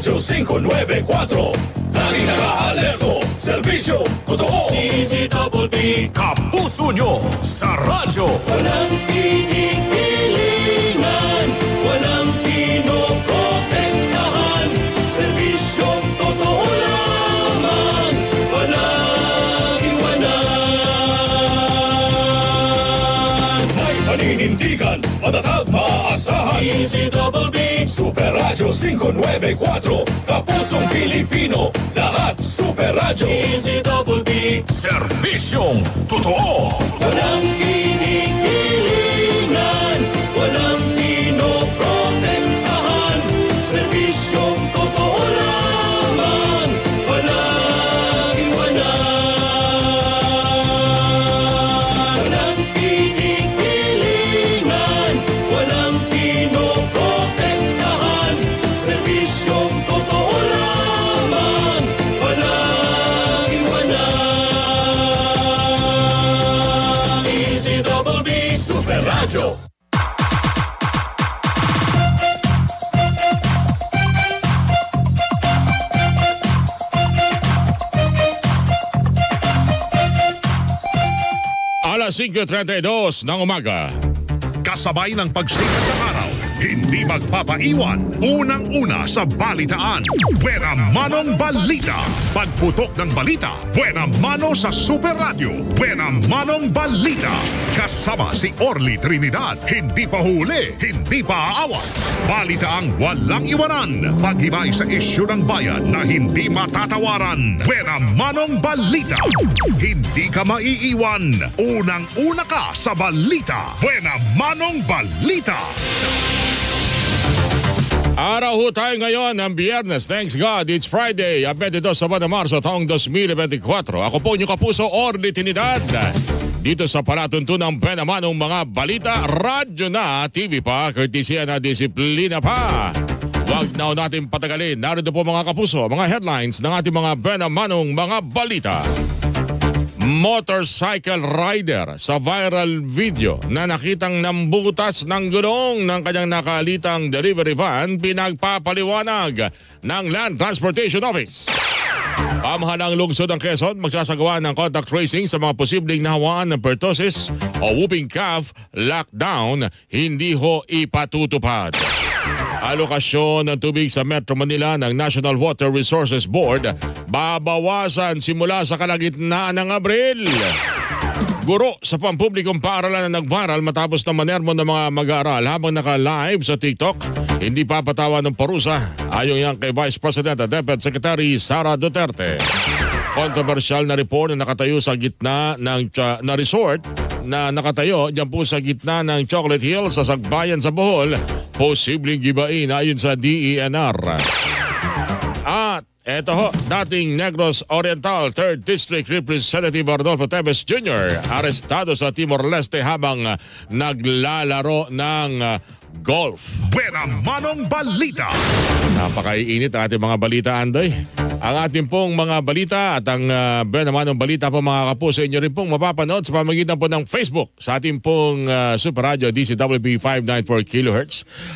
8, 5, 9, 4. Alergo, Servicio, Coto. Visita por ti. Capuzunyo, Sarrayo. Hola. Super Radio 594. Kapusong Pilipino, lahat Super Radio. Easy Double B, Serbisyong totoo. Walang kinikilingan, Double B Super Radio. Alas 5.32 ng umaga. Kasabay ng pagsikat ng araw, hindi magpapaiwan. Unang-una sa balitaan. Buena Manong Balita. Pagputok ng balita. Buena Mano sa Super Radio. Buena Manong Balita. Kasama si Orly Trinidad. Hindi pa huli, hindi pa aawat. Balita ang walang iwanan. Paghimay sa isyu ng bayan na hindi matatawaran. Buena Manong Balita. Hindi ka maiiwan. Unang-una ka sa balita. Buena Manong Balita. Araw ho tayo ngayon ng Biyernes. Thanks God, it's Friday. Ang 22 sa buwan Marso taong 2024. Ako po inyong kapuso, Orly Trinidad. Dito sa palatuntunang penamanong mga balita, radyo na, TV pa, courtesy na disiplina pa. Huwag na natin patagalin. Narito po mga kapuso, mga headlines ng ating mga penamanong mga balita. Motorcycle rider sa viral video na nakitang nambutas ng gulong ng kanyang nakalitang delivery van pinagpapaliwanag ng Land Transportation Office. Pamahalang lungsod ng Quezon magsasagawa ng contact tracing sa mga posibleng nahawaan ng pertussis o whooping cough lockdown hindi ho ipatutupad. Alokasyon ng tubig sa Metro Manila ng National Water Resources Board babawasan simula sa kalagitnaan ng Abril. Guro sa pampublikong paaralan na nag-viral matapos na manermo ng mga mag-aaral habang naka-live sa TikTok, hindi papatawa ng parusa ayon yan kay Vice President at Deputy Secretary Sara Duterte. Controversial na report na nakatayo sa gitna ng na resort na nakatayo diyan po sa gitna ng Chocolate Hills sa Sagbayan sa Bohol, posibleng gibain ayon sa DENR. Eto ho, dating Negros Oriental 3rd District Representative Rodolfo Teves Jr. arestado sa Timor-Leste habang naglalaro ng golf. Buena Manong Balita. Napakaiinit ang ating mga balita, Andoy. Ang ating pong mga balita at ang uh, naman ng balita po mga kapuso inyo rin pong mapapanood sa pamagitan po ng Facebook sa ating pong uh, Super Radio DCWB 594 kHz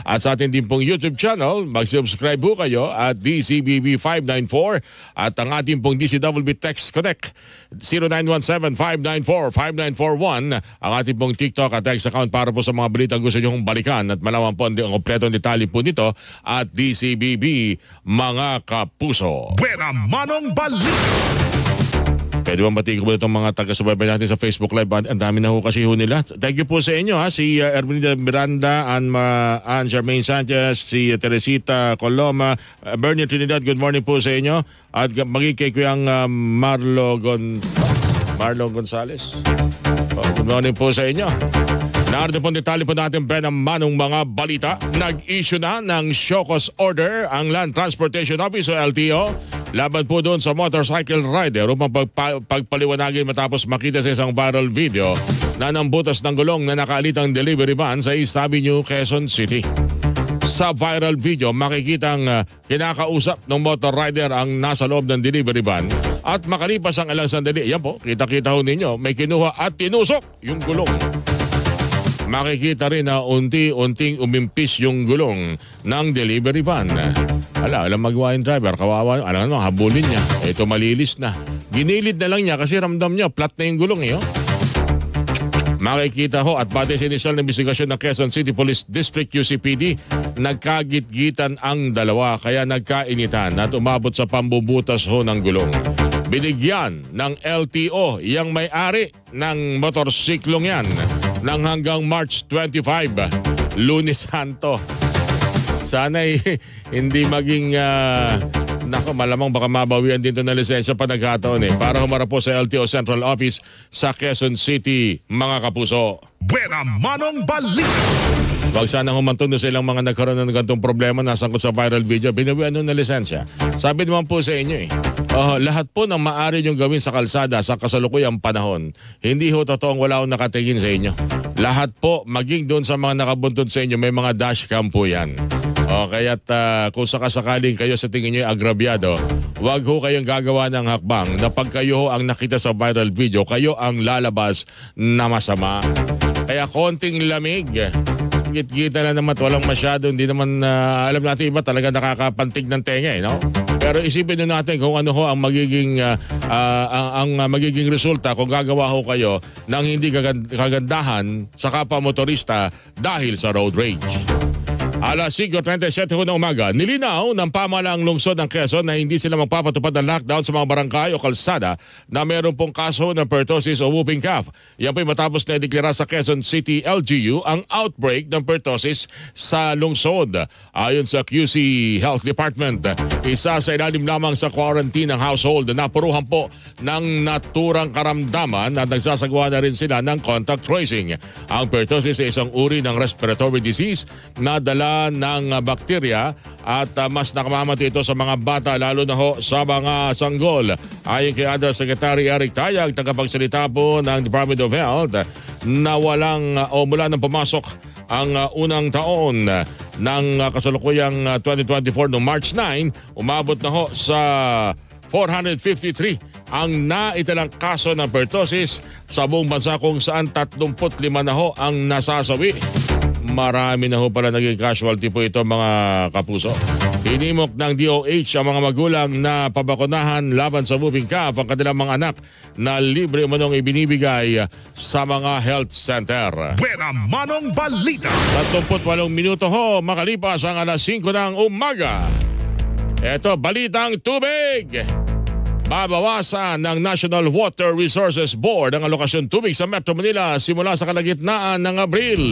at sa ating din pong YouTube channel. Mag-subscribe po kayo at DCBB 594 at ang ating pong DCWB Text Connect 0917-594-5941 ang ating pong TikTok at text account para po sa mga balita gusto nyo balikan at malaman po ang kompletong detalye po nito at DCBB mga kapuso. Buena Manong Balita. Pwede bang batiin ko itong mga taga-subaybay natin sa Facebook Live? Ang dami na ho kasi ho nila. Thank you po sa inyo ha. Si uh, Erminida Miranda, Ann, Ma, Ann Sanchez, si uh, Teresita Coloma, uh, Bernie Trinidad, good morning po sa inyo. At g- maging kay Kuyang uh, Marlo, Gon, Marlo Gonzales. Oh, good morning po sa inyo. Narito po ang detalye po natin Ben ang manong mga balita. Nag-issue na ng Shokos Order ang Land Transportation Office o LTO laban po doon sa motorcycle rider upang pagpa- pagpaliwanagin matapos makita sa isang viral video na nambutas ng gulong na nakalitang delivery van sa East Avenue, Quezon City. Sa viral video, makikitang uh, kinakausap ng motor rider ang nasa loob ng delivery van at makalipas ang ilang sandali, yan po, kita-kita ho ninyo, may kinuha at tinusok yung gulong. makikita rin na unti-unting umimpis yung gulong ng delivery van. Ala, alam magawa yung driver, kawawa, ano, ano, habulin niya. Ito malilis na. Ginilid na lang niya kasi ramdam niya, flat na yung gulong eh. Oh. Makikita ho at pati sa initial na investigasyon ng Quezon City Police District UCPD, nagkagit-gitan ang dalawa kaya nagkainitan at umabot sa pambubutas ho ng gulong. Binigyan ng LTO yang may-ari ng motorsiklong yan ng hanggang March 25, Lunes Santo. Sana'y hindi maging uh, Nako, malamang baka mabawian din to na lisensya pa nagkataon eh. Para humarap po sa LTO Central Office sa Quezon City, mga kapuso. Buena Manong Balita. Huwag sana humantong na silang mga nagkaroon ng gantong problema nasangkot sa viral video. Binawian nun na lisensya. Sabi naman po sa inyo eh. Uh, lahat po ng maaari niyong gawin sa kalsada sa kasalukuyang panahon, hindi ho totoong wala akong nakatingin sa inyo. Lahat po, maging doon sa mga nakabuntod sa inyo, may mga dashcam po yan. O, kaya't uh, kung sakasakaling kayo sa tingin nyo ay agrabyado, wag ho kayong gagawa ng hakbang na pag kayo ang nakita sa viral video, kayo ang lalabas na masama. Kaya konting lamig, git-gita na naman, walang masyado, hindi naman uh, alam natin iba talaga nakakapantig ng tenga eh, no? Pero isipin nyo natin kung ano ho ang magiging uh, uh, ang, ang magiging resulta kung gagawa ho kayo ng hindi kagandahan sa kapwa motorista dahil sa road rage. Alas 5.27 na umaga, nilinaw ng pamalaang lungsod ng Quezon na hindi sila magpapatupad ng lockdown sa mga barangay o kalsada na meron pong kaso ng pertussis o whooping cough. Yan po'y matapos na ideklara sa Quezon City LGU ang outbreak ng pertussis sa lungsod. Ayon sa QC Health Department, isa sa ilalim lamang sa quarantine ng household na napuruhan po ng naturang karamdaman at nagsasagawa na rin sila ng contact tracing. Ang pertussis ay isang uri ng respiratory disease na dala ng bakterya at uh, mas nakamamatay ito sa mga bata lalo na ho sa mga sanggol. Ayon kay Undersecretary Eric Tayag, tagapagsalita po ng Department of Health na walang o mula nang pumasok ang uh, unang taon ng kasalukuyang uh, 2024 noong March 9, umabot na ho sa 453 ang naitalang kaso ng pertussis sa buong bansa kung saan 35 na ho ang nasasawi. Marami na ho pala naging casualty po ito mga kapuso. Hinimok ng DOH ang mga magulang na pabakunahan laban sa moving calf ang kanilang mga anak na libre umanong ibinibigay sa mga health center. Buena Manong Balita. 38 minuto ho makalipas ang alas 5 ng umaga. Ito, balitang tubig! Babawasan ng National Water Resources Board ang alokasyon tubig sa Metro Manila simula sa kalagitnaan ng Abril.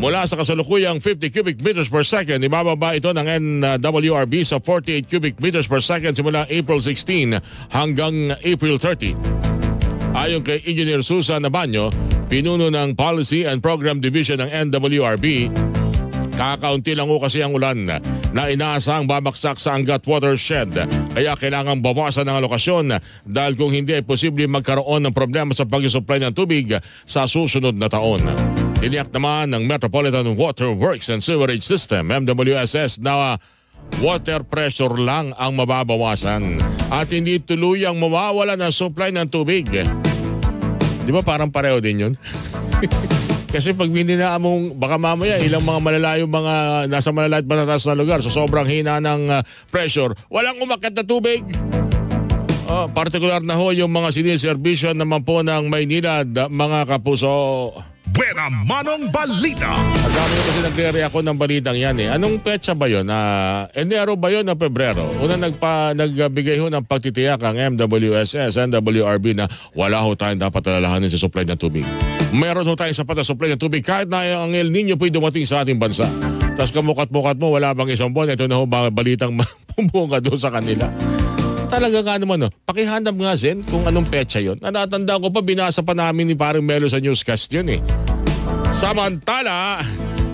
Mula sa kasalukuyang 50 cubic meters per second, ibababa ito ng NWRB sa 48 cubic meters per second simula April 16 hanggang April 30. Ayon kay Engineer Susan Nabanyo, pinuno ng Policy and Program Division ng NWRB, kakaunti lang ho kasi ang ulan na inaasahang babaksak sa Angat Watershed. Kaya kailangan bawasan ng alokasyon dahil kung hindi ay posible magkaroon ng problema sa pag-supply ng tubig sa susunod na taon. Tiniyak naman ng Metropolitan Water Works and Sewerage System, MWSS, na water pressure lang ang mababawasan at hindi tuluyang mawawala ng supply ng tubig. Di ba parang pareho din yun? Kasi pag bininaan mong, baka mamaya ilang mga malalayo mga nasa malalayot matatas na lugar, so sobrang hina ng uh, pressure, walang umakit na tubig. Oh, partikular na ho yung mga siniservisyo naman po ng Maynila, mga kapuso. Buena Manong Balita. Ang dami kasi nagre ako ng balitang yan eh. Anong petsa ba yun? Uh, Enero ba yun o Pebrero? Una nagpa, nagbigay ho ng pagtitiyak ang MWSS, NWRB na wala ho tayong dapat alalahanin sa supply ng tubig. Meron ho tayong sapat na supply ng tubig kahit na ang El Nino po'y dumating sa ating bansa. Tapos kamukat-mukat mo, wala bang isang buwan, ito na ho balitang pumunga doon sa kanila talaga nga naman, no, pakihanap nga Zen kung anong petsa yon. Natatanda ko pa, binasa pa namin ni parang Melo sa newscast yun eh. Samantala,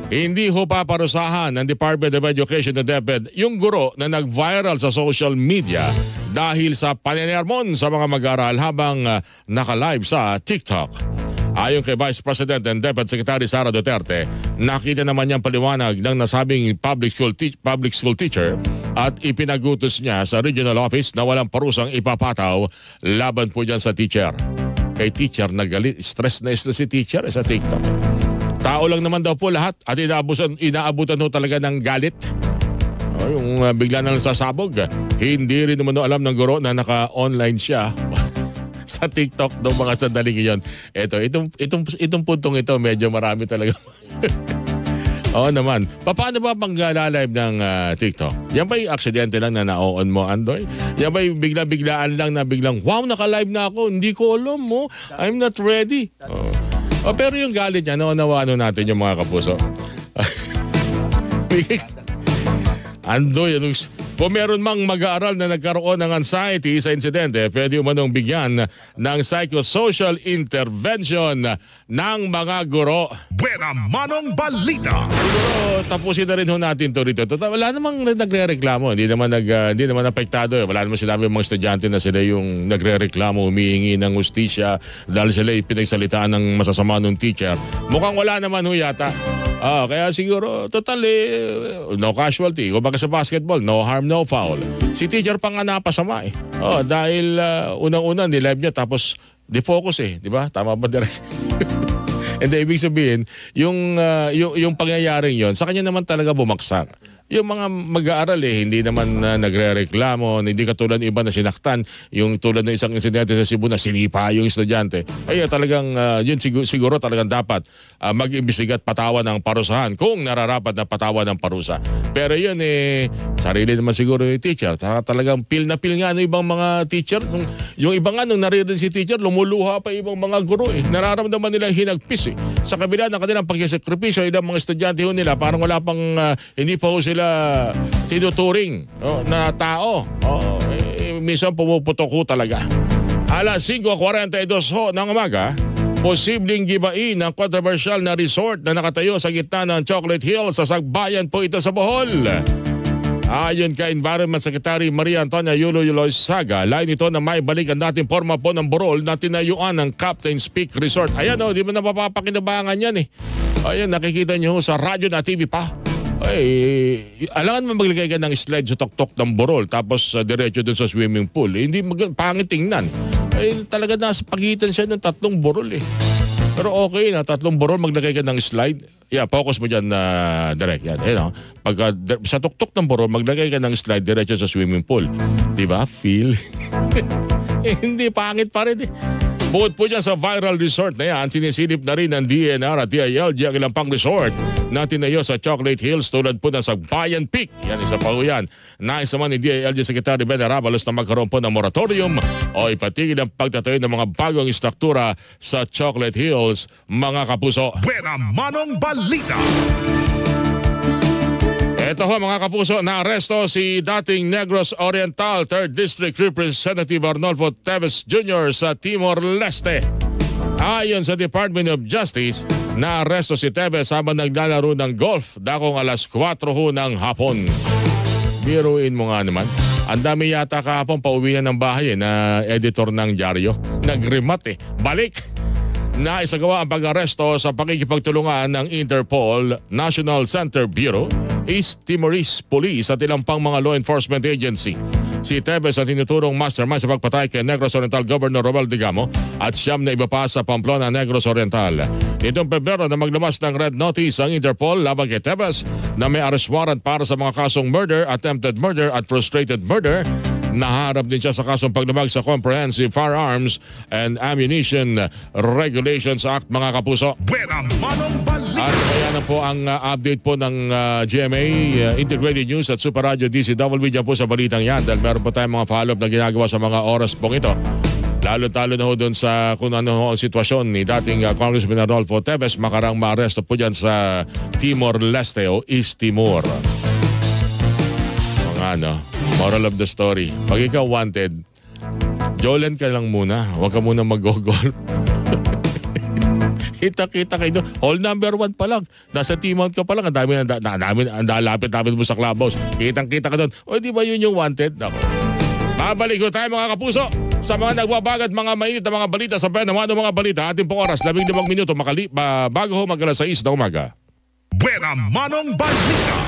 hindi ho paparusahan ng Department of Education na DepEd yung guro na nag-viral sa social media dahil sa panenermon sa mga mag-aral habang uh, naka-live sa TikTok. Ayon kay Vice President and Deputy Secretary Sara Duterte, nakita naman niyang paliwanag ng nasabing public school, public school teacher at ipinagutos niya sa regional office na walang parusang ipapataw laban po dyan sa teacher. Kay teacher, nagalit, stress na stress si teacher sa TikTok. Tao lang naman daw po lahat at inaabutan, inaabutan ho talaga ng galit. Oh, yung uh, bigla na lang sasabog. Hindi rin naman alam ng guro na naka-online siya sa TikTok daw mga sandaling iyon. Ito, itong, itong, itong puntong ito, medyo marami talaga. Oo naman. Paano ba uh, live ng uh, TikTok? Yan ba yung aksidente lang na na-on mo, Andoy? Yan ba yung bigla-biglaan lang na biglang, wow, naka-live na ako. Hindi ko alam mo. I'm not ready. Oh. Oh, pero yung galit niya, naunawano natin yung mga kapuso. Andoy, kung meron mang mag-aaral na nagkaroon ng anxiety sa insidente, pwede umanong bigyan ng psychosocial intervention ng mga guro. Buena Manong Balita. Siguro tapusin na rin ho natin to rito. Total, wala namang nagre-reklamo. Hindi naman, nag, uh, hindi naman apektado. Eh. Wala naman sinabi mga estudyante na sila yung nagre-reklamo, humihingi ng ustisya dahil sila pinagsalitaan ng masasama ng teacher. Mukhang wala naman ho yata. Ah, kaya siguro total eh, no casualty. Kung baka sa basketball, no harm, no foul. Si teacher pa nga napasama eh. Oh, dahil uh, unang-una ni-live niya tapos defocus eh, di ba? Tama ba direct? And then, ibig sabihin, yung, uh, yung, yung pangyayaring yon sa kanya naman talaga bumaksak yung mga mag-aaral eh, hindi naman uh, nagre-reklamo, hindi katulad iba na sinaktan, yung tulad ng isang insidente sa Cebu na sinipa yung estudyante. Ay talagang, uh, yun siguro, siguro talagang dapat uh, mag-imbestiga at patawan ng parusahan kung nararapat na patawan ng parusa. Pero yun eh, sarili naman siguro yung teacher. Talagang pil na pil nga ng ibang mga teacher. Yung, yung iba nga nung naririnig si teacher, lumuluha pa ibang mga guro eh. Nararamdaman nila hinagpis eh. Sa kabila ng kanilang pagkisakripisyo, ilang mga estudyante ho nila, parang wala pang, uh, hindi pa ho sila sila tinuturing oh, na tao. Oh, eh, minsan pumuputok ho talaga. Alas 5.42 ho ng umaga, posibleng gibain ang controversial na resort na nakatayo sa gitna ng Chocolate Hill sa Sagbayan po ito sa Bohol. Ayon kay Environment Secretary Maria Antonia Yulo Yuloy Saga, lain ito na maibalik ang dating forma po ng Borol na tinayuan ng Captain's Peak Resort. Ayan o, oh, di ba napapakinabangan yan eh. Ayan, nakikita nyo sa radyo na TV pa ay alangan mo maglagay ka ng slide sa tok-tok ng borol tapos uh, diretso dun sa swimming pool. Eh, hindi mag- pangit tingnan. Ay talaga nasa pagitan siya ng tatlong borol eh. Pero okay na, tatlong borol maglagay ka ng slide. Yeah, focus mo dyan na uh, direct yan. Eh, no? Pag, uh, sa tuktok ng borol, maglagay ka ng slide diretso sa swimming pool. Di ba? Feel? eh, hindi, pangit pa rin eh. Bukod po dyan sa viral resort na yan, sinisilip na rin ng DNR at DILG ang ilang pang resort na tinayo sa Chocolate Hills tulad po ng Sagbayan Peak. Yan, isa pa po yan. Nais naman ni DILG Secretary Ben Arabalos na magkaroon po ng moratorium o ipatigil ang pagtatayo ng mga bagong istruktura sa Chocolate Hills, mga kapuso. Buena Manong Balita. Ito ho mga kapuso, naaresto si dating Negros Oriental 3rd District Representative Arnolfo Teves Jr. sa Timor-Leste. Ayon sa Department of Justice, naaresto si Teves habang naglalaro ng golf dakong alas 4 ho ng hapon. Biruin mo nga naman. Ang dami yata kahapon pauwi na ng bahay eh, na editor ng dyaryo. Nagremat eh. Balik! Na isagawa ang pag-aresto sa pakikipagtulungan ng Interpol National Center Bureau, East Timorese Police at ilang pang mga law enforcement agency. Si Tebes ang tinuturong mastermind sa pagpatay kay Negros Oriental Governor Roel Digamo at siyam na iba pa sa Pamplona, Negros Oriental. Itong Pebrero na maglabas ng red notice ang Interpol laban kay Tebes na may arrest warrant para sa mga kasong murder, attempted murder at frustrated murder Naharap din siya sa kasong paglabag sa Comprehensive Firearms and Ammunition Regulations Act mga kapuso. At kaya na po ang uh, update po ng uh, GMA uh, Integrated News at Super Radio DCW dyan po sa balitang yan dahil meron po tayong mga follow-up na ginagawa sa mga oras pong ito. Lalo-talo na ho doon sa kung ano ho ang sitwasyon ni dating uh, Congressman Adolfo Tevez makarang maaresto po dyan sa Timor-Leste o East Timor. Mga ano, Moral of the story. Pag ikaw wanted, Jolen ka lang muna. Huwag ka muna mag-golf. Kita-kita kayo. Hall number one pa lang. Nasa team out ka pa lang. Ang dami, ang dami, ang lapit lapit mo sa clubhouse. Kitang-kita ka doon. O di ba yun yung wanted? Ako. Babalik ko tayo mga kapuso sa mga nagbabagad mga mainit na mga balita sa Buena Mano mga balita. Ating pong oras, labing limang minuto makali, bago ho mag alas 6 na umaga. Buena Manong Balita.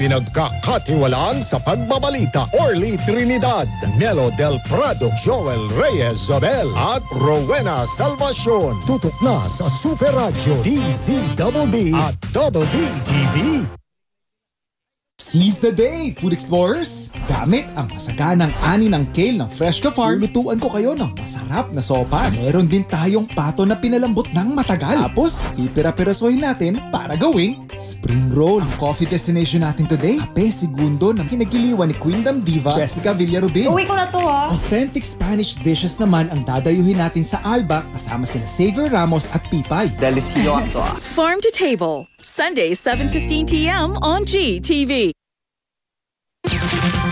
Pinagkakatiwalaan sa pagbabalita. Orly Trinidad, Nelo Del Prado, Joel Reyes Zobel at Rowena Salvacion. Tutok na sa Super Radio DZBB at Double. Seize the day, Food Explorers! Gamit ang masaganang ani ng kale ng Fresh Ka Farm, lutuan ko kayo ng masarap na sopas. Meron din tayong pato na pinalambot ng matagal. Tapos, pipira-pirasohin natin para gawing spring roll. Ang coffee destination natin today, Ape Segundo ng kinagiliwan ni Queendom Diva Jessica Villarubin. Uwi ko na to ha. Authentic Spanish dishes naman ang dadayuhin natin sa Alba kasama sina Xavier Ramos at Pipay. Delicioso. Farm to Table, Sunday 7:15 p.m. on GTV. すごい。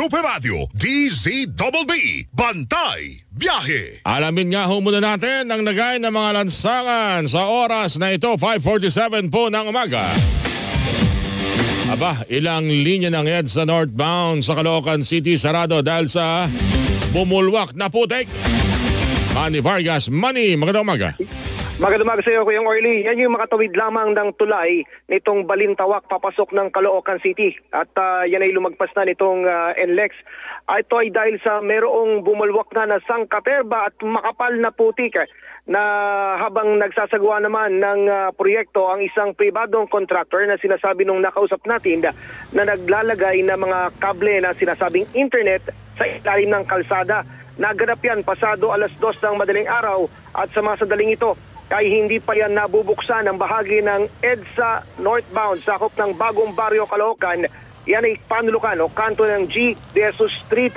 Super Radio DZBB. Bantay. Biyahe. Alamin nga ho muna natin ang nagay ng mga lansangan sa oras na ito, 5.47 po ng umaga. Aba, ilang linya ng EDSA northbound sa Caloocan City sarado dahil sa bumulwak na putik. Manny Vargas, Manny, magandang umaga. Magandang umaga sa iyo, Kuyang Orly. Yan yung makatawid lamang ng tulay nitong Balintawak papasok ng Caloocan City. At ah, yan ay lumagpas na nitong ah, NLEX. Ah, ito ay dahil sa merong bumulwak na na sangkaterba at makapal na putik eh, na habang nagsasagawa naman ng ah, proyekto ang isang pribadong contractor na sinasabi nung nakausap natin na, na naglalagay ng mga kable na sinasabing internet sa ilalim ng kalsada. Naganap yan pasado alas dos ng madaling araw at sa mga sandaling ito ay hindi pa yan nabubuksan ang bahagi ng EDSA northbound sakop ng Bagong Baryo Caloocan. Yan ay panulukan o kanto ng G. De Street.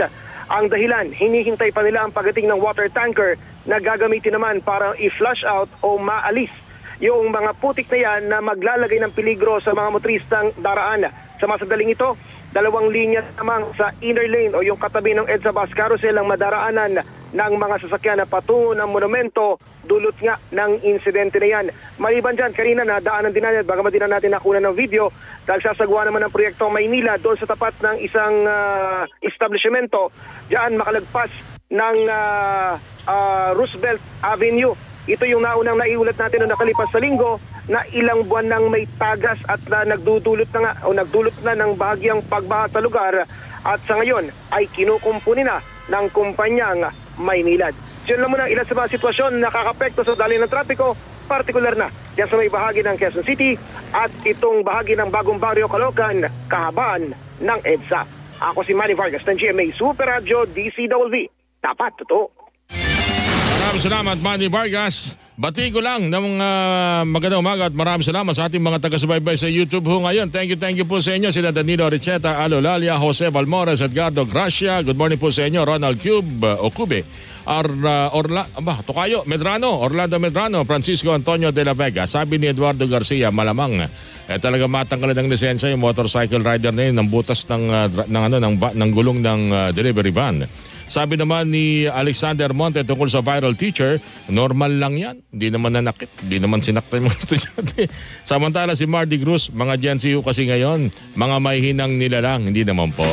Ang dahilan, hinihintay pa nila ang pagating ng water tanker na gagamitin naman para i-flush out o maalis yung mga putik na yan na maglalagay ng peligro sa mga motoristang daraan. Sa masadaling ito, dalawang linya namang sa inner lane o yung katabi ng EDSA bus carousel ang madaraanan ng mga sasakyan na patungo ng monumento dulot nga ng insidente na yan. Maliban dyan, kanina na daanan din natin, bagamat din na natin nakuha ng video dahil sasagawa naman ng proyekto Maynila doon sa tapat ng isang ah, establishmento. Diyan makalagpas ng ah, ah, Roosevelt Avenue. Ito yung naunang naiulat natin noong nakalipas sa linggo na ilang buwan nang may tagas at na nagdudulot na nga, o nagdulot na ng bahagyang pagbaha sa lugar at sa ngayon ay kinukumpuni na ng kumpanyang Maynilad. Diyan lang muna ilan sa mga sitwasyon na nakakapekto sa dali ng trapiko, partikular na diyan sa may bahagi ng Quezon City at itong bahagi ng Bagong Barrio Caloocan, kahabaan ng EDSA. Ako si Manny Vargas ng GMA Super Radio DCWV. Dapat totoo. Maraming salamat, Manny Vargas. Bati ko lang ng mga magandang umaga at maraming salamat sa ating mga taga-subaybay sa YouTube ho ngayon. Thank you, thank you po sa inyo. Sina Danilo Richeta, Alo Lalia, Jose Valmores, Edgardo Gracia. Good morning po sa inyo. Ronald Cube, uh, Okube. Ar, uh, Orla, aba, Tokayo, Medrano, Orlando Medrano, Francisco Antonio de la Vega. Sabi ni Eduardo Garcia, malamang eh, talaga matanggalan ng lisensya yung motorcycle rider na yun ng butas ng, uh, ng, ano, ng, ng gulong ng uh, delivery van. Sabi naman ni Alexander Monte tungkol sa viral teacher, normal lang yan. Hindi naman nanakit. Hindi naman sinakta yung mga estudyante. Samantala si Marty Cruz, mga Gen Z kasi ngayon, mga may hinang nila lang. Hindi naman po.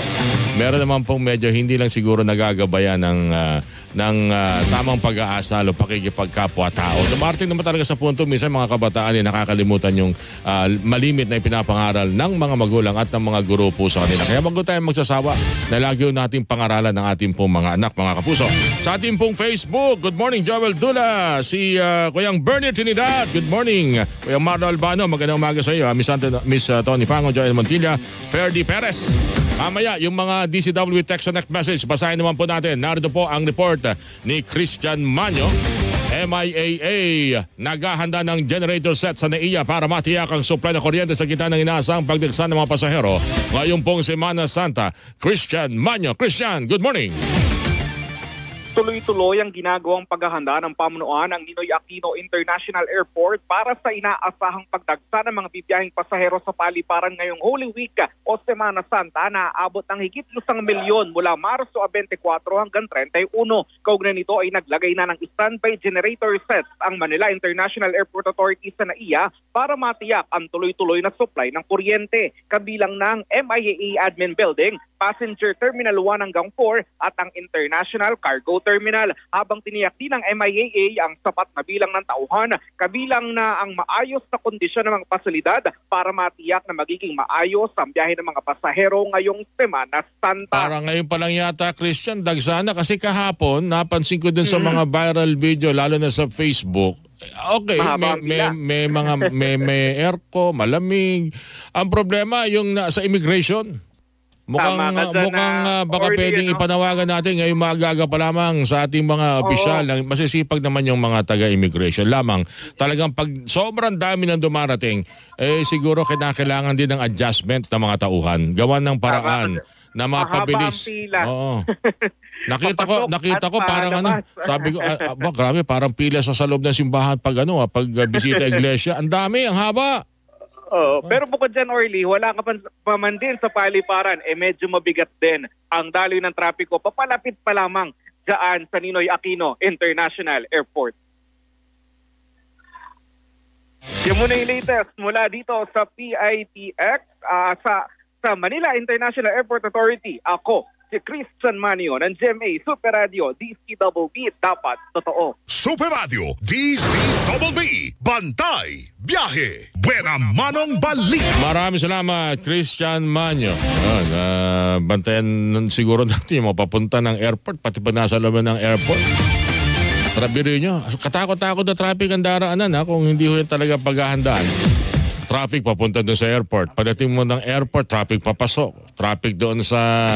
Meron naman pong medyo hindi lang siguro nagagabayan ng, ah, ng ah, tamang pag-aasal o pakikipagkapwa-tao. Dumarating naman talaga sa punto, minsan mga kabataan ay nakakalimutan yung ah, malimit na ipinapangaral ng mga magulang at ng mga guro po sa kanila. Kaya wag po tayong magsasawa na lagi ho nating pangaralan ng ating pong mga anak, mga kapuso. Sa ating pong Facebook, good morning Joel Dula, si ah, Kuyang Bernie Trinidad, good morning. Kuyang Marlo Albano, magandang umaga sa iyo. Miss, Ante- Miss ah, Tony Fango, Joel Montilla, Ferdy Perez. Mamaya, yung mga DCW text text message, basahin naman po natin. Narito po ang report ni Christian Manyo. MIAA naghahanda ng generator set sa NAIA para matiyak ang supply ng kuryente sa gitna ng inaasang pagdagsa ng mga pasahero. Ngayon pong Semana Santa, Christian Manyo. Christian, good morning. Tuloy-tuloy ang ginagawang paghahanda ng pamunuan ng Ninoy Aquino International Airport para sa inaasahang pagdagsa ng mga bibiyahing pasahero sa paliparan ngayong Holy Week o Semana Santa na aabot ng higit lusang milyon mula Marso 24 hanggang 31. Kaugnay nito ay naglagay na ng standby generator sets ang Manila International Airport Authority sa NAIA para matiyak ang tuloy-tuloy na supply ng kuryente kabilang ng MIAA Admin Building, Passenger Terminal 1 hanggang 4 at ang International Cargo Terminal habang tiniyak din ng MIAA ang sapat na bilang ng tauhan kabilang na ang maayos na kondisyon ng mga pasilidad para matiyak na magiging maayos ang biyahe ng mga pasahero ngayong Semana Santa. Para ngayon pa lang yata, Christian, dagsana kasi kahapon, napansin ko dun sa Mm-hmm. mga viral video, lalo na sa Facebook, Okay, Mahaba may, may, may mga may, may airco, malamig. Ang problema yung na, sa immigration. Mukhang Tama ka dyan mukhang na, ah, baka pwedeng ano? ipanawagan natin ngayong maaga pa lamang sa ating mga opisyal. Ang Masisipag naman yung mga taga-immigration lamang. Talagang pag sobrang dami ng dumarating, eh siguro kinakailangan din ng adjustment ng mga tauhan. Gawan ng paraan na Mahaba mapabilis. Oo. Nakita ko, nakita ko parang ano, sabi ko, ah, ah, grabe, parang pila sa sa loob ng simbahan pag ano, ah, pag ah, bisita iglesia. Ang dami, ang haba. Oo, pero bukod dyan, Orly, wala ka pa, man din sa paliparan, eh medyo mabigat din ang daloy ng trapiko. Papalapit pa lamang dyan sa Ninoy Aquino International Airport. Yan muna yung latest mula dito sa PITX ah, sa, sa Manila International Airport Authority. Ako, si Christian Manio ng GMA Super Radio DCWB dapat totoo. Super Radio DZBB Bantay Biyahe Buena Manong Balita Maraming salamat, Christian Manyo. Yan, ah, bantayan nun siguro natin yung mapapunta ng airport, pati pa nasa loob ng airport. Trabiri nyo. Katakot-takot na traffic ang daraanan ha, kung hindi ho talaga paghahandaan. Traffic papunta doon sa airport. Pagdating mo ng airport, traffic papasok. Traffic doon sa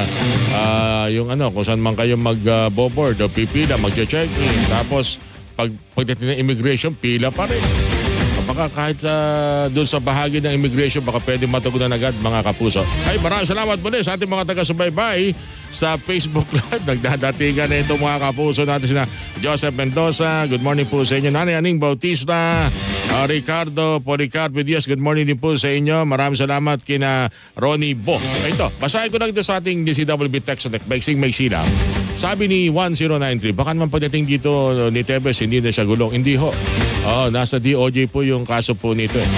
ah, yung ano, kung saan man kayo mag-board o pipila, mag-check-in. Tapos, pag, pagdating ng immigration, pila pa rin. Baka kahit sa doon sa bahagi ng immigration, baka pwede matugunan agad mga kapuso. Ay, maraming salamat muli sa ating mga taga-subaybay sa Facebook Live. Nagdadatingan na itong mga kapuso natin sina Joseph Mendoza. Good morning po sa inyo. Nanay Aning Bautista. uh, Ricardo Policarpo Diaz. Good morning din po sa inyo. Maraming salamat kina Ronnie Bo. Ito, basahin ko lang ito sa ating DCWB text on Beksing Magsila. Sabi ni 1093, baka naman pagdating dito ni Tebes, hindi na siya gulong. Hindi ho. Oo, nasa DOJ po yung kaso po nito. Eh.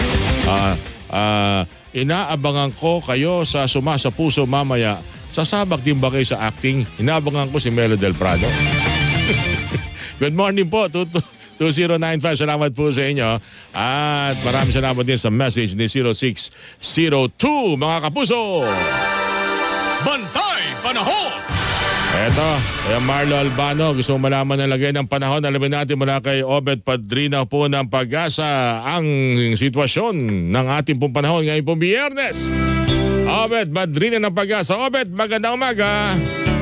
Ah, ah, inaabangan ko kayo sa Suma Puso mamaya. Sasabak din ba kayo sa acting? Inaabangan ko si Melo Del Prado. Good morning po, Tutu. 2095. Salamat po sa inyo. At maraming salamat din sa message ni 0602, mga kapuso. Bantay Panahon! Eto, kaya Marlo Albano, gusto mo malaman ang lagay ng panahon. Alamin natin mula kay Obed Padrina po ng pag-asa ang sitwasyon ng ating pong panahon ngayon pong biyernes. Obed Padrina ng pag-asa. Obed, magandang umaga.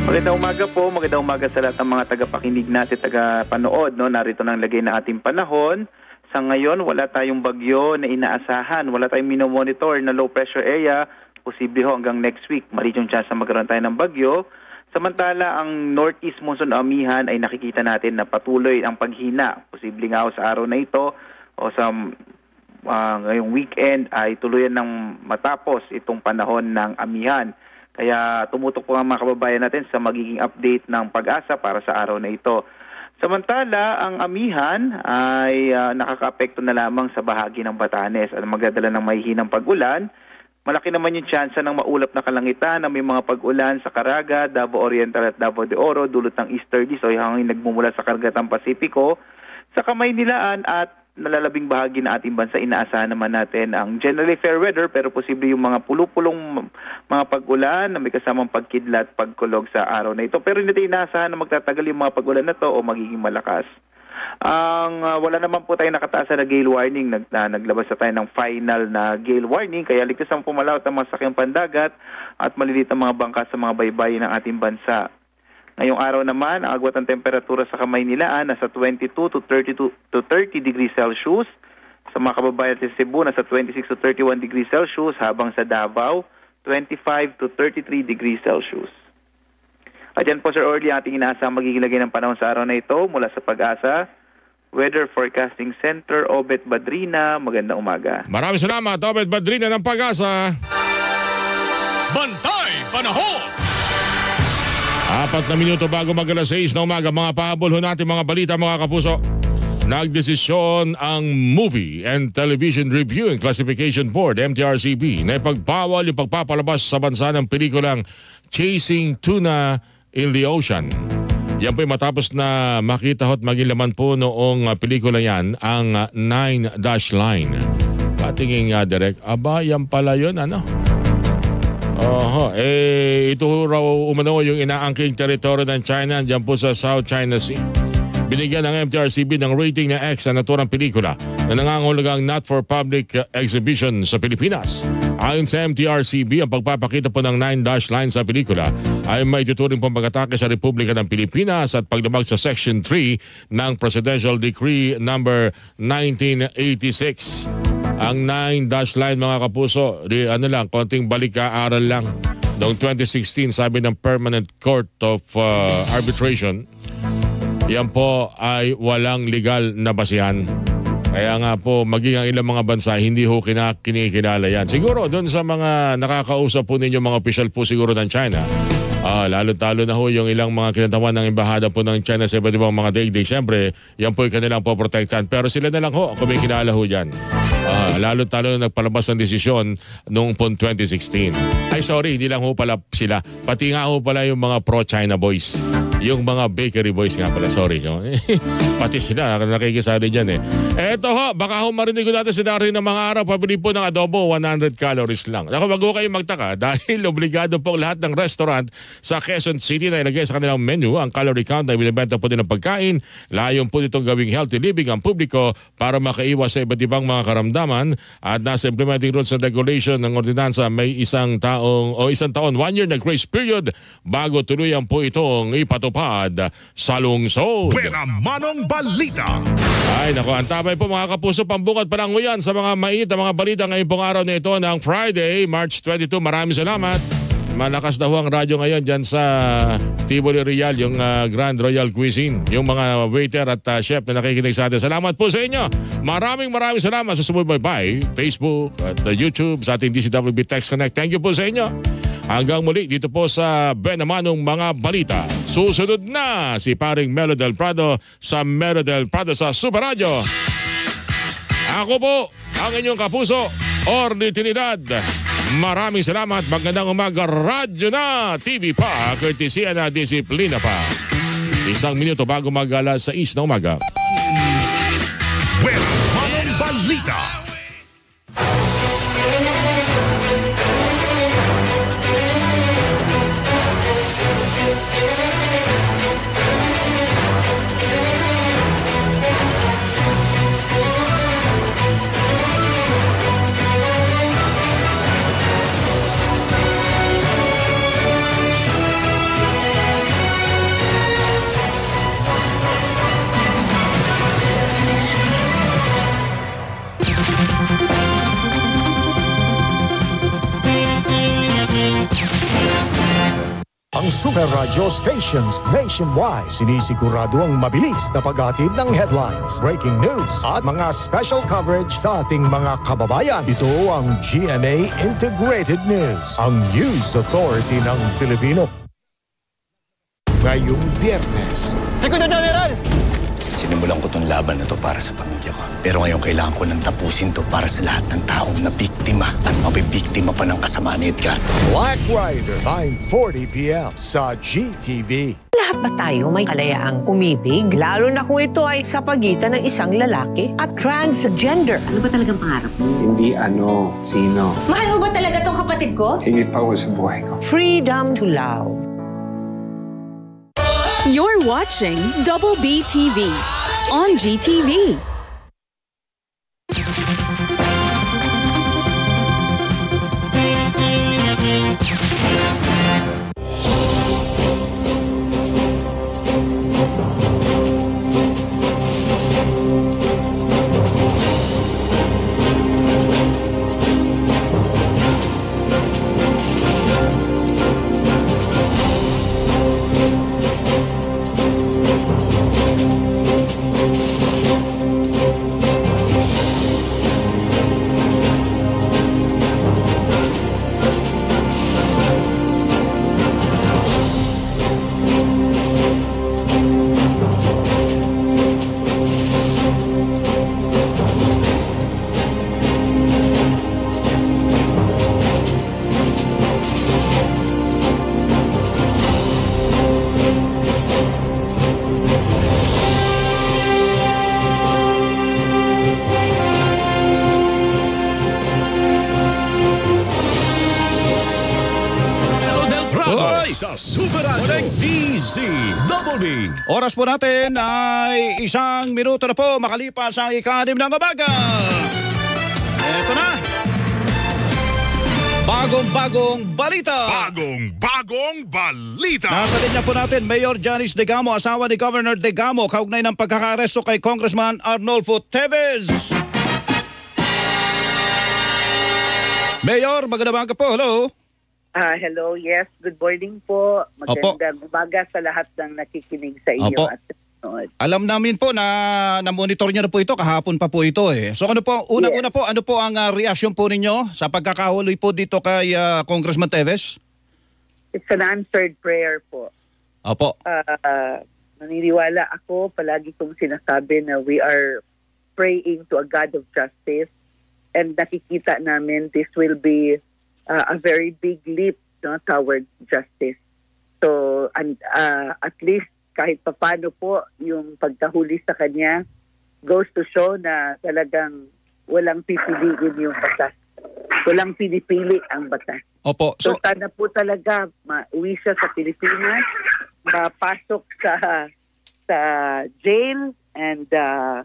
Magandang umaga po, magandang umaga sa lahat ng mga tagapakinig natin, tagapanood. No? Narito na ang lagay ng ating panahon. Sa ngayon, wala tayong bagyo na inaasahan. Wala tayong minomonitor na low pressure area. Posible ho hanggang next week. Maliit yung chance na magkaroon tayo ng bagyo. Samantala, ang northeast monsoon na amihan ay nakikita natin na patuloy ang paghina. Posible nga ho sa araw na ito o sa ah, ngayong weekend ay tuluyan ng matapos itong panahon ng amihan. Kaya tumutok po ang mga kababayan natin sa magiging update ng pag-asa para sa araw na ito. Samantala, ang amihan ay ah, nakakaapekto na lamang sa bahagi ng Batanes at magdadala ng mahihinang pag-ulan. Malaki naman yung tsansa ng maulap na kalangitan na may mga pag-ulan sa Caraga, Davao Oriental at Davao de Oro dulot ng easterly so hangin nagmumula sa Karagatan Pasipiko. Sa Kamaynilaan at nalalabing bahagi ng ating bansa, inaasahan naman natin ang generally fair weather pero posible yung mga pulupulong mga pag-ulan na may kasamang pagkidlat, pagkulog sa araw na ito. Pero hindi tayo inaasahan na magtatagal yung mga pag-ulan na to o magiging malakas. Ang ah, wala naman po tayo nakataas na gale warning, nag, na, naglabas na tayo ng final na gale warning kaya ligtas ang pumalaw at ang mga sakyang pandagat at malilit ang mga bangka sa mga baybayin ng ating bansa. Ngayong araw naman, ang agwat ng temperatura sa Kamaynilaan nasa 22 to 32 to 30 degrees Celsius. Sa mga kababayan sa Cebu, nasa 26 to 31 degrees Celsius, habang sa Davao, 25 to 33 degrees Celsius. At yan po Sir Orly, ating inaasang magiging lagay ng panahon sa araw na ito mula sa pag-asa. Weather Forecasting Center, Obet Badrina, magandang umaga. Maraming salamat, Obed Badrina ng Pag-asa. Bantay Panahon! Apat na minuto bago mag alas 6 na umaga, mga pahabol ho natin mga balita mga kapuso. Nagdesisyon ang Movie and Television Review and Classification Board, MTRCB, na ipagpawal yung pagpapalabas sa bansa ng pelikulang Chasing Tuna in the Ocean. Yan po matapos na makita ho't maging laman po noong pelikula yan, ang Nine Dash Line. Patingin nga direct, aba yan pala yun ano? Oho, eh ito raw umano yung inaangking teritoryo ng China diyan po sa South China Sea. Binigyan ng MTRCB ng rating na X ang naturang pelikula na nangangahulugang not for public uh, exhibition sa Pilipinas. Ayon sa MTRCB, ang pagpapakita po ng Nine Dash Line sa pelikula ay may tuturing pong pag-atake sa Republika ng Pilipinas at paglabag sa Section 3 ng Presidential Decree number 1986. Ang Nine Dash Line mga kapuso, di, ano lang, konting balik-aaral lang. Noong 2016, sabi ng Permanent Court of uh, Arbitration, yan po ay walang legal na basihan. Kaya nga po, maging ang ilang mga bansa, hindi ho kinikilala yan. Siguro, doon sa mga nakakausap po ninyo mga official po siguro ng China, ah, lalo-talo na ho yung ilang mga kinatawan ng embahada po ng China sa iba't ibang mga daigdig. Siyempre, yan po yung kanilang poprotektahan. Pero sila na lang ho, kumikilala ho dyan. Ah, lalo-talo na nagpalabas ng desisyon noong po 2016. Ay sorry, hindi lang ho pala sila. Pati nga ho pala yung mga pro-China boys. Yung mga bakery boys nga pala, sorry. Pati sila, nakikisali dyan eh. Eto ho, baka ho marinig ko natin si Darin ng mga araw, pabili po ng adobo, 100 calories lang. Ako, wag kayo magtaka dahil obligado po lahat ng restaurant sa Quezon City na ilagay sa kanilang menu ang calorie count na binibenta po din ng pagkain. Layon po nitong gawing healthy living ang publiko para makaiwas sa iba't ibang mga karamdaman at nasa implementing rules and regulation ng ordinansa may isang taong o isang taon, one year na grace period bago tuluyan po itong ipatupad sa lungsod. Buena Manong Balita. Ay, nako, ang tabay po mga kapuso, pambungad pa lang yan sa mga mainit na mga balita ngayong pong araw na ito ng Friday, March 22. Maraming salamat. Malakas na ho ang radyo ngayon dyan sa Tivoli Real, yung ah, Grand Royal Cuisine. Yung mga waiter at ah, chef na nakikinig sa atin. Salamat po sa inyo. Maraming maraming salamat sa sumubaybay, Facebook at ah, YouTube, sa ating DCWB Text Connect. Thank you po sa inyo. Hanggang muli dito po sa Benamanong Mga Balita. Susunod na si paring Melo Del Prado sa Melo Del Prado sa Super Radio. Ako po, ang inyong kapuso, Orly Trinidad. Maraming salamat. Magandang umaga. Radyo na, TV pa, courtesy na disiplina pa. Isang minuto bago mag alas 6 na umaga. Super Radio stations nationwide sinisigurado ang mabilis na paghatid ng headlines, breaking news at mga special coverage sa ating mga kababayan. Ito ang GMA Integrated News, ang news authority ng Filipino. Ngayong biyernes, Segundo General! Sinimulan ko tong laban na to para sa pamilya ko. Pero ngayon kailangan ko nang tapusin to para sa lahat ng taong nabiktima at mabibiktima pa ng kasama ni Edgardo. Black Rider, 9.40pm sa GTV. Lahat ba tayo may kalayaang umibig? Lalo na kung ito ay sa pagitan ng isang lalaki at transgender. Ano ba talagang pangarap mo? Hindi ano, sino. Mahal mo ba talaga tong kapatid ko? Higit pa ako sa buhay ko. Freedom to love. You're watching Double B TV on GTV. Oras po natin ay isang minuto na po makalipas ang ikanim ng umaga. Ito na. Bagong-bagong balita. Bagong-bagong balita. Nasa linya po natin, Mayor Janice Degamo, asawa ni Governor Degamo, kaugnay ng pagkakaresto kay Congressman Arnolfo Teves. Mayor, magandang po. Hello. Ah, hello, yes. Good morning po. Magandang umaga sa lahat ng nakikinig sa inyo Opo. at nanonood. Alam namin po na na-monitor niyo na po ito, kahapon pa po ito eh. So ano po, unang-una po, ano po ang uh, reaksyon po ninyo sa pagkakahuli po dito kay ah, Congressman Teves? It's an answered prayer po. Opo. Ah, naniniwala ako, palagi kong sinasabi na we are praying to a God of justice and nakikita namin this will be uh, a very big leap no, towards justice. So, and, uh, at least kahit papano po yung pagkahuli sa kanya goes to show na talagang walang pipiliin yung batas. Walang pinipili ang batas. Opo. So, sana po talaga mauwi siya sa Pilipinas, mapasok sa sa jail and uh,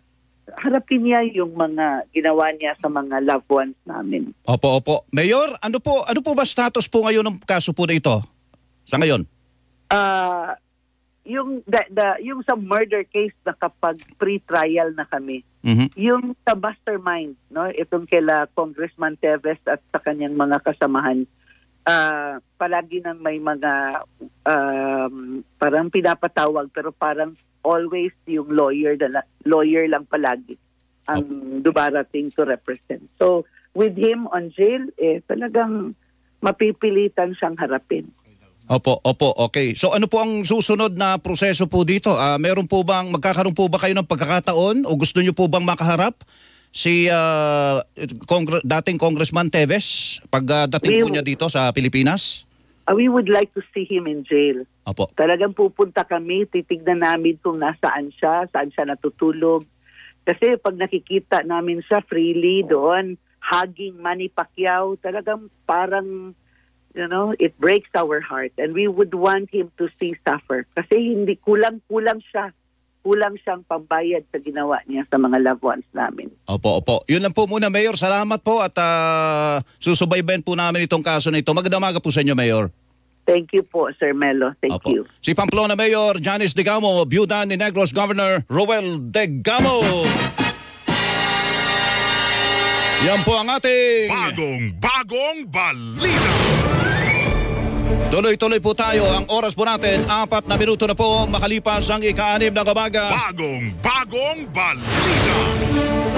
harapin niya yung mga ginawa niya sa mga loved ones namin. Opo, opo. Mayor, ano po ano po ba status po ngayon ng kaso po na ito? Sa ngayon? Ah, yung the, the- yung sa murder case na kapag pre-trial na kami, Mhm. yung sa mastermind, no, itong kila Congressman Teves at sa kanyang mga kasamahan, ah, palagi nang may mga um, parang pinapatawag pero parang always yung lawyer na, lawyer lang palagi ang dumarating to represent. So with him on jail, eh talagang mapipilitan siyang harapin. Opo, opo, okay. So ano po ang susunod na proseso po dito? Ah, meron po bang, magkakaroon po ba kayo ng pagkakataon o gusto niyo po bang makaharap si ah, Congre- dating Congressman Teves pag ah, dating po niya dito sa Pilipinas? Uh, we would like to see him in jail. Opo. Talagang pupunta kami, titignan namin kung nasaan siya, saan siya natutulog. Kasi pag nakikita namin siya freely doon, hugging Manny Pacquiao, talagang parang, you know, it breaks our heart. And we would want him to see suffer. Kasi hindi kulang-kulang siya. Kulang siyang pambayad sa ginawa niya sa mga loved ones namin. Opo, opo. Yun lang po muna, Mayor. Salamat po at ah, susubaybayan po namin itong kaso na ito. Magandang umaga po sa inyo, Mayor. Thank you po, Sir Melo. Thank you. Si Pamplona Mayor Janice Degamo, byuda ni Negros Governor Roel Degamo. Yan po ang ating... Bagong bagong balita. Tuloy-tuloy po tayo. Ang oras po natin, apat na minuto na po makalipas ang ika-anim na umaga. Bagong bagong balita.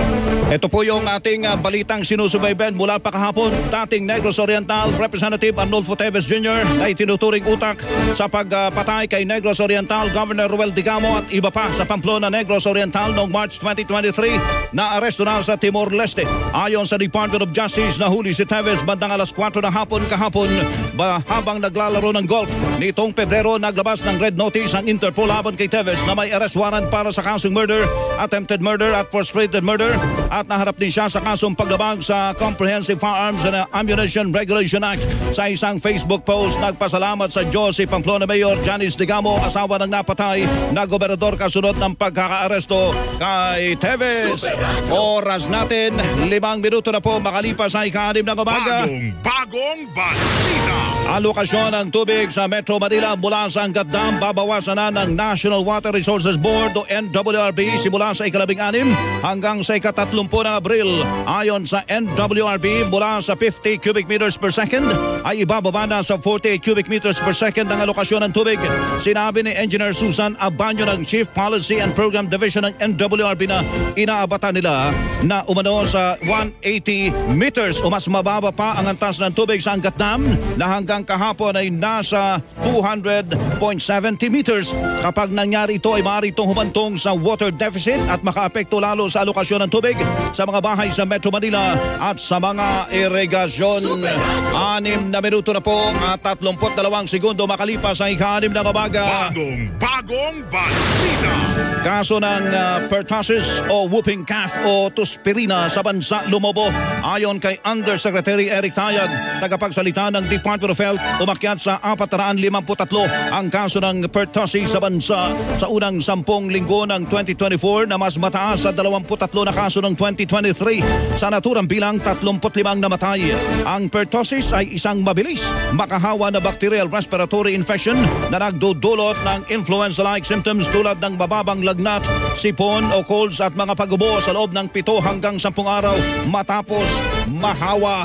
Ito po yung ating ah, balitang sinusubaybayan mula pa kahapon. Dating Negros Oriental Representative Arnolfo Teves Jr. na itinuturing utak sa pagpatay kay Negros Oriental Governor Ruel Digamo at iba pa sa Pamplona Negros Oriental noong March 2023 na aresto na sa Timor-Leste. Ayon sa Department of Justice, nahuli si Teves bandang alas 4 ng hapon kahapon ba, habang naglalaro ng golf. Nitong Pebrero, naglabas ng red notice ang Interpol laban kay Teves na may arrest warrant para sa kasong murder, attempted murder at frustrated murder at naharap din siya sa kasong paglabag sa Comprehensive Firearms and Ammunition Regulation Act. Sa isang Facebook post, nagpasalamat sa Diyos si Pamplona Mayor Janice Digamo, asawa ng napatay na gobernador kasunod ng pagkakaaresto kay Teves. Oras natin, limang minuto na po makalipas sa ika-anim ng umaga. Bagong bagong balita. Alokasyon ng tubig sa Metro Manila mula sa Angat Dam babawasan na ng National Water Resources Board o NWRB simula sa ikalabing anim hanggang sa ikatatlumpu ng Abril. Ayon sa NWRB mula sa 50 cubic meters per second ay ibababa na sa 48 cubic meters per second ang alokasyon ng tubig. Sinabi ni Engineer Susan Abanyo ng Chief Policy and Program Division ng NWRB na inaabatan nila na umano sa 180 meters o mas mababa pa ang antas ng tubig sa Angat Dam na hanggang kahapon ay nasa 200.70 meters. Kapag nangyari ito ay maaari itong humantong sa water deficit at makaapekto lalo sa alokasyon ng tubig sa mga bahay sa Metro Manila at sa mga irigasyon. Anim na minuto na po at 32 segundo makalipas ang ika-anim ng umaga. Bagong bagong balita. Kaso ng uh, pertussis o whooping cough o tuspirina sa bansa lumobo. Ayon kay Undersecretary Eric Tayag, tagapagsalita ng Department of Felt, umakyat sa 453 ang kaso ng pertussis sa bansa sa unang sampung linggo ng 2024 na mas mataas sa 23 na kaso ng 2023 sa naturang bilang 35 namatay. Ang pertussis ay isang mabilis makahawa na bacterial respiratory infection na nagdudulot ng influenza-like symptoms tulad ng mababang lagnat, sipon o colds at mga pagubo sa loob ng 7 hanggang 10 araw matapos mahawa.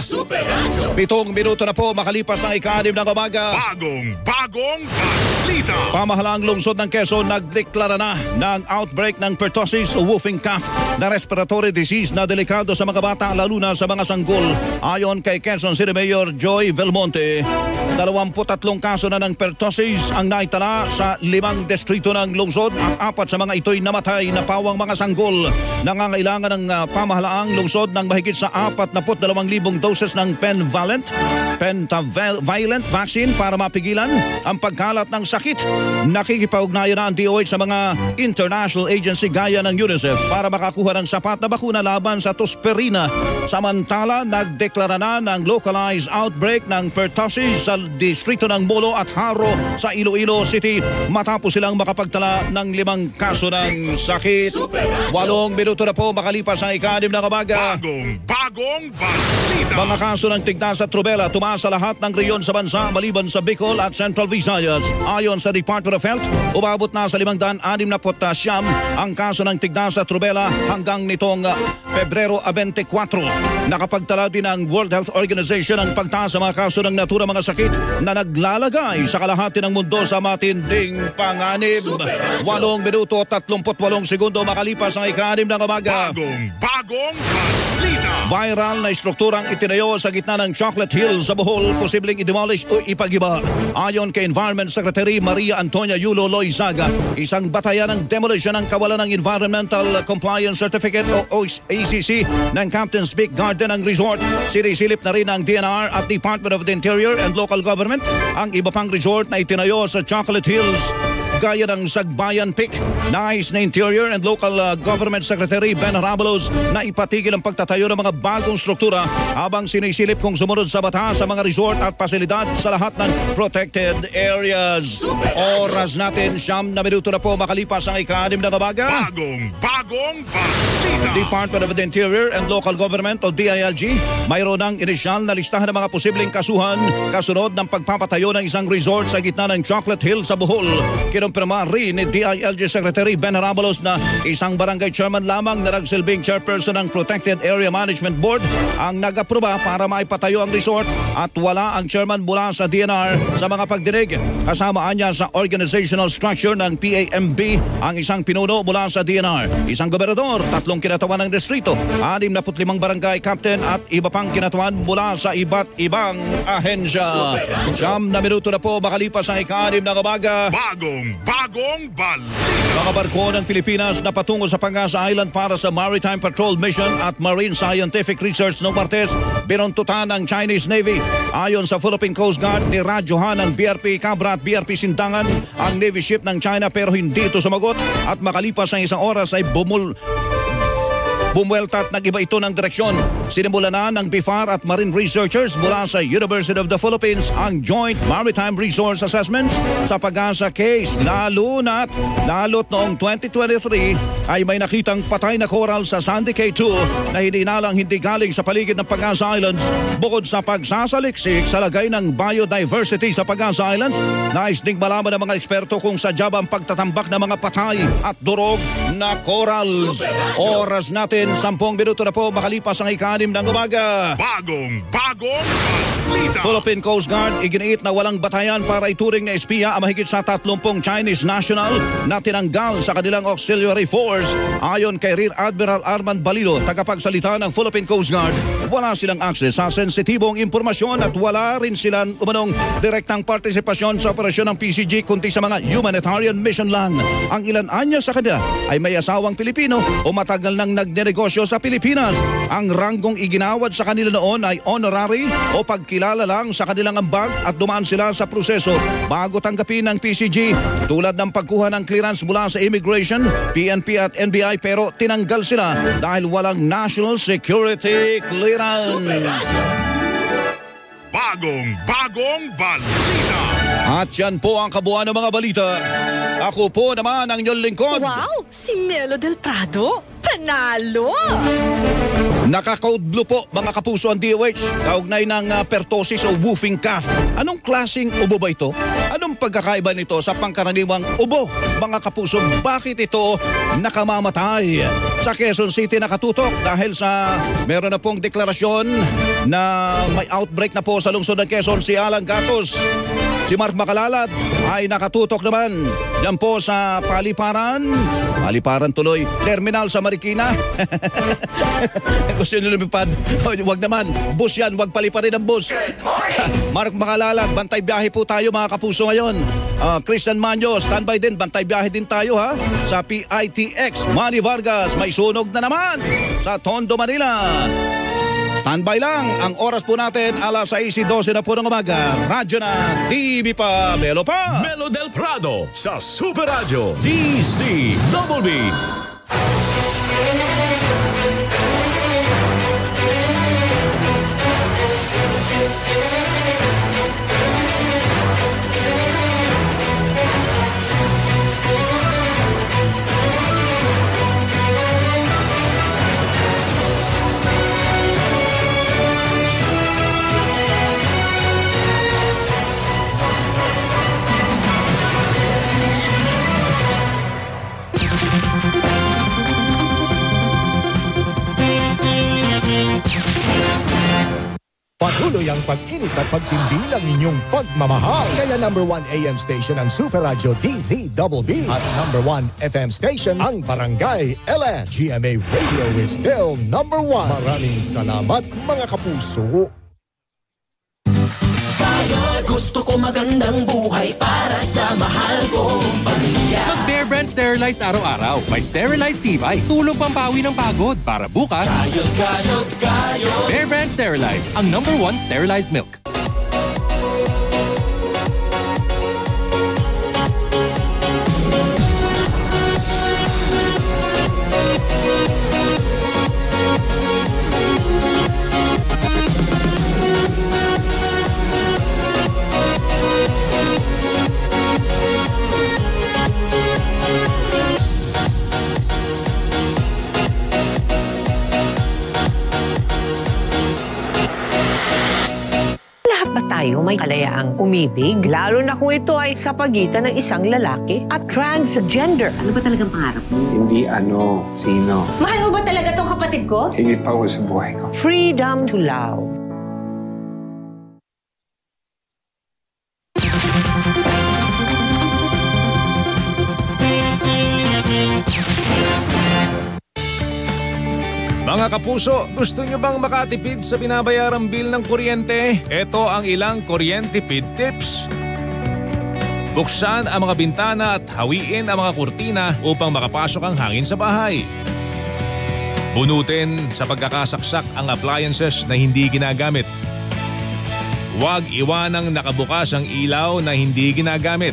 Pitong minuto na po makalipas ang ika-anim ng umaga. Bagong, bagong balita. Pamahalaang lungsod ng Quezon nagdeklara na ng outbreak ng pertussis o whooping cough na respiratory disease na delikado sa mga bata lalo na sa mga sanggol. Ayon kay Quezon City Mayor Joy Belmonte, 23 kaso na ng pertussis ang naitala sa limang distrito ng lungsod. Ang apat sa mga ito'y namatay na pawang mga sanggol. Nangangailangan ng uh, pamahalaang lungsod ng mahigit sa 42,000 doses ng penvalent pentavalent vaccine para mapigilan ang pagkalat ng sakit. Nakikipag-ugnayan na ang DOH sa mga international agency gaya ng UNICEF para makakuha ng sapat na bakuna laban sa tosperina. Samantala, nagdeklara na ng localized outbreak ng pertussis sa distrito ng Molo at Haro sa Iloilo City matapos silang makapagtala ng limang kaso ng sakit. Walong minuto na po makalipas ang ikanim na kabaga. Bagong, bagong balita. Mga kaso ng tignas at trubela tumaas sa lahat ng reyon sa bansa maliban sa Bicol at Central Visayas. Ayon sa Department of Health, umabot na sa 569 ang kaso ng tignas at trubela hanggang nitong Pebrero 24. Nakapagtala din ang World Health Organization ang pagtaas sa mga kaso ng natura mga sakit na naglalagay sa kalahati ng mundo sa matinding panganib. Walong minuto at 38 segundo makalipas ang ika-anim ng umaga. Bagong, bagong balita. Viral na strukturang itinayo sa gitna ng Chocolate Hill sa Bohol, posibleng i-demolish o ipagiba. Ayon kay Environment Secretary Maria Antonia Yulo Loizaga, isang batayan ng demolition ng kawalan ng Environmental Compliance Certificate o ACC ng Captain's Peak Garden ng resort. Sinisilip na rin ng DNR at Department of the Interior and Local Government ang iba pang resort na itinayo sa Chocolate Hills gaya ng Sagbayan Peak. Nais na Interior and Local uh, Government Secretary Ben Harabalos na ipatigil ang pagtatayo ng mga bagong struktura habang sinisilip kung sumunod sa batas sa mga resort at pasilidad sa lahat ng protected areas. Oras natin, siyam na minuto na po makalipas ang ika-anim na kabaga. Bagong, bagong balita. Department of the Interior and Local Government o DILG, mayroon ng inisyal na listahan ng mga posibleng kasuhan kasunod ng pagpapatayo ng isang resort sa gitna ng Chocolate Hill sa Bohol. Kinumpirma rin ni DILG Secretary Ben Arabalos na isang barangay chairman lamang na nagsilbing chairperson ng Protected Area Management Board ang nag-aproba para maipatayo ang resort at wala ang chairman mula sa DNR sa mga pagdinig. Kasamaan niya sa organizational structure ng PAMB ang isang pinuno mula sa DNR, isang gobernador, tatlong kinatawan ng distrito, 65 barangay captain at iba pang kinatawan mula sa iba't ibang ahensya. Siyam na minuto na po makalipas ang ika-anim na kabaga. Bagong, bagong balita. Mga barko ng Pilipinas na patungo sa Pangasa Island para sa Maritime Patrol Mission at Marine Scientific Research noong Martes, binuntutan ng Chinese Navy. Ayon sa Philippine Coast Guard, niradyohan ng BRP Cabra at BRP Sindangan ang Navy ship ng China pero hindi ito sumagot at makalipas ng isang oras ay bumul Bumwelta at nag-iba ito ng direksyon. Sinimula na ng BIFAR at marine researchers mula sa University of the Philippines ang Joint Maritime Resource Assessment sa pag-asa case. Lalo na't, lalo't noong 2023 ay may nakitang patay na coral sa Sandy K2 na hindi nalang hindi galing sa paligid ng Pag-asa Islands bukod sa pagsasaliksik sa lagay ng biodiversity sa Pag-asa Islands. Nais ding malaman ng mga eksperto kung sadya ba ang pagtatambak ng mga patay at durog na corals. Oras natin, 10 minuto na po makalipas ang ikanim ng umaga. Bagong, bagong balita. Philippine Coast Guard iginiit na walang batayan para ituring na espiya ang mahigit sa 30 Chinese national na tinanggal sa kanilang auxiliary force. Ayon kay Rear Admiral Arman Balilo, tagapagsalita ng Philippine Coast Guard, wala silang access sa sensitibong impormasyon at wala rin silang umanong direktang partisipasyon sa operasyon ng PCG kundi sa mga humanitarian mission lang. Ang ilan anya sa kanila ay may asawang Pilipino o matagal nang nagnenegosyo sa Pilipinas. Ang ranggong iginawad sa kanila noon ay honorary o pagkilala lang sa kanilang ambag at dumaan sila sa proseso bago tanggapin ng PCG tulad ng pagkuha ng clearance mula sa immigration, PNP at NBI pero tinanggal sila dahil walang national security clearance. bagong bagong balita. At yan po ang kabuuan ng mga balita. Ako po naman ang inyong lingkod. Wow! Si Melo del Prado? Panalo! Naka-code blue po mga kapuso ang DOH kaugnay ng uh, pertosis o woofing cough. Anong klasing ubo ba ito? Anong pagkakaiba nito sa pangkaraniwang ubo? Mga kapuso, bakit ito nakamamatay? Sa Quezon City nakatutok dahil sa meron na pong deklarasyon na may outbreak na po sa lungsod ng Quezon si Alan Gatos. Si Mark Makalalad ay nakatutok naman yan po sa Paliparan. Paliparan tuloy. Terminal sa Marikina. Gusto nyo lumipad? O, wag naman. Bus yan. Wag paliparin ang bus. Mark Makalalad, bantay biyahe po tayo mga kapuso ngayon. Ah, Christian Manyo, standby din. Bantay biyahe din tayo ha. Sa PITX. Manny Vargas, may sunog na naman. Sa Tondo, Manila. Standby lang. Ang oras po natin, alas 6.12 na po ng umaga. Radyo na, TV pa, Melo pa. Melo del Prado sa Super Radio DC Patuloy ang pag-init at pagtindi ng inyong pagmamahal. Kaya number one AM station ang Super Radio DZBB at number one FM station ang Barangay LS. GMA Radio is still number one. Maraming salamat mga kapuso. Gusto ko magandang buhay para sa mahal kong pamilya. Mag Bear Brand Sterilized araw-araw. May Sterilized Tibay. Tulong pampawi ng pagod para bukas. Kayod, kayod, kayod. Bear Brand Sterilized. Ang number one sterilized milk. Tayo may kalayaang umibig? Lalo na kung ito ay sa pagitan ng isang lalaki at transgender. Ano ba talagang pangarap mo? Hindi ano, sino. Mahal mo ba talaga tong kapatid ko? Higit pa ako sa buhay ko. Freedom to love. Kapuso, gusto nyo bang makatipid sa binabayarang bill ng kuryente? Ito ang ilang kuryentipid tips. Buksan ang mga bintana at hawiin ang mga kurtina upang makapasok ang hangin sa bahay. Bunutin sa pagkakasaksak ang appliances na hindi ginagamit. Huwag iwanang nakabukas ang ilaw na hindi ginagamit.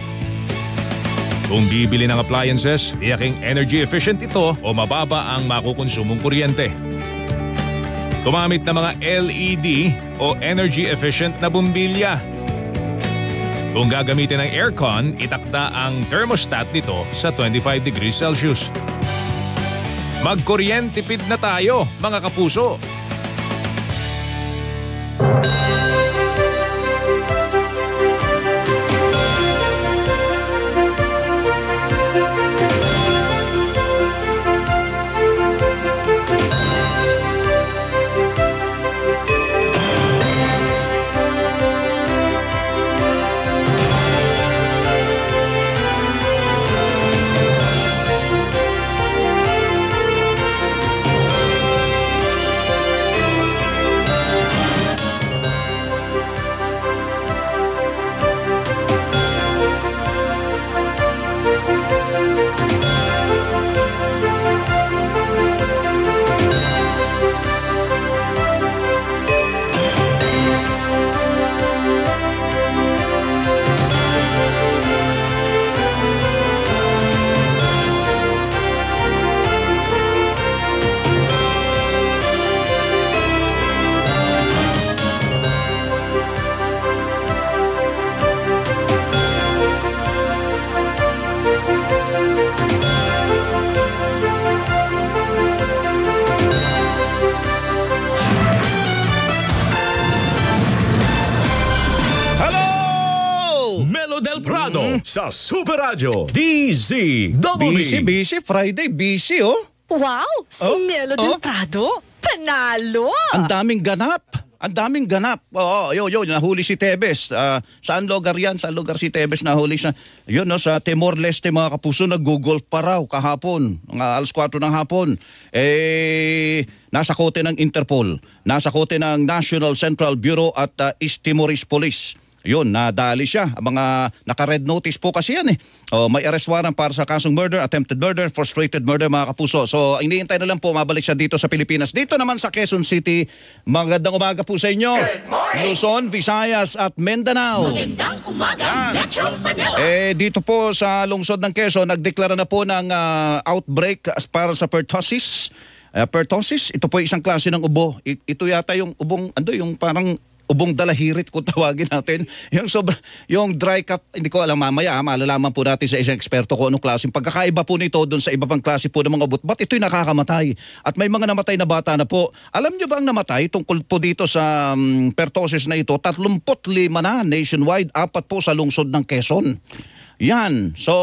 Kung bibili ng appliances, tiyaking energy efficient ito o mababa ang makukonsumong kuryente. Gumamit ng mga LED o energy efficient na bumbilya. Kung gagamitin ng aircon, itakda ang thermostat nito sa 25 degrees Celsius. Magkuryentipid na tayo, mga kapuso. Sa Super Radio DZWB. Busy, busy. Friday, busy oh. Wow! Si Oh, Melo oh. Prado, panalo! Ang daming ganap. Ang daming ganap. Oo, yun, yun, nahuli si Tebes. Ah, saan lugar yan? Saan lugar si Tebes nahuli sa, yun, no, sa Timor-Leste, mga kapuso, nag-golf pa raw kahapon, mga alas 4 ng hapon. Eh, nasa kote ng Interpol, nasa kote ng National Central Bureau at ah, East Timorese Police. Yun, nadali siya. Ang mga naka-red notice po kasi yan eh. O, may arrest warrant para sa kasong murder, attempted murder, frustrated murder mga kapuso. So, iniintay na lang po mabalik siya dito sa Pilipinas. Dito naman sa Quezon City, magandang umaga po sa inyo. Luzon, Visayas at Mindanao. Magandang umaga, Metro Manila. Eh, dito po sa lungsod ng Quezon, nagdeklara na po ng ah, outbreak as para sa pertussis. Uh, pertussis, ito po isang klase ng ubo. I- ito yata yung ubong, ano, yung parang ubong dalahirit kung tawagin natin. Yung sobra, yung dry cup, hindi ko alam mamaya, ha, malalaman po natin sa isang eksperto ko anong klaseng pagkakaiba po nito doon sa iba pang klase po ng mga ubot. Ba't ito'y nakakamatay? At may mga namatay na bata na po. Alam nyo ba ang namatay tungkol po dito sa um, pertussis na ito? 35 na nationwide, apat po sa lungsod ng Quezon. Yan. So,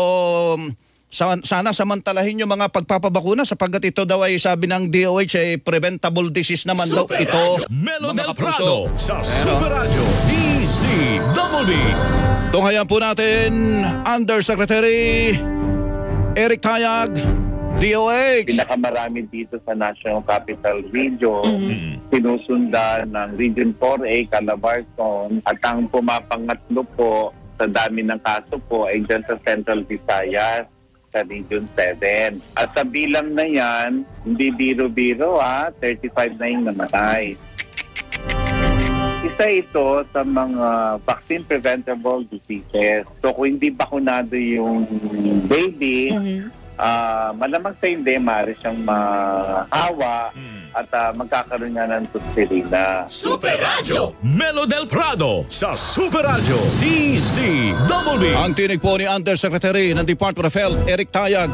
sana samantalahin yung mga pagpapabakuna sapagkat ito daw ay sabi ng DOH ay preventable disease naman daw Super ito. Radio Melo mga. Prado sa Pero- Super Radio DZWB. Tunghayan po natin Undersecretary Eric Tayag, DOH. pinakamarami dito sa National Capital Region, sinusundan ng Region 4A, Calabarzon, at ang pumapangatlo po sa dami ng kaso po ay dyan sa Central Visayas sa Region 7. At sa bilang na yan, hindi biro-biro ha, 35 na yung namatay. Isa ito sa mga vaccine preventable diseases. So kung hindi bakunado yung baby, ah malamang sa hindi, maaari siyang mahawa at ah, magkakaroon nga ng tuspirina. Super Radio Melo Del Prado sa Super Radio DZWB. Ang tinig po ni Undersecretary ng Department of Health, Eric Tayag.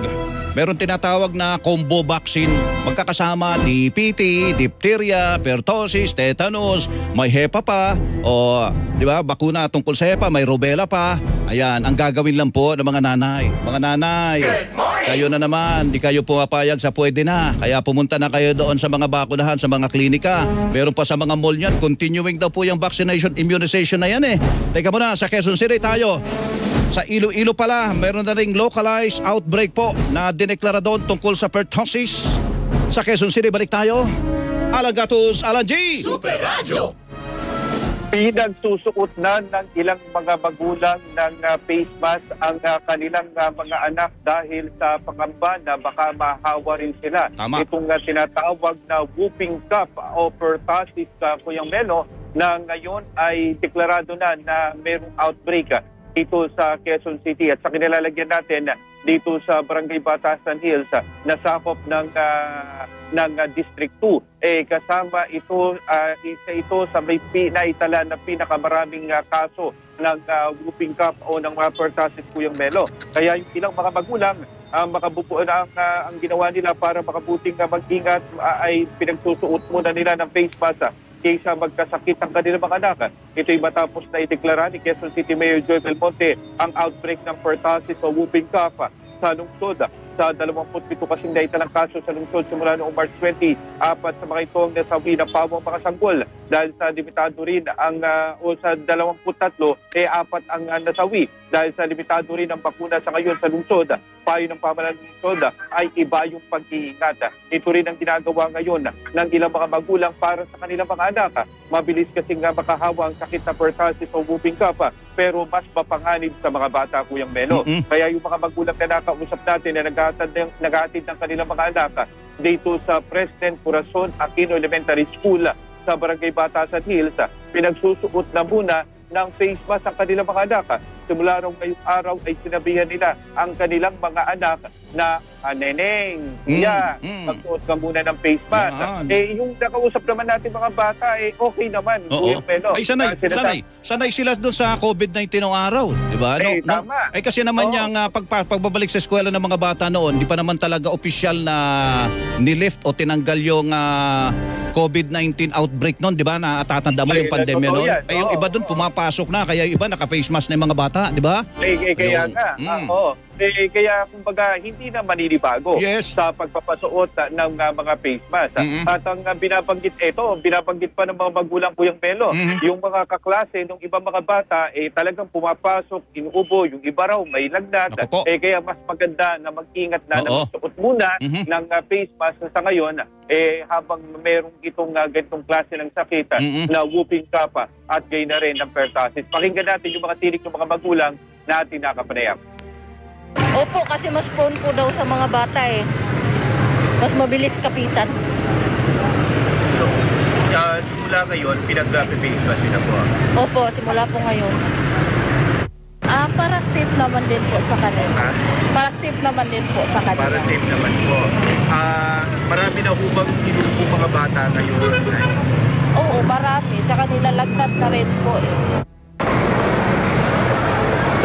Meron tinatawag na combo vaccine. Magkakasama DPT, diphtheria, pertussis, tetanus, may hepa pa, o di ba, bakuna tungkol sa hepa, may rubella pa. Ayan, ang gagawin lang po ng mga nanay. Mga nanay, kayo na naman, di kayo pumapayag sa pwede na. Kaya pumunta na kayo doon sa mga bakunahan, sa mga klinika. Meron pa sa mga mall yan, continuing daw po yung vaccination, immunization na yan eh. Teka muna, sa Quezon City tayo. Sa Iloilo pala, meron na ring localized outbreak po na dineklara doon tungkol sa pertussis. Sa Quezon City, balik tayo. Alagatos, Alan G! Super Radio Pinagsusuot na ng ilang mga magulang ng ah, face mask ang ah, kanilang ah, mga anak dahil sa pangamba na baka mahawa rin sila. Tama. Itong ah, tinatawag na whooping cough o pertussis sa Kuyang Melo na ngayon ay deklarado na na mayroong outbreak dito sa Quezon City at sa kinilalagyan natin dito sa Barangay Batasan Hills na sakop ng ah, ng ah, District 2 eh kasama ito ah, isa ito sa may pi- naitala na pinakamaraming ah, kaso ng ah, whooping cough o ng mga pertussis Kuyang Melo. Kaya yung ilang mga magulang ang makabubuo na ang, ah, ang ginawa nila para makabuting ah, mag-ingat ah, ay pinagsusuot muna nila ng face mask kaysa magkasakit ang kanilang mga anak. Ito'y matapos na ideklara ni Quezon City Mayor Joy Belmonte ang outbreak ng pertussis o whooping cough sa lungsod. Sa 27 kasing naitalang kaso sa lungsod simula noong March 20, apat sa mga ito ang nasawi na pawang mga sanggol dahil sa limitado rin ang ah, o sa 23 eh apat ang ah, nasawi dahil sa limitado rin ang bakuna sa ngayon sa lungsod. Payo ng pamahalaan ng lungsod ah, ay iba yung pag-iingat. Ito rin ang ginagawa ngayon ng ilang mga magulang para sa kanilang mga anak. Mabilis kasi nga makahawa ang sakit na pertussis o whooping cough ah, pero mas mapanganib sa mga bata, Kuyang Melo. Kaya yung mga magulang na nakausap natin na naghatid ng, naghatid ng kanilang mga anak dito sa President Corazon Aquino Elementary School sa Barangay Batasan Hills, pinagsusuot na muna ng face mask ang kanilang mga anak. Simula nung ngayong araw ay sinabihan nila ang kanilang mga anak na ah, Neneng, Kuya, magsuot ka muna ng face mask. Yan. Eh, yung nakausap naman natin mga bata, eh, okay naman. Oo. Kuya Melo. Ay sanay, Ah, sanay. Sanay sila doon sa COVID-19 ng araw, 'di ba? No, Eh, tama. Eh kasi naman yung ah, pagpa- pagbabalik sa eskwela ng mga bata noon, di pa naman talaga opisyal na nilift o tinanggal yung ah, COVID-19 outbreak noon, di ba? Na tatanda mo Ay, yung pandemya totoo noon. yan. Ay yung Oo, iba doon pumapasok na, kaya yung iba naka-face mask na yung mga bata bata, di ba? Eh, eh, kaya Yung- nga, Mm. ah, oo. Eh, kaya kumbaga hindi na maninibago Yes. sa pagpapasuot ng ah, mga face mask. Mm-mm. At ang ah, binabanggit ito, binabanggit pa ng mga magulang Kuyang Melo, Mhm. yung mga kaklase ng ibang mga bata, eh talagang pumapasok, inuubo, yung iba raw may lagnat. Eh kaya mas maganda na mag-ingat na na Oo. magsuot muna Mhm. ng ah, face mask sa ngayon eh habang merong itong uh, ganitong klase ng sakit Mhm. na whooping kappa at gayon na rin ng pertussis. Pakinggan natin yung mga tinik ng mga magulang na ating. Opo, kasi mas prone po daw sa mga bata eh. Mas mabilis kapitan. So, uh, simula ngayon, pinag-face mask sila po. Opo, simula po ngayon. Ah, para safe naman din po sa kanila. Para safe naman din po sa kanila. Para safe naman po. Ah, marami na hubang inuubo mga bata ngayon. Oo, marami. Tsaka nilalagnat na rin po eh.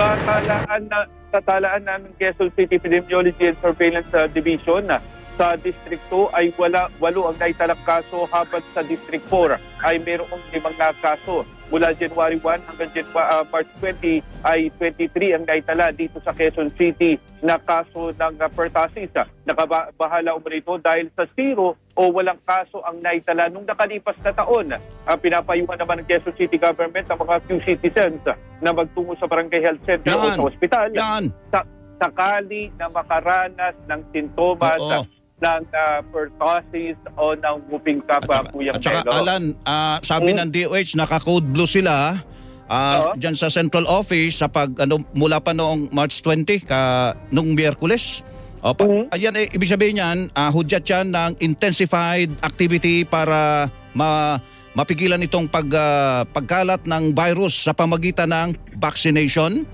Sa talaan, na, sa talaan namin Quezon City Epidemiology and Surveillance uh, Division sa District 2 ay wala, walo ang naitalak kaso habang sa District 4 ay mayroong limang na kaso. Mula January 1 hanggang January, uh, March 20 ay 23 ang naitala dito sa Quezon City na kaso ng uh, pertussis. Uh, nakabahala umano ito dahil sa zero o walang kaso ang naitala nung nakalipas na taon. Uh, pinapayuhan naman ng Quezon City Government ang mga few citizens na magtungo sa barangay health center o Yan. sa ospital Yan. sa, sakali na makaranas ng sintomas Oo. Uh, ng uh, pertussis o ng whooping cough, uh, Kuya At saka Melo. Alan, ah, sabi Hmm? ng DOH, naka-code blue sila ah, Oo. dyan sa central office sa pag ano mula pa noong March 20 ka nung Miyerkules. O, pa, Hmm? Ayan, eh, ibig sabihin yan, ah, hudyat yan ng intensified activity para ma mapigilan itong pag, ah, pagkalat ng virus sa pamagitan ng vaccination.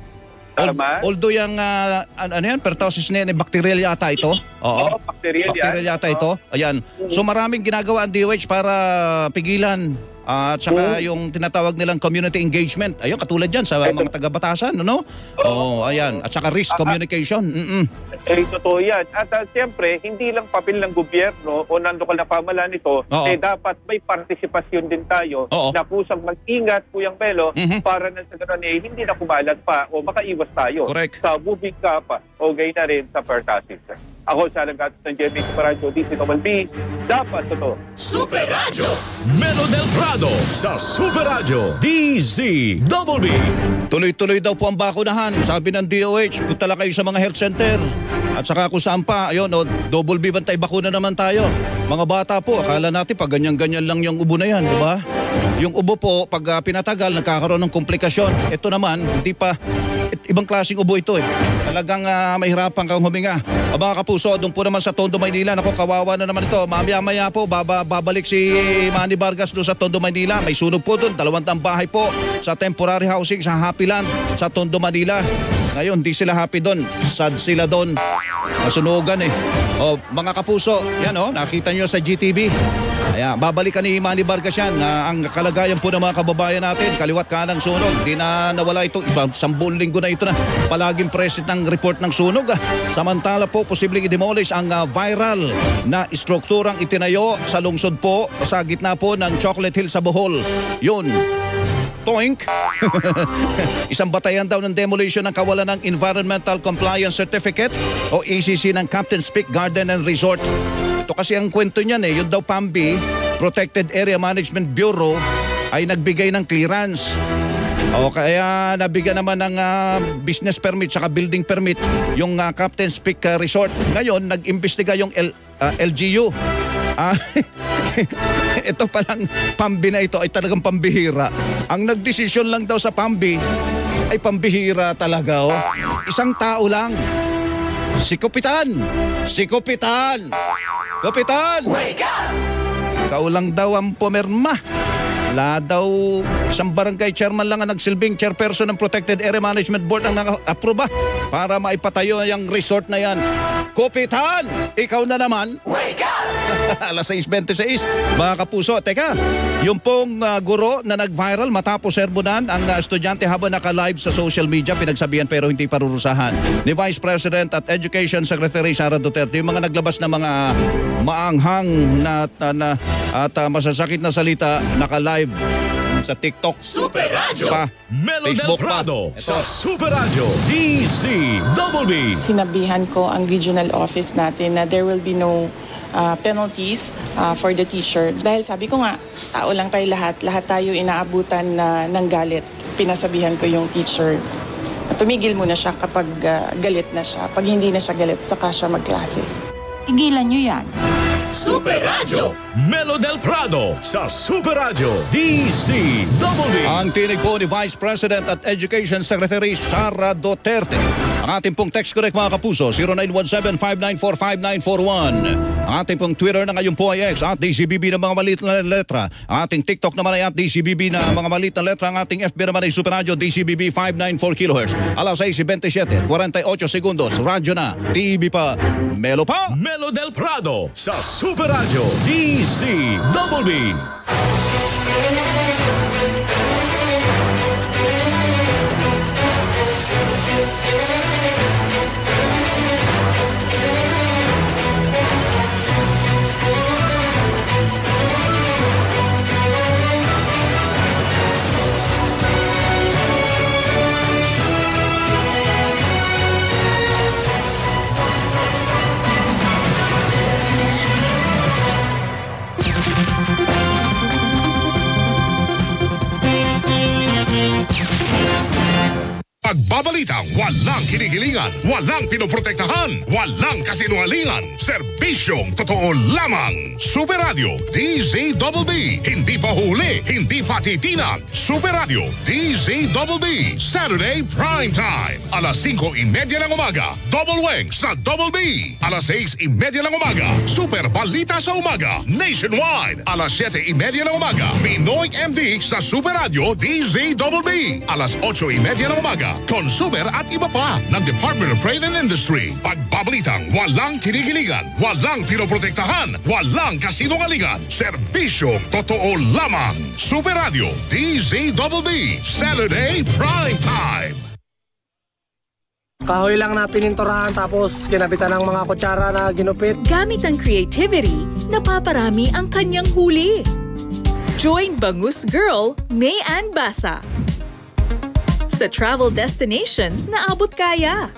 Al- Tama. although yung an- ano yan, pertussis na yan, eh, bacterial yata ito. Oo. Oo, bacterial yan. Bacterial yata ito. Ayan. So maraming ginagawa ang DOH para pigilan at saka yung tinatawag nilang community engagement. Ayun, katulad yan sa mga taga-batasan, ano? Oo, ayan. At saka risk communication. Mm-mm. Eh, totoo yan. At uh, siyempre, hindi lang papel ng gobyerno o ng lokal na pamahalaan ito, Oo. eh dapat may partisipasyon din tayo Oo. na kusang mag-ingat, Kuyang Melo, Mhm. para na sa ganun eh, hindi na kumalat pa o makaiwas tayo Correct. sa moving ka pa o gay na rin sa pertussis. Ako sa Alagatos ng Jeremy Paradio, DC Nomal B, dapat totoo. Super Radio. Melo del Prado sa Super Radio. DZBB. Tuloy-tuloy daw po ang bakunahan. Sabi ng DOH, punta lang kayo sa mga health center. At saka kung saan pa, ayun, o, double B bantay bakuna naman tayo. Mga bata po, akala natin pag ganyan-ganyan lang yung ubo na yan, di ba? Yung ubo po, pag ah, pinatagal, nagkakaroon ng komplikasyon. Ito naman, hindi pa, ibang klaseng ubo ito eh. Talagang ah, mahirapan kang huminga. O mga kapuso, doon po naman sa Tondo, Maynila, ako kawawa na naman ito. Mamaya-maya po, baba, babalik si Manny Vargas doon sa Tondo, Maynila. May sunog po doon, dalawang bahay po sa temporary housing sa Happy Land sa Tondo, Manila. Ngayon, di sila happy doon. Sad sila doon. Masunugan eh. O, mga kapuso, yan o, nakita nyo sa GTV. Ayan, babalikan ni Manny Vargas yan na ang kalagayan po ng mga kababayan natin, kaliwat kanang sunog. Di na nawala ito, sambul linggo na ito na palaging present ng report ng sunog. Samantala po, posibleng i-demolish ang ah, viral na istrukturang itinayo sa lungsod po sa gitna po ng Chocolate Hill sa Bohol. Yun, Toink. Isang batayan daw ng demolition ng kawalan ng Environmental Compliance Certificate o ECC ng Captain's Peak Garden and Resort. Ito kasi ang kwento niyan eh, yung daw PAMBI, Protected Area Management Bureau, ay nagbigay ng clearance. O kaya nabigyan naman ng ah, business permit saka building permit yung ah, Captain's Peak ah, Resort. Ngayon, nag-imbestiga yung L- ah, LGU. Ah, ito palang pambi na ito ay talagang pambihira. Ang nagdesisyon lang daw sa pambi ay pambihira talaga. Oh. Isang tao lang. Si Kupitan. Si Kupitan. Kupitan! Wake up! Ikaw lang daw ang pumirma. Wala daw isang barangay chairman lang ang nagsilbing chairperson ng Protected Area Management Board ang naka-aproba para maipatayo yung resort na yan. Kupitan! Ikaw na naman. Wake up! Alas 6.26. Mga kapuso, teka, yung pong ah, guro na nag-viral matapos sermonan ang ah, estudyante habang naka-live sa social media, pinagsabihan pero hindi parurusahan ni Vice President at Education Secretary Sara Duterte. Yung mga naglabas na mga maanghang na, na, na- at ah, masasakit na salita, naka-live sa TikTok. Super Radio. Pa, Melo del Facebook pa. Prado Ito. sa Super Radio DZBB. Sinabihan ko ang regional office natin na there will be no uh, penalties uh, for the teacher. Dahil sabi ko nga, tao lang tayo lahat. Lahat tayo inaabutan na, ng galit. Pinasabihan ko yung teacher. Tumigil muna siya kapag uh, galit na siya. Pag hindi na siya galit, saka siya magklase. Tigilan niyo yan. Super Radio. Melo del Prado sa Super Radio DZBB. Ang tinig po ni Vice President at Education Secretary Sara Duterte. Ang ating pong text correct mga kapuso, 0917-594-5941. Ang ating pong Twitter na ngayon po ay X at DCBB ng mga maliit na letra. Ating TikTok naman ay at DCBB na mga maliit na letra. Ang ating FB naman ay Super Radio DCBB 594 kHz. Alas 6.27, 48 segundos. Radyo na, TV pa, Melo pa. Melo del Prado sa Super Radio DZBB. Pagbabalitang walang kinikilingan, walang pinoprotektahan, walang kasinungalingan, serbisyong totoo lamang. Super Radio DZBB. Hindi pa huli, hindi pa titinag. Super Radio DZBB. Saturday Prime Time. Alas 5.30 ng umaga, Double Wang sa Double B. Alas 6.30 ng umaga, Super Balita sa umaga, Nationwide. Alas 7.30 ng umaga, Pinoy MD sa Super Radio DZBB. Alas 8.30 ng umaga, Consumer at iba pa ng Department of Trade and Industry. Pagbabalitang walang kinigiligan, walang pinoprotektahan, walang kasinungalingan, serbisyong totoo lamang. Super Radio DZBB. Saturday Prime Time. Kahoy lang na pininturahan tapos kinabitan ng mga kutsara na ginupit. Gamit ang creativity, napaparami ang kanyang huli. Join Bangus Girl, May Ann Basa. Sa travel destinations na abot kaya.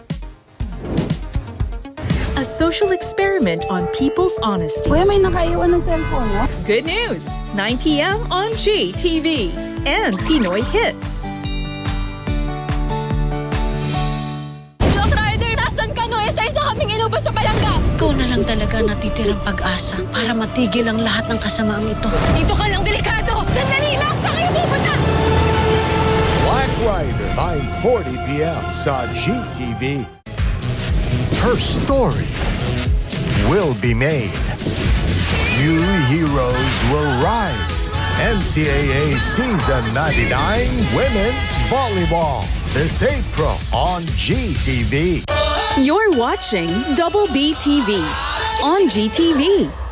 A social experiment on people's honesty. Kuya, may nakaiwan ng cellphone, no? Good news! 9 p.m. on JTV and Pinoy Hits. Lock Rider, tasan ka no? Isa-isa kaming inubos sa palangga. Ikaw na lang talaga natitirang pag-asa para matigil ang lahat ng kasamaang ito. Dito ka lang delikado! Sandali lang! Saan kayo pupunta? Black 9.40pm sa GTV. Her story will be made. New heroes will rise. NCAA Season 99 Women's Volleyball. This April on GTV. You're watching Double B TV on GTV.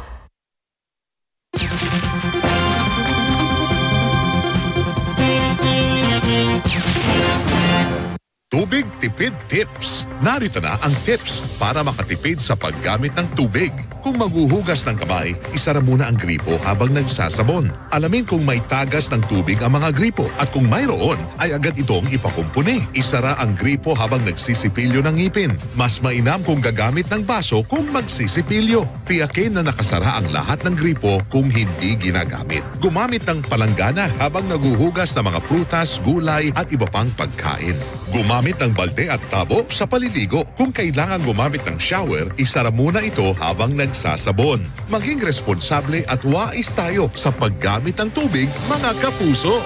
Tubig Tipid Tips. Narito na ang tips para makatipid sa paggamit ng tubig. Kung maghuhugas ng kamay, isara muna ang gripo habang nagsasabon. Alamin kung may tagas ng tubig ang mga gripo at kung mayroon, ay agad itong ipakumpuni. Isara ang gripo habang nagsisipilyo ng ngipin. Mas mainam kung gagamit ng baso kung magsisipilyo. Tiyakin na nakasara ang lahat ng gripo kung hindi ginagamit. Gumamit ng palanggana habang naguhugas ng mga prutas, gulay at iba pang pagkain. Gumamit ng balde at tabo sa paliligo. Kung kailangan gumamit ng shower, isara muna ito habang nagsasabon. Maging responsable at wais tayo sa paggamit ng tubig, mga kapuso.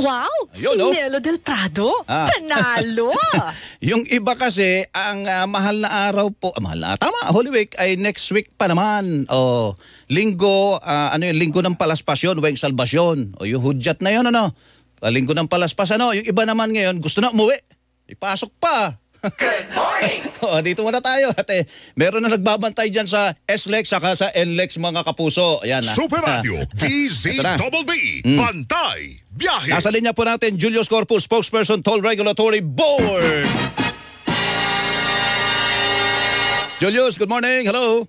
Wow! Ayun, si oh. Melo del Prado. Ah. Panalo! Yung iba kasi, ang ah, mahal na araw po, ah, mahal na, tama, Holy Week ay next week pa naman. O, linggo, ah, ano yun, linggo ng palaspasyon, weng salbasyon. O yung hudyat na yun, ano? Ah, Linggo ng palaspas, ano? Yung iba naman ngayon, gusto na umuwi. Ipasok pa. Good morning! o, dito muna tayo. At eh, meron na nagbabantay dyan sa SLEX saka sa NLEX mga kapuso. Ayan na. Super Radio. DZBB, Mm. Pantay, Biyahe. Nasa linya po natin, Julius Corpus, spokesperson, Toll Regulatory Board. Julius, good morning. Hello.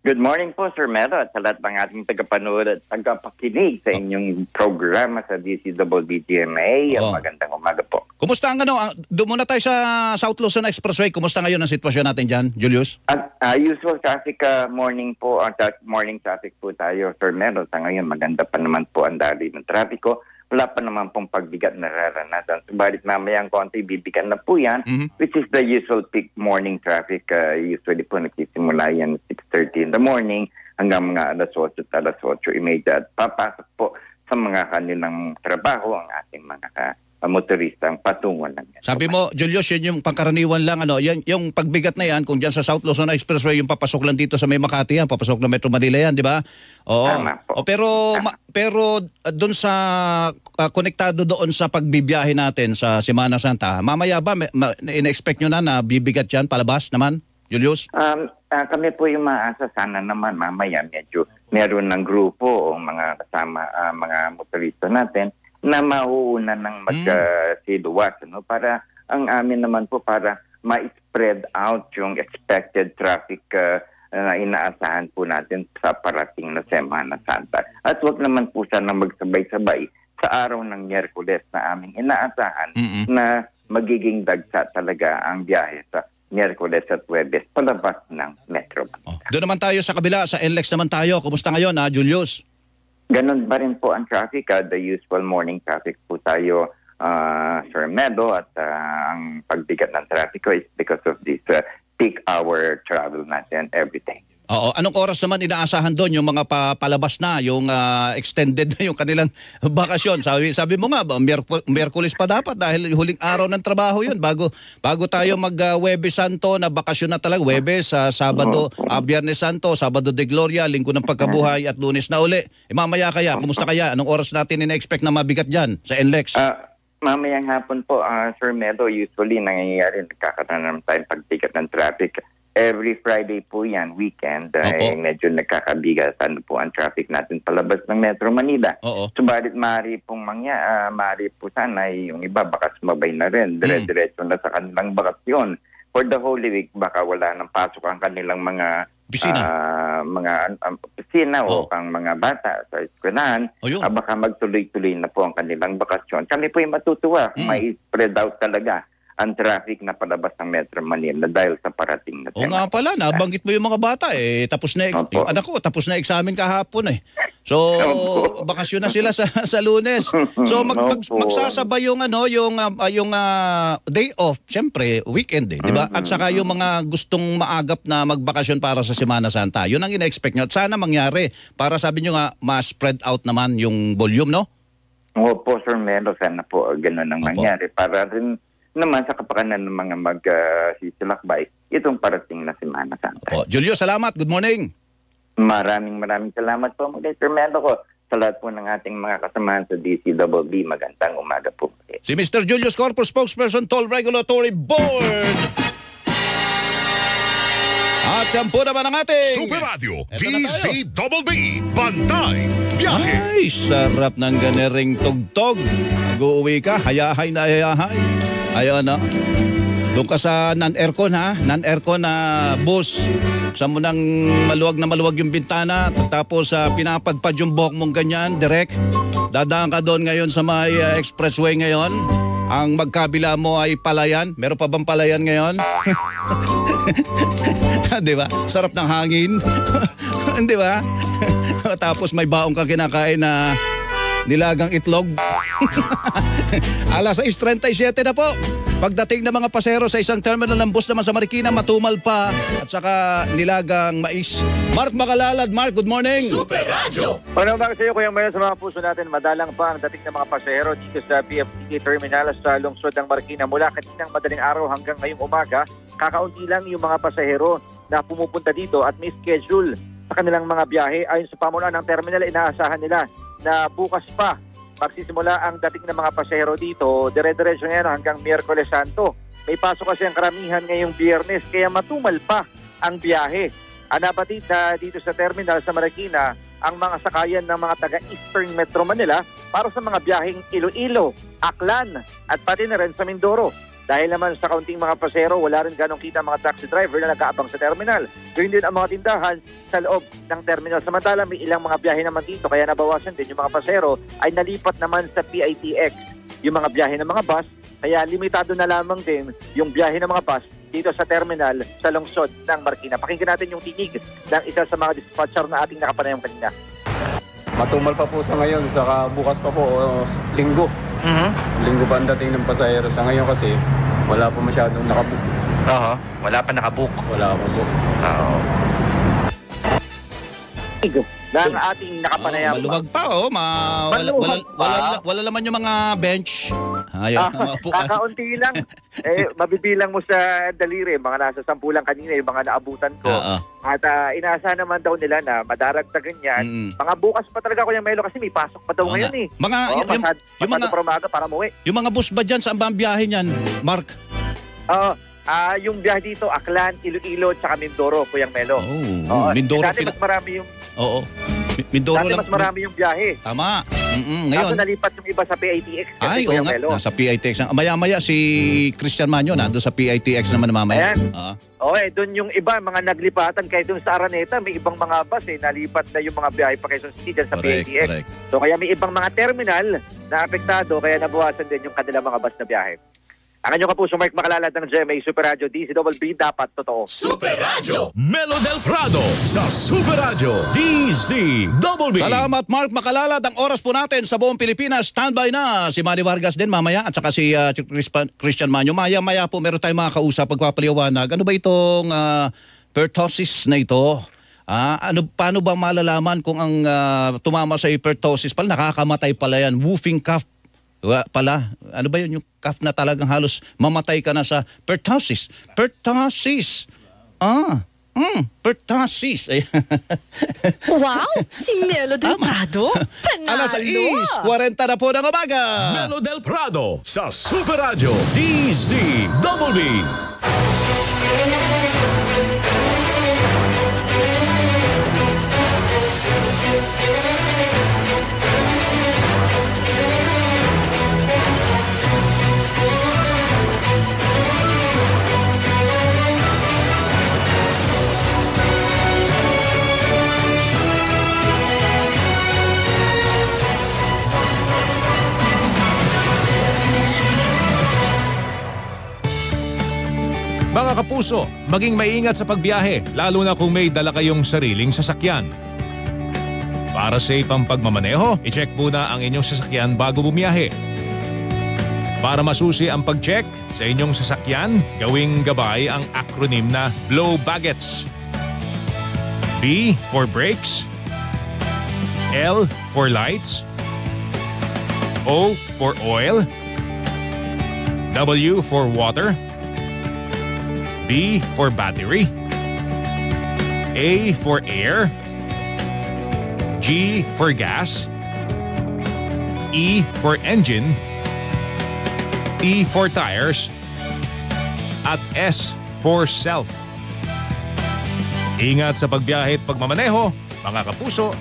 Good morning po, Sir Melo, at sa lahat ng ating tagapanood at tagapakinig sa inyong programa sa DCWBGMA. Oh. Magandang umaga po. Kumusta ang ano? ah, Doon muna tayo sa South Luzon Expressway. Kumusta ngayon ang sitwasyon natin dyan, Julius? At ah, usual traffic ah, morning po, ang tra- morning traffic po tayo, Sir Melo. Sa ngayon, maganda pa naman po ang dali ng trapiko. Wala pa naman pong pagbigat na nararanasan. Subalit mamayang konti, bibigan na po yan, which is the usual peak morning traffic. Ah, usually po nagsisimula yan 6.30 in the morning hanggang mga alas 8 at alas 8.30 at papasok po sa mga kanilang trabaho ang ating mga ka- motorista ang patungo ng Sabi mo, Julius, yun yung pangkaraniwan lang. Ano, yan, yung pagbigat na yan, kung dyan sa South Luzon Expressway, yung papasok lang dito sa may Makati yan, papasok na Metro Manila yan, di ba? Oo. O, pero ma- pero uh, doon sa uh, konektado doon sa pagbibiyahe natin sa Semana Santa, mamaya ba ma- in-expect nyo na na bibigat yan palabas naman, Julius? Um, ah, kami po yung maasa sana naman mamaya medyo meron ng grupo o mga kasama ah, mga motorista natin na mauuna ng magsiluwas ano para ang amin naman po para ma-spread out yung expected traffic ah, na inaasahan po natin sa parating na Semana Santa. At wag naman po sana magsabay-sabay sa araw ng Miyerkules na aming inaasahan na magiging dagsa talaga ang biyahe sa Miyerkules at Huwebes palabas ng Metro. Doon naman tayo sa kabila, sa NLEX naman tayo. Kumusta ngayon, ha, Julius? Ganon pa rin po ang traffic. ah, the usual morning traffic po tayo, uh, Sir Medo, at ah, ang pagbigat ng traffic is because of this ah, peak hour travel natin every day. Oo, anong oras naman inaasahan doon yung mga pa- palabas na, yung ah, extended na yung kanilang bakasyon? Sabi sabi mo nga, ba, Miyerku- pa dapat dahil huling araw ng trabaho yun bago bago tayo mag ah, Huwebes Santo na bakasyon na talaga, Huwebes, sa Sabado, ah, Biyernes Santo, Sabado de Gloria, Linggo ng Pagkabuhay at Lunes na uli. E mamaya kaya, kumusta kaya? Anong oras natin ina-expect na mabigat diyan sa NLEX? Ah, mamayang hapon po, ah, Sir Medo, usually nangyayari, nagkakaroon naman tayong pagbigat ng traffic. Every Friday po yan, weekend, ay medyo nagkakabigatan po ang traffic natin palabas ng Metro Manila. Subalit maaari pong mangya, ah, maaari po sana ay yung iba baka sumabay na rin, dire-diretso na sa kanilang bakasyon. For the Holy Week, baka wala nang pasok ang kanilang mga ah, mga um, opisina o ang mga bata sa eskwelahan, ah, baka magtuloy-tuloy na po ang kanilang bakasyon. Kami po ay matutuwa. Kung may spread out talaga ang traffic na palabas ng Metro Manila dahil sa parating na Oo nga pala, nabanggit mo yung mga bata eh. Tapos na, ex- yung anak ko, tapos na examen kahapon eh. So, bakasyon na sila sa sa Lunes. So, mag, mag- Opo. magsasabay yung ano, yung ah, yung ah, day off, syempre, weekend eh, di ba? At saka yung mga gustong maagap na magbakasyon para sa Semana Santa. Yun ang ina-expect nyo. At sana mangyari para sabi nyo nga, ma-spread out naman yung volume, no? Opo, Sir Melo, sana po uh, ganun ang mangyari para rin naman sa kapakanan ng mga mag-sisilakbay itong parating na Semana Santa. O, Julio, salamat. Good morning. Maraming maraming salamat po muli, Sir ko sa lahat po ng ating mga kasamahan sa DCWB. Magandang umaga po. Si Mr. Julius Corpus, spokesperson, Toll Regulatory Board. At sampu naman ang ating... Super Radio, DZBB, Pantay, Biyahe. Ay, sarap ng ganering tugtog. Mag-uwi ka, hayahay na hayahay. Ayun, no? Doon ka sa non-aircon ha, non-aircon na bus. Sa mo nang maluwag na maluwag yung bintana, tapos sa pinapadpad yung buhok mong ganyan, direct. Dadaan ka doon ngayon sa may uh, expressway ngayon. Ang magkabila mo ay palayan. Meron pa bang palayan ngayon? Di ba? Sarap ng hangin. Di ba? Tapos may baong ka kinakain na nilagang itlog. Alas 6.37 na po. Pagdating ng mga pasero sa isang terminal ng bus naman sa Marikina, matumal pa at saka nilagang mais. Mark Makalalad, Mark, good morning. Super Radio. Ano ba sa iyo, Kuya Mel, sa mga puso natin, madalang pa ang dating ng mga pasahero dito sa BFTK Terminal sa lungsod ng Marikina. Mula kaninang madaling araw hanggang ngayong umaga, kakaunti lang yung mga pasahero na pumupunta dito at may schedule sa kanilang mga biyahe. Ayon sa pamulaan ng terminal, inaasahan nila na bukas pa magsisimula ang dating ng mga pasahero dito. Dire-diretso ngayon hanggang Miyerkules Santo. May pasok kasi ang karamihan ngayong biyernes kaya matumal pa ang biyahe. Ang nabatid na dito sa terminal sa Marikina ang mga sakayan ng mga taga-Eastern Metro Manila para sa mga biyaheng Iloilo, Aklan at pati na rin sa Mindoro. Dahil naman sa kaunting mga pasero, wala rin ganong kita mga taxi driver na nag-aabang sa terminal. Gayun din ang mga tindahan sa loob ng terminal. Samantala, may ilang mga biyahe naman dito kaya nabawasan din yung mga pasero ay nalipat naman sa PITX yung mga biyahe ng mga bus. Kaya limitado na lamang din yung biyahe ng mga bus dito sa terminal sa lungsod ng Marikina. Pakinggan natin yung tinig ng isa sa mga dispatcher na ating nakapanayam kanina. Matumal pa po sa ngayon, saka bukas pa po, o, linggo. Linggo pa ang dating ng pasahero. Sa ngayon kasi, wala pa masyadong nakabook. Oo, wala pa nakabook. Wala pa po. Oo. Ng ating nakapanayam. Maluwag pa oh, ma wala, wala, pa? wala, wala naman yung mga bench. Ayun, Ah, kakaunti lang. eh, mabibilang mo sa daliri. Mga nasa sampu lang kanina, yung mga naabutan ko. Oo. At ah, inaasahan naman daw nila na madaragdagan yan. Mm. Mga bukas pa talaga yung Melo kasi may pasok pa daw Oo ngayon nga. eh. Mga- Oo, yung- yung- masad, yung mga- pa umaga para umuwi. Yung mga bus ba dyan, saan ba ang biyahe niyan, Mark? Oo. Ah, yung biyahe dito, Aklan, Iloilo, tsaka Mindoro, Kuyang Melo. Oh, Mindoro Dati mas marami yung, Oo. Mi- Mindoro dati lang. mas marami yung biyahe. Tama. Mm-mm, ngayon. Kaso nalipat yung iba sa PITX. Kasi Ay, oo Kuyang nga. Melo. Nasa PITX. na- Maya-maya si Christian Manyo nando sa PITX naman mamaya. Ayan. Ah. Okay, doon yung iba, mga naglipatan kahit doon sa Araneta, may ibang mga bus eh, nalipat na yung mga biyahe pa Quezon City dyan sa Correct, PATX. correct. So kaya may ibang mga terminal na apektado, kaya nabawasan din yung kanilang mga bus na biyahe. Ang inyong kapuso, Mark Makalalad ng GMA Super Radio DCWB, dapat totoo. Super Radio. Melo del Prado sa Super Radio. DZBB. Salamat Mark Makalalad. Ang oras po natin sa buong Pilipinas. Standby na si Manny Vargas din mamaya at saka si uh, Chris- Christian Manyo. Maya-maya po meron tayong mga kausap pagpapaliwanag. Ano ba itong uh, pertussis na ito? Ah, ano paano ba malalaman kung ang ah, tumama sa pertussis pala nakakamatay pala yan, woofing cough pala. Ano ba yun yung cough na talagang halos mamatay ka na sa pertussis? Pertussis. Ah, mm, pertussis. Wow! Si Melo Del Prado? Panalo! Alas 6.40 na po ng umaga. Melo del Prado sa Super Radio. DZBB. Mga kapuso, maging maingat sa pagbiyahe, lalo na kung may dala kayong sariling sasakyan. Para safe ang pagmamaneho, i-check muna ang inyong sasakyan bago bumiyahe. Para masusi ang pag-check sa inyong sasakyan, gawing gabay ang acronym na Blow Baggets. B for brakes, L for lights, O for oil, W for water, B for battery, A for air, G for gas, E for engine, E for tires, at S for self. Ingat sa pagbiyahe at pagmamaneho, mga kapuso.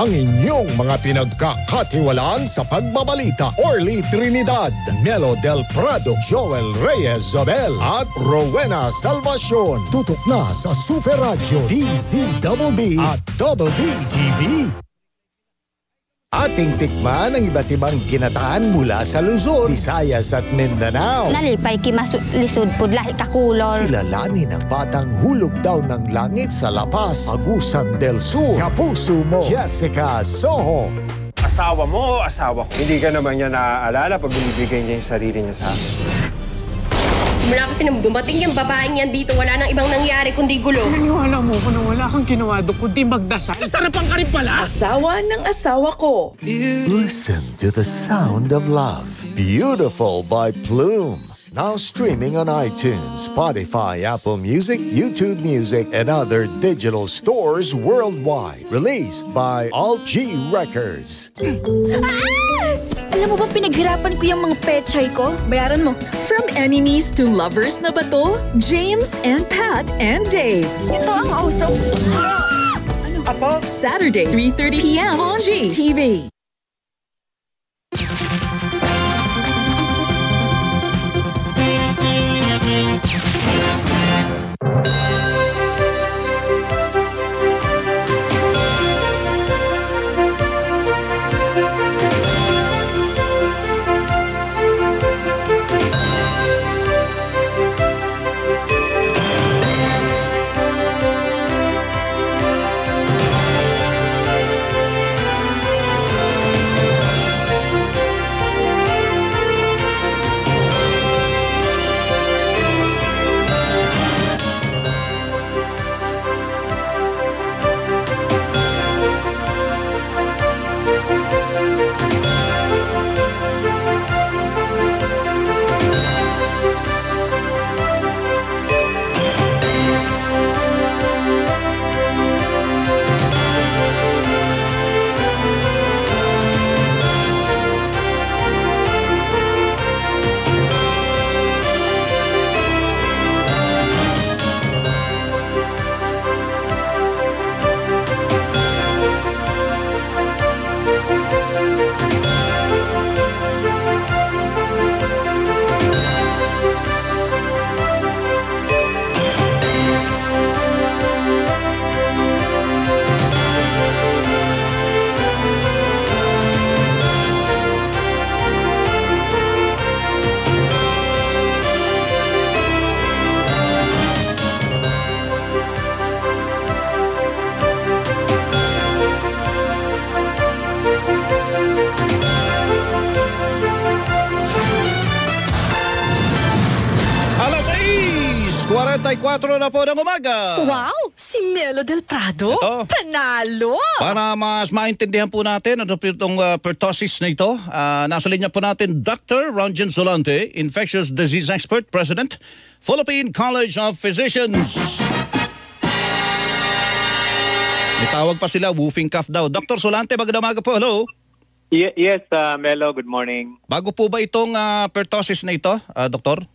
Ang inyong mga pinagkakatiwalaan sa pagbabalita Orly Trinidad, Melo del Prado, Joel Reyes Zobel at Rowena Salvacion. Tutok na sa Super Radio DZWB at WBTV. Ating tikman ang iba't ibang ginataan mula sa Luzon, Visayas at Mindanao. Nalipay kimaslisod po lahi kakulor. Kilalanin ang batang hulog daw ng langit sa lapas, Agusan del Sur. Kapuso mo, Jessica Soho. Asawa mo asawa ko? Hindi ka naman niya naaalala pag binibigay niya yung sarili niya sa akin. Mula kasi nang dumating yung babaeng yan dito, wala nang ibang nangyari kundi gulo. Naniwala mo ko na wala kang ginawa doon kundi magdasal. Sarap ang karin pala! Asawa ng asawa ko. Listen to the sound of love. Beautiful by Plume. Now streaming on iTunes, Spotify, Apple Music, YouTube Music, and other digital stores worldwide. Released by Alt G Records. Alam mo ba pinaghirapan ko yung mga pechay ko? Bayaran mo. From enemies to lovers na bato, James and Pat and Dave. Ito ang usok. Apo? Saturday, 3.30pm on GTV. 6.44 na po ng umaga. Wow! Si Melo del Prado? Ito. Panalo! Para mas maintindihan po natin ano po itong uh, pertussis na ito, ah, nasa linya po natin Dr. Ranjan Solante, Infectious Disease Expert, President, Philippine College of Physicians. May tawag pa sila, woofing cough daw. Dr. Solante, magandang umaga po. Hello. Ye- yes, uh, Melo, good morning. Bago po ba itong ah, pertussis na ito, ah, Doktor?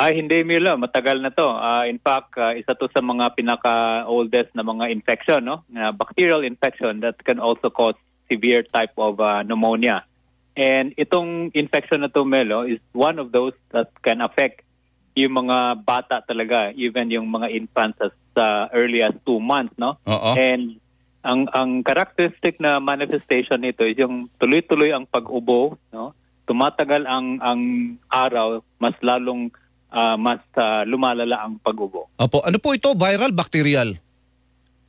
Ay, hindi, Melo. Matagal na to. Uh, in fact, uh, isa to sa mga pinaka-oldest na mga infection, no? Na bacterial infection that can also cause severe type of uh, pneumonia. And itong infection na to, Melo, is one of those that can affect yung mga bata talaga, even yung mga infants as uh, early as two months, no? Oo. And ang ang characteristic na manifestation nito is yung tuloy-tuloy ang pag-ubo, no? Tumatagal ang ang araw, mas lalong ah, mas ah, lumalala ang pag-ubo. Opo, ano po ito? Viral, bacterial?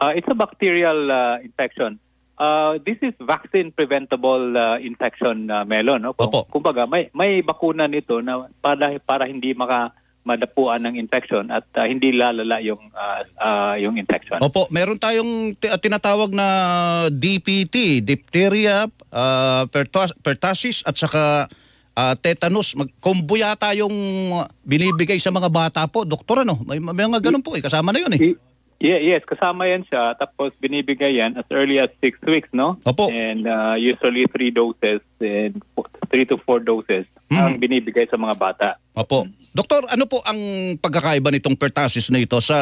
Uh, it's a bacterial uh, infection. Uh, this is vaccine preventable uh, infection uh, Melo no. Kung, kumbaga may may bakuna nito na para para hindi maka madapuan ng infection at uh, hindi lalala yung uh, uh, yung infection. Opo, meron tayong ti- tinatawag na DPT, diphtheria, uh, pertus- pertussis at saka uh, tetanus. Mag-combo yata yung binibigay sa mga bata po. Doktor, ano? May, may mga ganun po eh. Kasama na yun eh. Yeah, yes, kasama yan siya. Tapos binibigay yan as early as six weeks, no? Opo. And uh, usually three doses and fo- three to four doses ang binibigay sa mga bata. Opo. Doktor, ano po ang pagkakaiba nitong pertussis na ito sa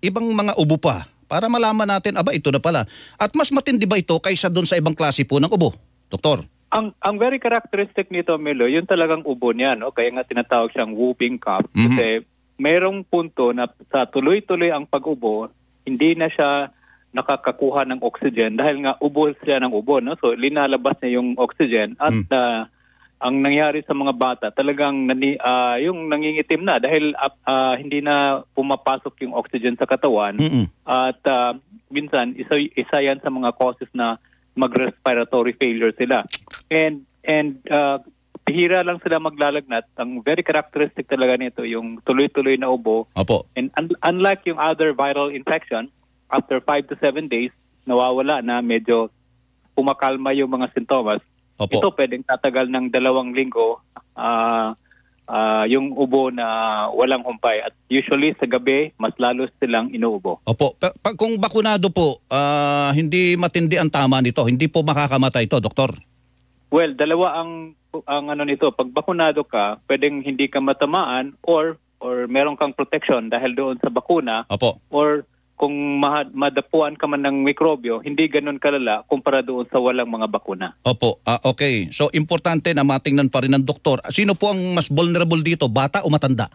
ibang mga ubo pa? Para malaman natin, aba, ito na pala. At mas matindi ba ito kaysa doon sa ibang klase po ng ubo? Doktor? Ang ang very characteristic nito, Milo, yung talagang ubo niya, no? Kaya nga tinatawag siyang whooping cough. Kasi mayroong punto na sa tuloy-tuloy ang pag-ubo, hindi na siya nakakakuha ng oxygen dahil nga ubo siya ng ubo. No? So linalabas niya yung oxygen at ah, ang nangyari sa mga bata talagang nani, ah, yung nangingitim na dahil ah, ah, hindi na pumapasok yung oxygen sa katawan at ah, minsan isa isa yan sa mga causes na mag-respiratory failure sila. And and uh, bihira lang sila maglalagnat. Ang very characteristic talaga nito yung tuloy-tuloy na ubo. Opo. And un- unlike yung other viral infection, after 5 to 7 days, nawawala na medyo pumakalma yung mga sintomas. Opo. Ito pwedeng tatagal ng dalawang linggo ah ah, yung ubo na walang humpay. At usually sa gabi, mas lalo silang inuubo. Opo. Pa- pag kung bakunado po, ah, hindi matindi ang tama nito. Hindi po makakamatay ito, doktor. Well, dalawa ang ang ano nito, pag bakunado ka, pwedeng hindi ka matamaan or or meron kang protection dahil doon sa bakuna Opo. or kung ma- madapuan ka man ng mikrobyo, hindi ganun kalala kumpara doon sa walang mga bakuna. Opo. Ah, okay. So importante na matingnan pa rin ng doktor. Sino po ang mas vulnerable dito, bata o matanda?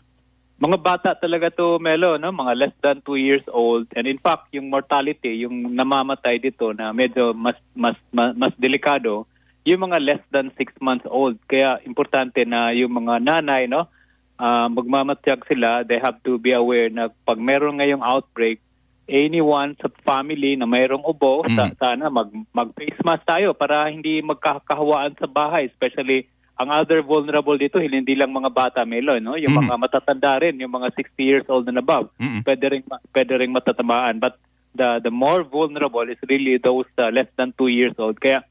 Mga bata talaga to Melo, no? mga less than 2 years old. And in fact, yung mortality, yung namamatay dito na medyo mas mas mas, mas delikado, yung mga less than 6 months old. Kaya importante na yung mga nanay, no, ah, magmamatiyag sila, they have to be aware na pag meron ngayong outbreak, anyone sa family na mayroong ubo, sa- sana mag, mag-face mask tayo para hindi magkakahawaan sa bahay, especially ang other vulnerable dito, hindi lang mga bata, Melo, no? yung mga matatanda rin, yung mga 60 years old and above, pwede rin, pwede rin matatamaan. But the, the more vulnerable is really those uh, less than 2 years old. Kaya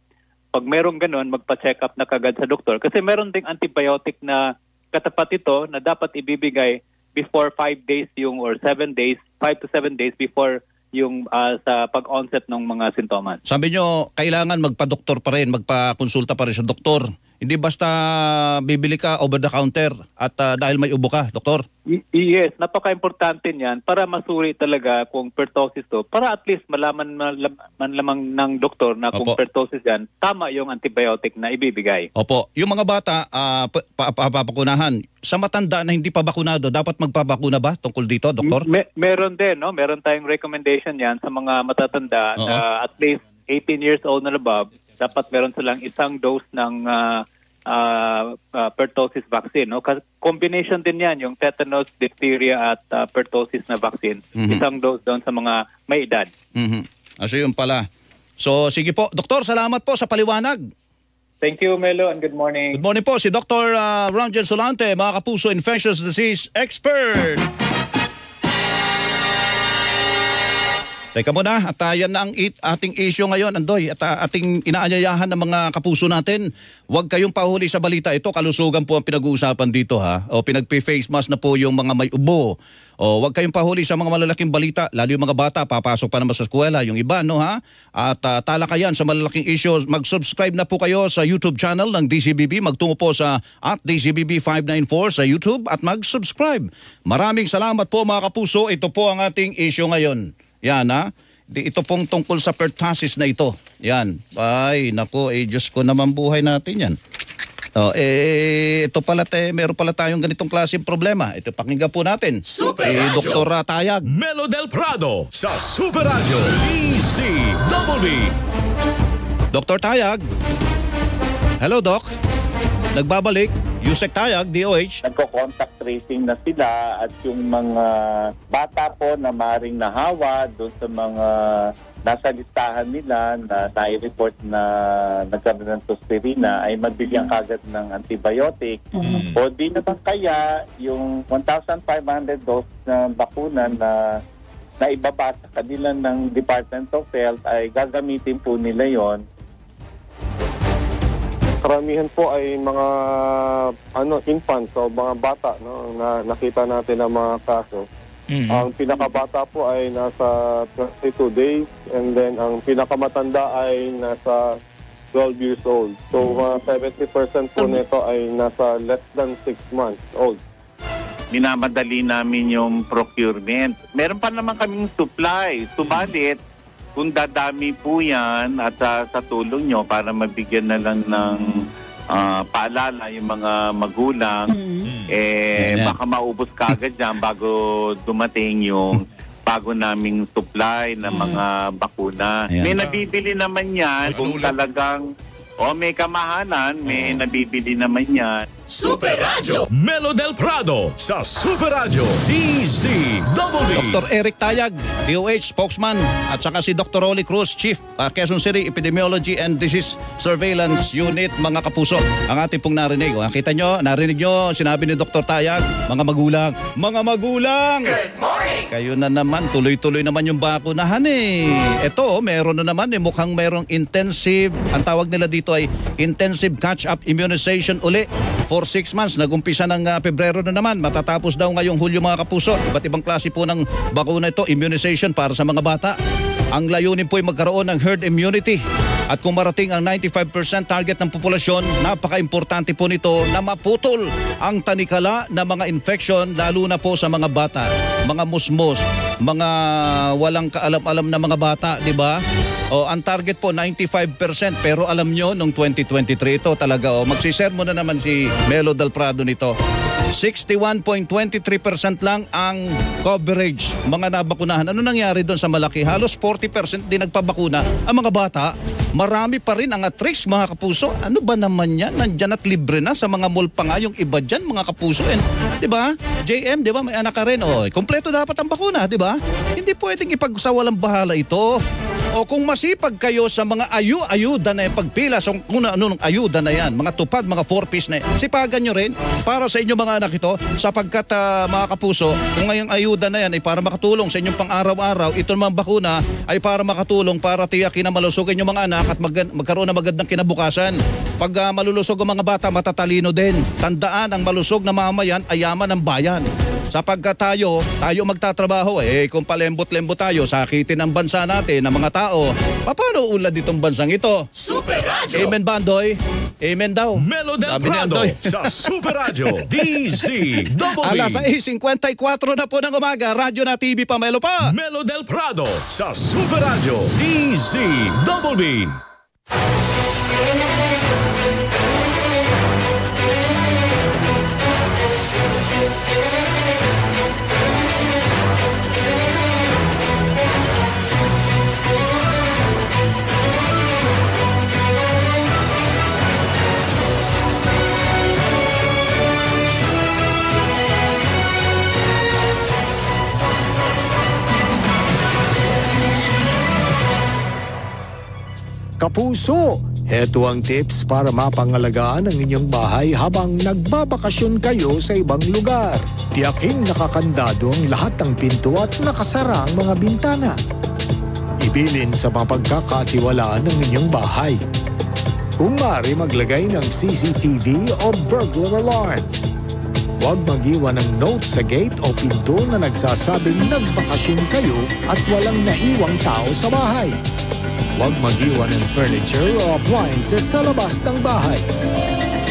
pag merong ganun, magpa-check up na kagad sa doktor. Kasi meron ding antibiotic na katapat ito na dapat ibibigay before 5 days yung or 7 days, 5 to 7 days before yung ah, sa pag-onset ng mga sintomas. Sabi nyo, kailangan magpa-doktor pa rin, magpa-konsulta pa rin sa doktor. Hindi basta bibili ka over the counter at ah, dahil may ubo ka, doktor. Y- yes, napaka-importante niyan para masuri talaga kung pertussis to. Para at least malaman malam- man lamang ng doktor na kung Opo. pertussis yan, tama yung antibiotic na ibibigay. Opo, yung mga bata pa- papakunahan. Sa matanda na hindi pa bakunado, dapat magpabakuna ba tungkol dito, doktor? Me- meron din, no? Meron tayong recommendation yan sa mga matatanda Oo. na at least 18 years old na above, dapat meron silang isang dose ng ah, ah, ah, pertussis vaccine. No? Kas- Combination din yan, yung tetanus, diphtheria at ah, pertussis na vaccine. Mhm. Isang dose doon sa mga may edad. Mhm. Ah, so yun pala. So sige po, doktor, salamat po sa paliwanag. Thank you, Melo, and good morning. Good morning po, si Dr. Uh, Rangel Solante, mga kapuso infectious disease expert. Teka muna, at uh, yan na ang it, ating issue ngayon, Andoy, at uh, ating inaanyayahan ng mga kapuso natin. Huwag kayong pahuli sa balita ito, kalusugan po ang pinag-uusapan dito ha. O pinagpi-face mask na po yung mga may ubo. O huwag kayong pahuli sa mga malalaking balita, lalo yung mga bata, papasok pa naman sa eskwela, yung iba, no ha? At uh, talakayan sa malalaking issue, mag-subscribe na po kayo sa YouTube channel ng DCBB, magtungo po sa at DCBB594 sa YouTube at mag-subscribe. Maraming salamat po mga kapuso, ito po ang ating issue ngayon. Yan ha. Di, ito pong tungkol sa pertussis na ito. Yan. Ay, nako, eh, Diyos ko naman buhay natin yan. Oh, eh, ito pala, te, meron pala tayong ganitong klaseng problema. Ito, pakinggan po natin. Super eh, Radio. Dr. Tayag. Melo del Prado sa Super Radio DCWB. Dr. Tayag. Hello, Doc. Nagbabalik. Yusek Tayag, DOH. Nagko-contact tracing na sila at yung mga bata po na maring nahawa doon sa mga nasa listahan nila na nai-report na nagkaroon ng tosferina ay magbigyan kagad ng antibiotic. O di naman kaya yung 1,500 dose na bakuna na na ibaba sa kanila ng Department of Health ay gagamitin po nila yon Karamihan po ay mga ano infants o mga bata no na nakita natin ang mga kaso. Ang pinakabata po ay nasa 22 days and then ang pinakamatanda ay nasa 12 years old. So mga 70% po nito ay nasa less than 6 months old. minamadali namin yung procurement. Meron pa naman kaming supply. Subalit, kung dadami po yan at ah, sa tulong nyo para mabigyan na lang ng ah, paalala yung mga magulang, eh, Yan, yan. baka maubos kagad dyan bago dumating yung bago naming supply ng mga bakuna. Ayan. May nabibili naman yan kung talagang o may kamahalan, may nabibili naman yan. Super Radio Melo del Prado sa Super Radio DZWB. Dr. Eric Tayag, DOH spokesman at saka si Dr. Rolly Cruz, Chief uh, Quezon City Epidemiology and Disease Surveillance Unit, mga kapuso. Ang ating pong narinig. O, nakita nyo, narinig nyo, sinabi ni Dr. Tayag, mga magulang, mga magulang! Good morning! Kayo na naman, tuloy-tuloy naman yung bakunahan eh. Ito, meron na naman eh, mukhang merong intensive, ang tawag nila dito ay intensive catch-up immunization uli for 6 months. Nagumpisa ng uh, Pebrero na naman. Matatapos daw ngayong Hulyo mga kapuso. Iba't ibang klase po ng bakuna ito, immunization para sa mga bata. Ang layunin po ay magkaroon ng herd immunity. At kung marating ang 95% target ng populasyon, napaka-importante po nito na maputol ang tanikala na mga infection lalo na po sa mga bata, mga musmos, mga walang kaalam-alam na mga bata, di ba? O ang target po 95% pero alam nyo nung 2023 ito talaga o magsiser mo na naman si Melo Del Prado nito. 61.23% lang ang coverage mga nabakunahan. Ano nangyari doon sa malaki? Halos 40% din nagpabakuna ang mga bata. Marami pa rin ang at-risk mga kapuso. Ano ba naman yan? Nandyan at libre na sa mga mall pa nga yung iba dyan mga kapuso. And, di ba? JM, di ba? May anak ka rin. O, kompleto dapat ang bakuna, di ba? Hindi pwedeng ipagsawalang bahala ito. O kung masipag kayo sa mga ayu-ayuda na yung pagpila sa kung ano nung ayuda na yan, mga tupad, mga four-piece na yan, sipagan nyo rin para sa inyong mga anak ito sapagkat ah, mga kapuso, kung ngayong ayuda na yan ay para makatulong sa inyong pang-araw-araw, ito naman bakuna ay para makatulong para tiyakin na malusogin yung mga anak at mag- magkaroon ng magandang kinabukasan. Pag ah, malulusog ang mga bata, matatalino din. Tandaan, ang malusog na mamayan ay yaman ng bayan. Sapagkat tayo, tayo magtatrabaho eh kung palembot-lembot tayo, sakitin ang bansa natin, ng mga tao, paano ulad itong bansang ito? Super Radio Amen Bandoy? Amen daw. Melo del Sabi Prado Andoy. sa Super Radio DZWB. Alas 6.54 na po ng umaga, radyo na TV pa, Melo pa. Melo del Prado sa Super Radio DZWB. Kapuso, heto ang tips para mapangalagaan ang inyong bahay habang nagbabakasyon kayo sa ibang lugar. Tiyaking nakakandado ang lahat ng pinto at nakasara ang mga bintana. Ibilin sa mapagkakatiwalaan ng inyong bahay. Kung maaari maglagay ng CCTV o burglar alarm. Huwag mag-iwan ng note sa gate o pinto na nagsasabing nagbakasyon kayo at walang naiwang tao sa bahay. Huwag mag-iwan ng furniture o appliances sa labas ng bahay.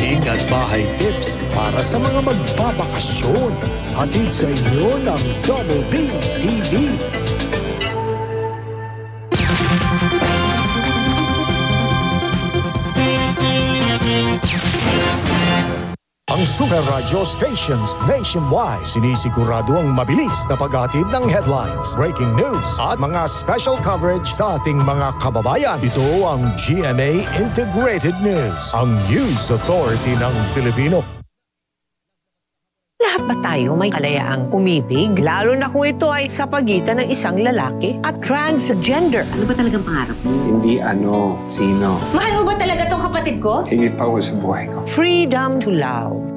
Ingat bahay tips para sa mga magbabakasyon. Hatid sa inyo ng Double B TV. Ang Super Radio stations nationwide sinisigurado ang mabilis na paghatid ng headlines, breaking news at mga special coverage sa ating mga kababayan. Ito ang GMA Integrated News, ang news authority ng Filipino. Lahat ba tayo may kalayaang umibig? Lalo na kung ito ay sa pagitan ng isang lalaki at transgender. Ano ba talagang pangarap mo? Hindi ano, sino. Mahal mo ba talaga tong kapatid ko? Higit pa ako sa buhay ko. Freedom to love.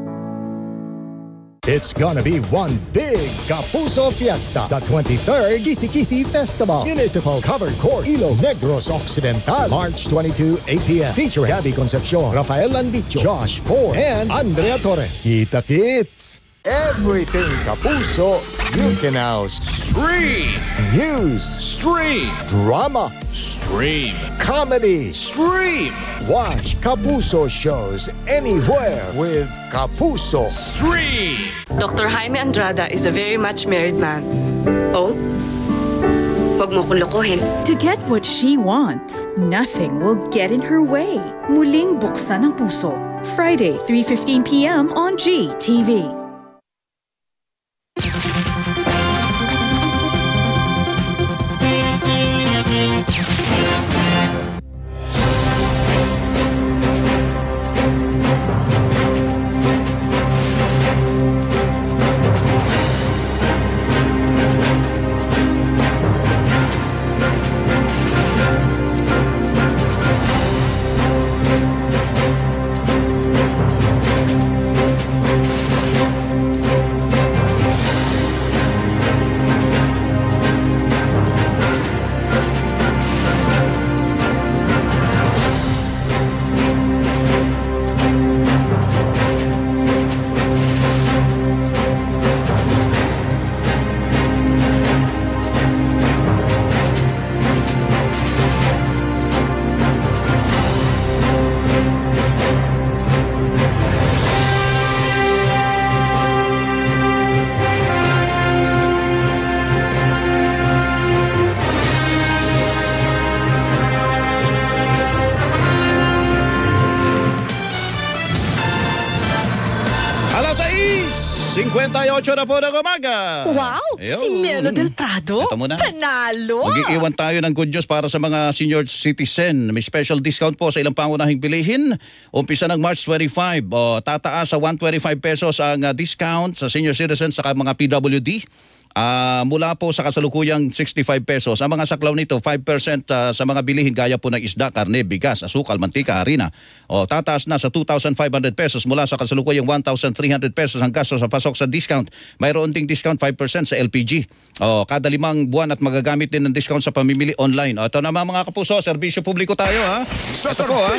It's gonna be one big Kapuso Fiesta sa 23rd Kisi-Kisi Festival. Municipal Covered Court, Ilo Negros Occidental, March 22, 8 p.m. Featuring Gabby Concepcion, Rafael Landicho, Josh Ford, and Andrea Torres. Kita kits! Everything Kapuso, you can now stream. News. Stream. Drama. Stream. Comedy. Stream. Watch Kapuso shows anywhere with Kapuso. Stream. Dr. Jaime Andrada is a very much married man. Oh? Huwag mo kong lokohin. To get what she wants, nothing will get in her way. Muling buksan ang puso. Friday, 3.15pm on GTV. 7.38 na po ng umaga. Wow! Ayun. Si Melo Del Prado? Ito muna. Panalo! Mag-iiwan tayo ng good news para sa mga senior citizen. May special discount po sa ilang pangunahing bilihin. Umpisa ng March 25. O, tataas sa 125 pesos ang ah, discount sa senior citizens sa mga PWD. Ah, mula po sa kasalukuyang 65 pesos. Ang mga saklaw nito 5% ah, sa mga bilihin gaya po ng isda, karne, bigas, asukal, mantika, harina. O tataas na sa 2,500 pesos mula sa kasalukuyang 1,300 pesos ang gasto sa pasok sa discount. Mayroon ding discount 5% sa LPG. O kada limang buwan at magagamit din ng discount sa pamimili online. O, ito naman mga kapuso, serbisyo publiko tayo ha. Ito po, ha?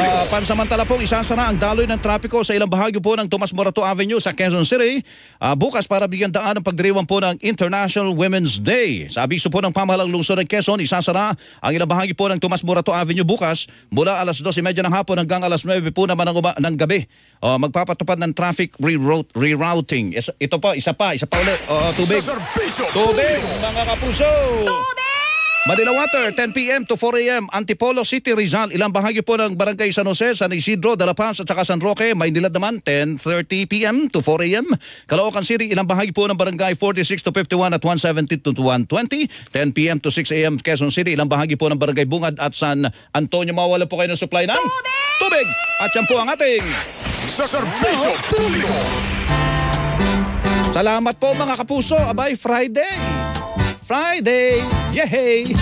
Ah, pansamantala pong isasara ang daloy ng trapiko sa ilang bahagi po ng Tomas Morato Avenue sa Quezon City. Ah, bukas para bigyan daan ang pagdiriwang po ng International Women's Day. Sa abiso po ng pamahalang lungsod ng Quezon, isasara ang ilang bahagi po ng Tomas Morato Avenue bukas mula alas 12.30 ng hapon hanggang alas 9 po naman ng, ng gabi. O, magpapatupad ng traffic reroute, rerouting. Ito po, isa pa, isa pa ulit. O, tubig. Tubig, mga kapuso. Manila Water, 10 p.m. to 4 a.m. Antipolo City, Rizal. Ilang bahagi po ng Barangay San Jose, San Isidro, De La Paz at saka San Roque. Maynilad naman, 10.30 p.m. to 4 a.m. Caloocan City, ilang bahagi po ng Barangay 46 to 51 at 170 to 120. 10 p.m. to 6 a.m. Quezon City, ilang bahagi po ng Barangay Bungad at San Antonio. Mawala po kayo ng supply ng tubig. At yan po ang ating Sa serbisyo publiko. Salamat po mga kapuso. Abay, Friday. Friday. Yay!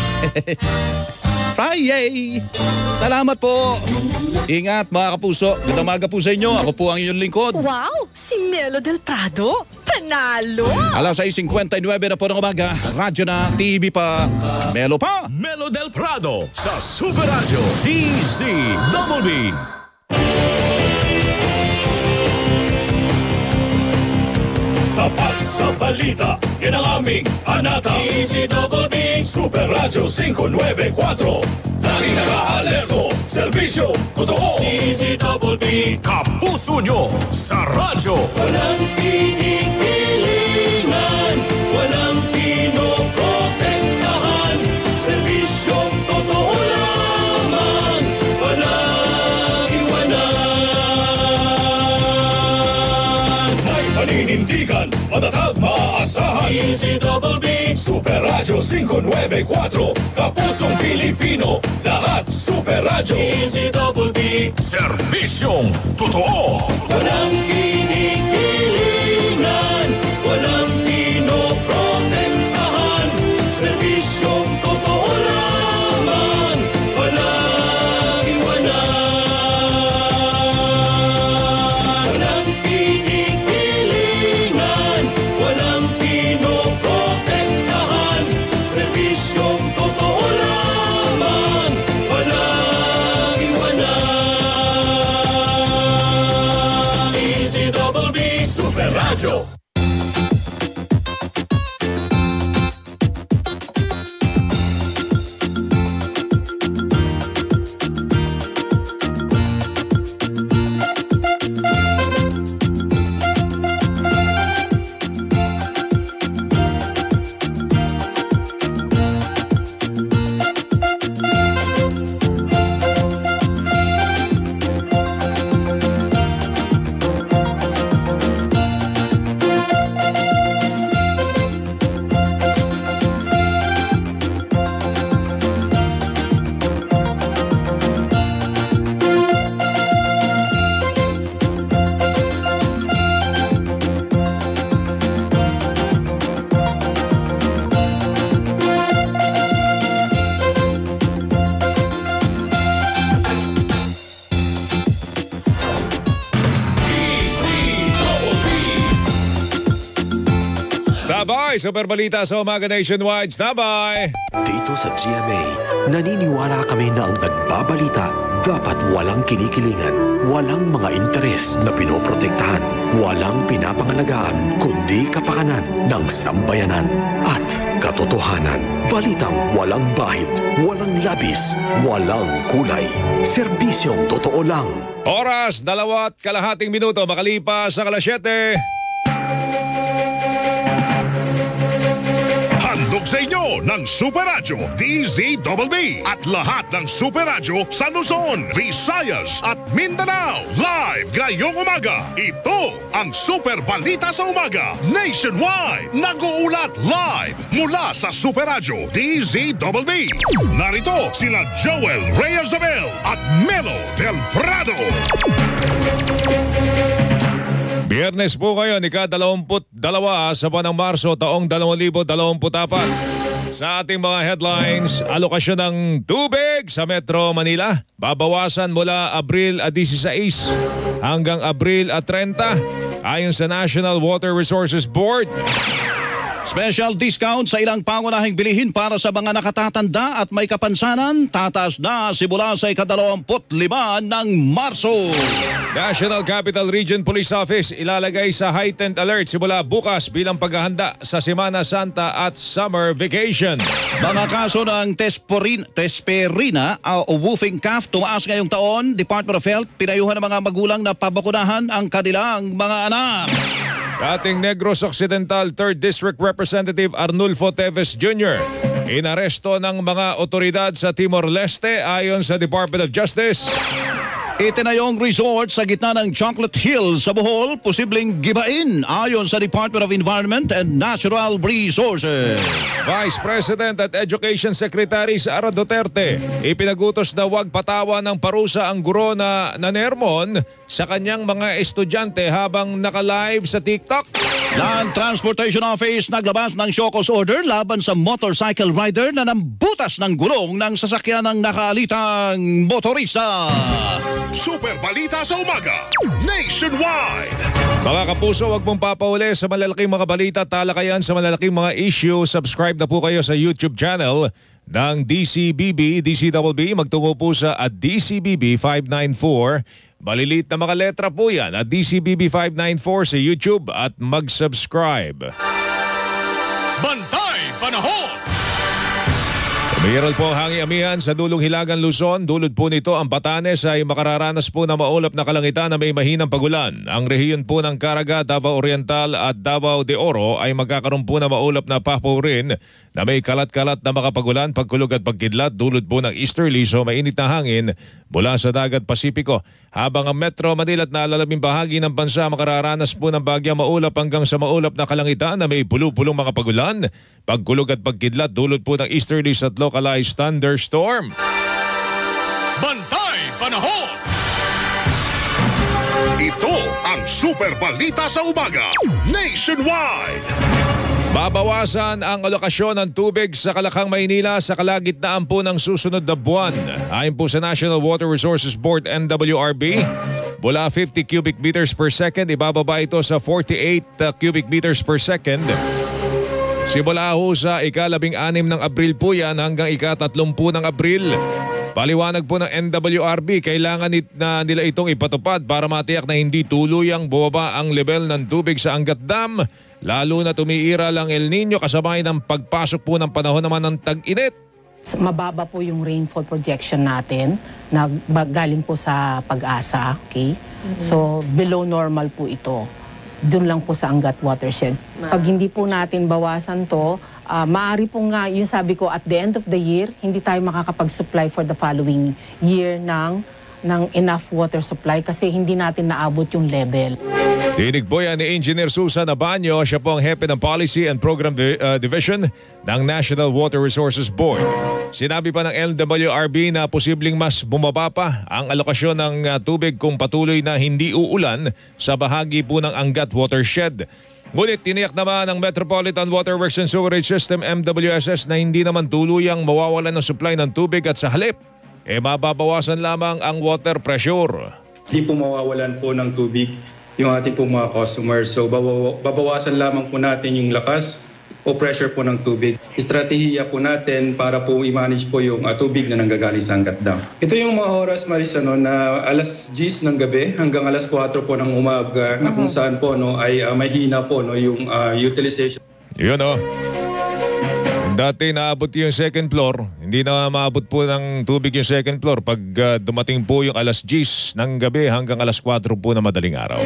Friday. Salamat po. Ingat mga kapuso. Good umaga po sa inyo. Ako po ang inyong lingkod. Wow! Si Melo Del Prado? Panalo! Alas 6.59 na po ng umaga. Radyo na, TV pa. Melo pa. Melo del Prado sa Super Radio DZBB. Tapat sa balita, yan ang aming anata. DZBB Super Radio 594. Laging naka-alerto, serbisyo, totoo. DZBB Kapuso nyo sa radyo. Walang kinikilingan, matatag maaasahan. DZBB Super Radio 594 Kapusong Pilipino. Lahat Super Radio DZBB Serbisyong totoo Walang kinikilingan Walang pinoprotektahan Serbisyong By! Super Balita sa Umaga Nationwide. Stop by! Dito sa GMA, naniniwala kami na ang nagbabalita dapat walang kinikilingan, walang mga interes na pinoprotektahan, walang pinapangalagaan, kundi kapakanan ng sambayanan at katotohanan. Balitang walang bahid, walang labis, walang kulay. Serbisyong totoo lang. Oras, dalawat kalahating minuto makalipas sa kalas 7. Hatid sa inyo ng Super Radio DZBB at lahat ng Super Radio sa Luzon, Visayas at Mindanao. Live ngayong umaga. Ito ang Super Balita sa Umaga Nationwide. Nag-uulat live mula sa Super Radio DZBB. Narito sila Joel Reyesabel at Melo Del Prado. Biyernes po ngayon, ika-22 sa buwan ng Marso taong 2024. Sa ating mga headlines, alokasyon ng tubig sa Metro Manila. Babawasan mula Abril at 16 hanggang Abril at 30 ayon sa National Water Resources Board. Special discount sa ilang pangunahing bilihin para sa mga nakatatanda at may kapansanan. Tataas na simula sa ikadalawamput-lima ng Marso. National Capital Region Police Office ilalagay sa heightened alert simula bukas bilang paghahanda sa Semana Santa at summer vacation. Mga kaso ng tesporin, tesperina o woofing cough tumaas ngayong taon. Department of Health pinayuhan ng mga magulang na pabakunahan ang kanilang mga anak. Dating Negros Occidental 3rd District Representative Arnulfo Teves Jr. Inaresto ng mga otoridad sa Timor-Leste ayon sa Department of Justice. Itinayong resort sa gitna ng Chocolate Hill sa Bohol, posibleng gibain ayon sa Department of Environment and Natural Resources. Vice President at Education Secretary Sara Duterte ipinagutos na huwag patawa ng parusa ang guro na nanermon sa kanyang mga estudyante habang naka-live sa TikTok. Land Transportation Office naglabas ng Shokos order laban sa motorcycle rider na nambutas ng gulong ng sasakyan ng nakaalitang motorista. Super Balita sa Umaga Nationwide. Mga kapuso, huwag mong papauli sa malalaking mga balita, talakayan sa malalaking mga issue. Subscribe na po kayo sa YouTube channel ng DCBB, DCWB. Magtungo po sa at DCBB 594. Malilit na mga letra po yan at DCBB 594 sa YouTube at mag-subscribe. Bantay Panahon! Mayroon po ang hangi-amihan sa dulong Hilagan Luzon. Dulod po nito ang Batanes ay makararanas po na maulap na kalangitan na may mahinang pagulan. Ang rehiyon po ng Caraga, Davao Oriental at Davao de Oro ay magkakaroon po na maulap na papaw rin na may kalat-kalat na makapagulan, pagkulog at pagkidlat. Dulod po ng easterly so mainit na hangin mula sa dagat Pasipiko. Habang ang Metro Manila at nalalaming bahagi ng bansa makararanas po ng bagyang maulap hanggang sa maulap na kalangitan na may pulupulong mga pagulan, pagkulog at pagkidlat. Dulod po ng easterly at localized thunderstorm. Bantay Panahon! Ito ang Super Balita sa Umaga Nationwide. Babawasan ang alokasyon ng tubig sa Kalakang Maynila sa kalagitnaan po ng susunod na buwan. Ayon po sa National Water Resources Board NWRB, mula 50 cubic meters per second, ibababa ito sa 48 cubic meters per second. Simula ho sa ikalabing anim ng Abril po yan hanggang ikatatlumpu ng Abril. Paliwanag po ng NWRB, kailangan nit na nila itong ipatupad para matiyak na hindi tuluyang bumaba ang level ng tubig sa Angat Dam, lalo na tumiira lang El Nino kasabay ng pagpasok po ng panahon naman ng tag-init. Mababa po yung rainfall projection natin na galing po sa pag-asa, okay? So below normal po ito. Doon lang po sa Angat watershed. Pag hindi po natin bawasan to, ah, maaari po nga, yung sabi ko, at the end of the year, hindi tayo makakapag-supply for the following year ng, ng enough water supply kasi hindi natin naabot yung level. Tinig po yan ni Engineer Susan Abanyo, siya po ang hepe ng Policy and Program Di- uh, Division ng National Water Resources Board. Sinabi pa ng LWRB na posibleng mas bumaba pa ang alokasyon ng uh, tubig kung patuloy na hindi uulan sa bahagi po ng Angat Watershed. Ngunit tiniyak naman ng Metropolitan Water Works and Sewerage System MWSS na hindi naman tuluyang mawawalan ng supply ng tubig at sa halip, eh mababawasan lamang ang water pressure. Hindi po mawawalan po ng tubig yung ating po mga customers. So babaw- babawasan lamang po natin yung lakas o pressure po ng tubig. Estratehiya po natin para po i-manage po yung ah, tubig na nanggagaling sa Angat Dam. Ito yung mga oras, Marisa, no, na alas 10 ng gabi hanggang alas 4 po ng umaga na kung saan po no, ay ah, mahina po no, yung ah, utilization. Yun o. Dati naabot yung second floor, hindi na maabot po ng tubig yung second floor pag ah, dumating po yung alas 10 ng gabi hanggang alas 4 po na madaling araw.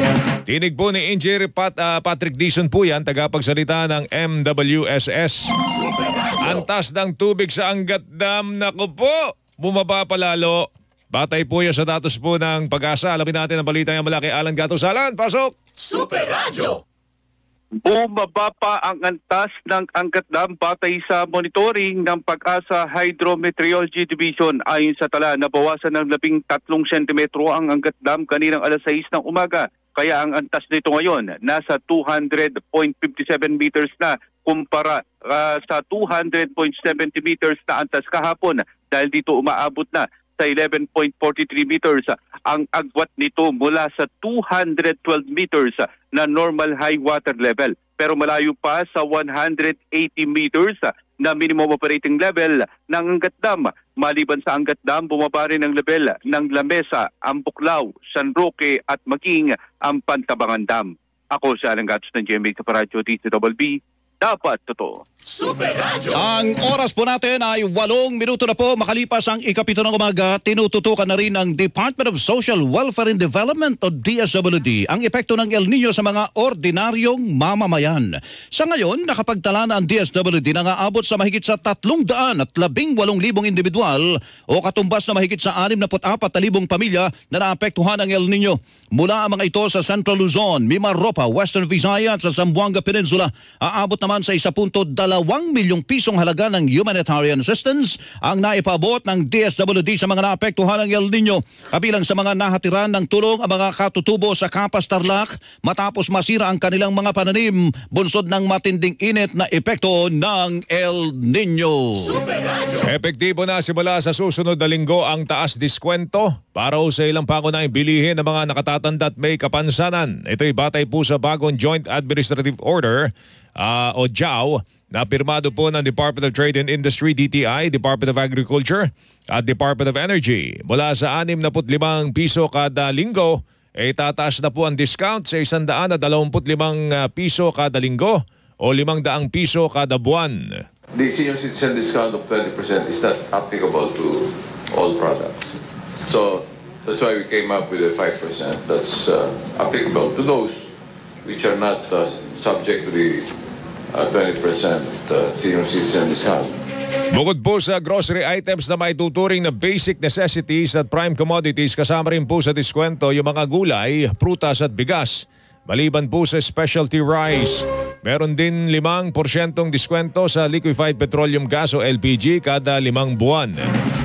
Tinig po ni Engineer Pat, ah, Patrick Dison po yan, tagapagsalita ng MWSS. Antas ng tubig sa Angat Dam, naku po, bumaba pa lalo. Batay po yan sa datos po ng pag-asa. Alamin natin ang balita ng malaki Alan Gatos. Alan, pasok! Super Radio. Bumaba pa ang antas ng Angat Dam batay sa monitoring ng Pag-asa Hydrometeorology Division. Ayon sa tala, nabawasan ng labing tatlong sentimetro ang Angat Dam kaninang alas 6 ng umaga. Kaya ang antas nito ngayon nasa 200.57 meters na kumpara ah, sa 200.70 meters na antas kahapon dahil dito umaabot na sa 11.43 meters ang agwat nito mula sa 212 meters na normal high water level. Pero malayo pa sa 180 meters na minimum operating level ng Angat Dam. Maliban sa Angat Dam, bumaba rin ang level ng Lamesa, Ambuklaw, San Roque at maging ang Pantabangan Dam. Ako si Alan Gatos ng GMA sa Paradyo DCWB. Dapat totoo. Super Radio. Ang oras po natin ay walong minuto na po makalipas ang ikapito ng umaga. Tinututukan na rin ng Department of Social Welfare and Development o DSWD ang epekto ng El Nino sa mga ordinaryong mamamayan. Sa ngayon, nakapagtala na ang DSWD na aabot sa mahigit sa 300 at 18,000 individual o katumbas na mahigit sa 64,000 pamilya na naapektuhan ng El Nino. Mula ang mga ito sa Central Luzon, Mimaropa, Western Visayas at sa Zamboanga Peninsula, aabot naman sa 1.2 milyong pisong halaga ng humanitarian assistance ang naipabot ng DSWD sa mga naapektuhan ng El Nino. Kabilang sa mga nahatiran ng tulong ang mga katutubo sa Kapas Tarlac matapos masira ang kanilang mga pananim bunsod ng matinding init na epekto ng El Nino. Epektibo na simula sa susunod na linggo ang taas diskwento para sa ilang pangunahing bilihin ng mga nakatatanda at may kapansanan. Ito'y batay po sa bagong Joint Administrative Order ah, o JAW na pirmado po ng Department of Trade and Industry, DTI, Department of Agriculture at Department of Energy. Mula sa 65 piso kada linggo, ay tataas na po ang discount sa 125 piso kada linggo o 500 piso kada buwan. The senior citizen discount of 20% is not applicable to all products. So that's why we came up with a 5% that's uh, applicable to those which are not uh, subject to the 20% uh, senior citizen discount. Bukod po sa grocery items na may tuturing na basic necessities at prime commodities, kasama rin po sa diskwento yung mga gulay, prutas at bigas. Maliban po sa specialty rice, meron din 5% diskwento sa liquefied petroleum gas o LPG kada limang buwan.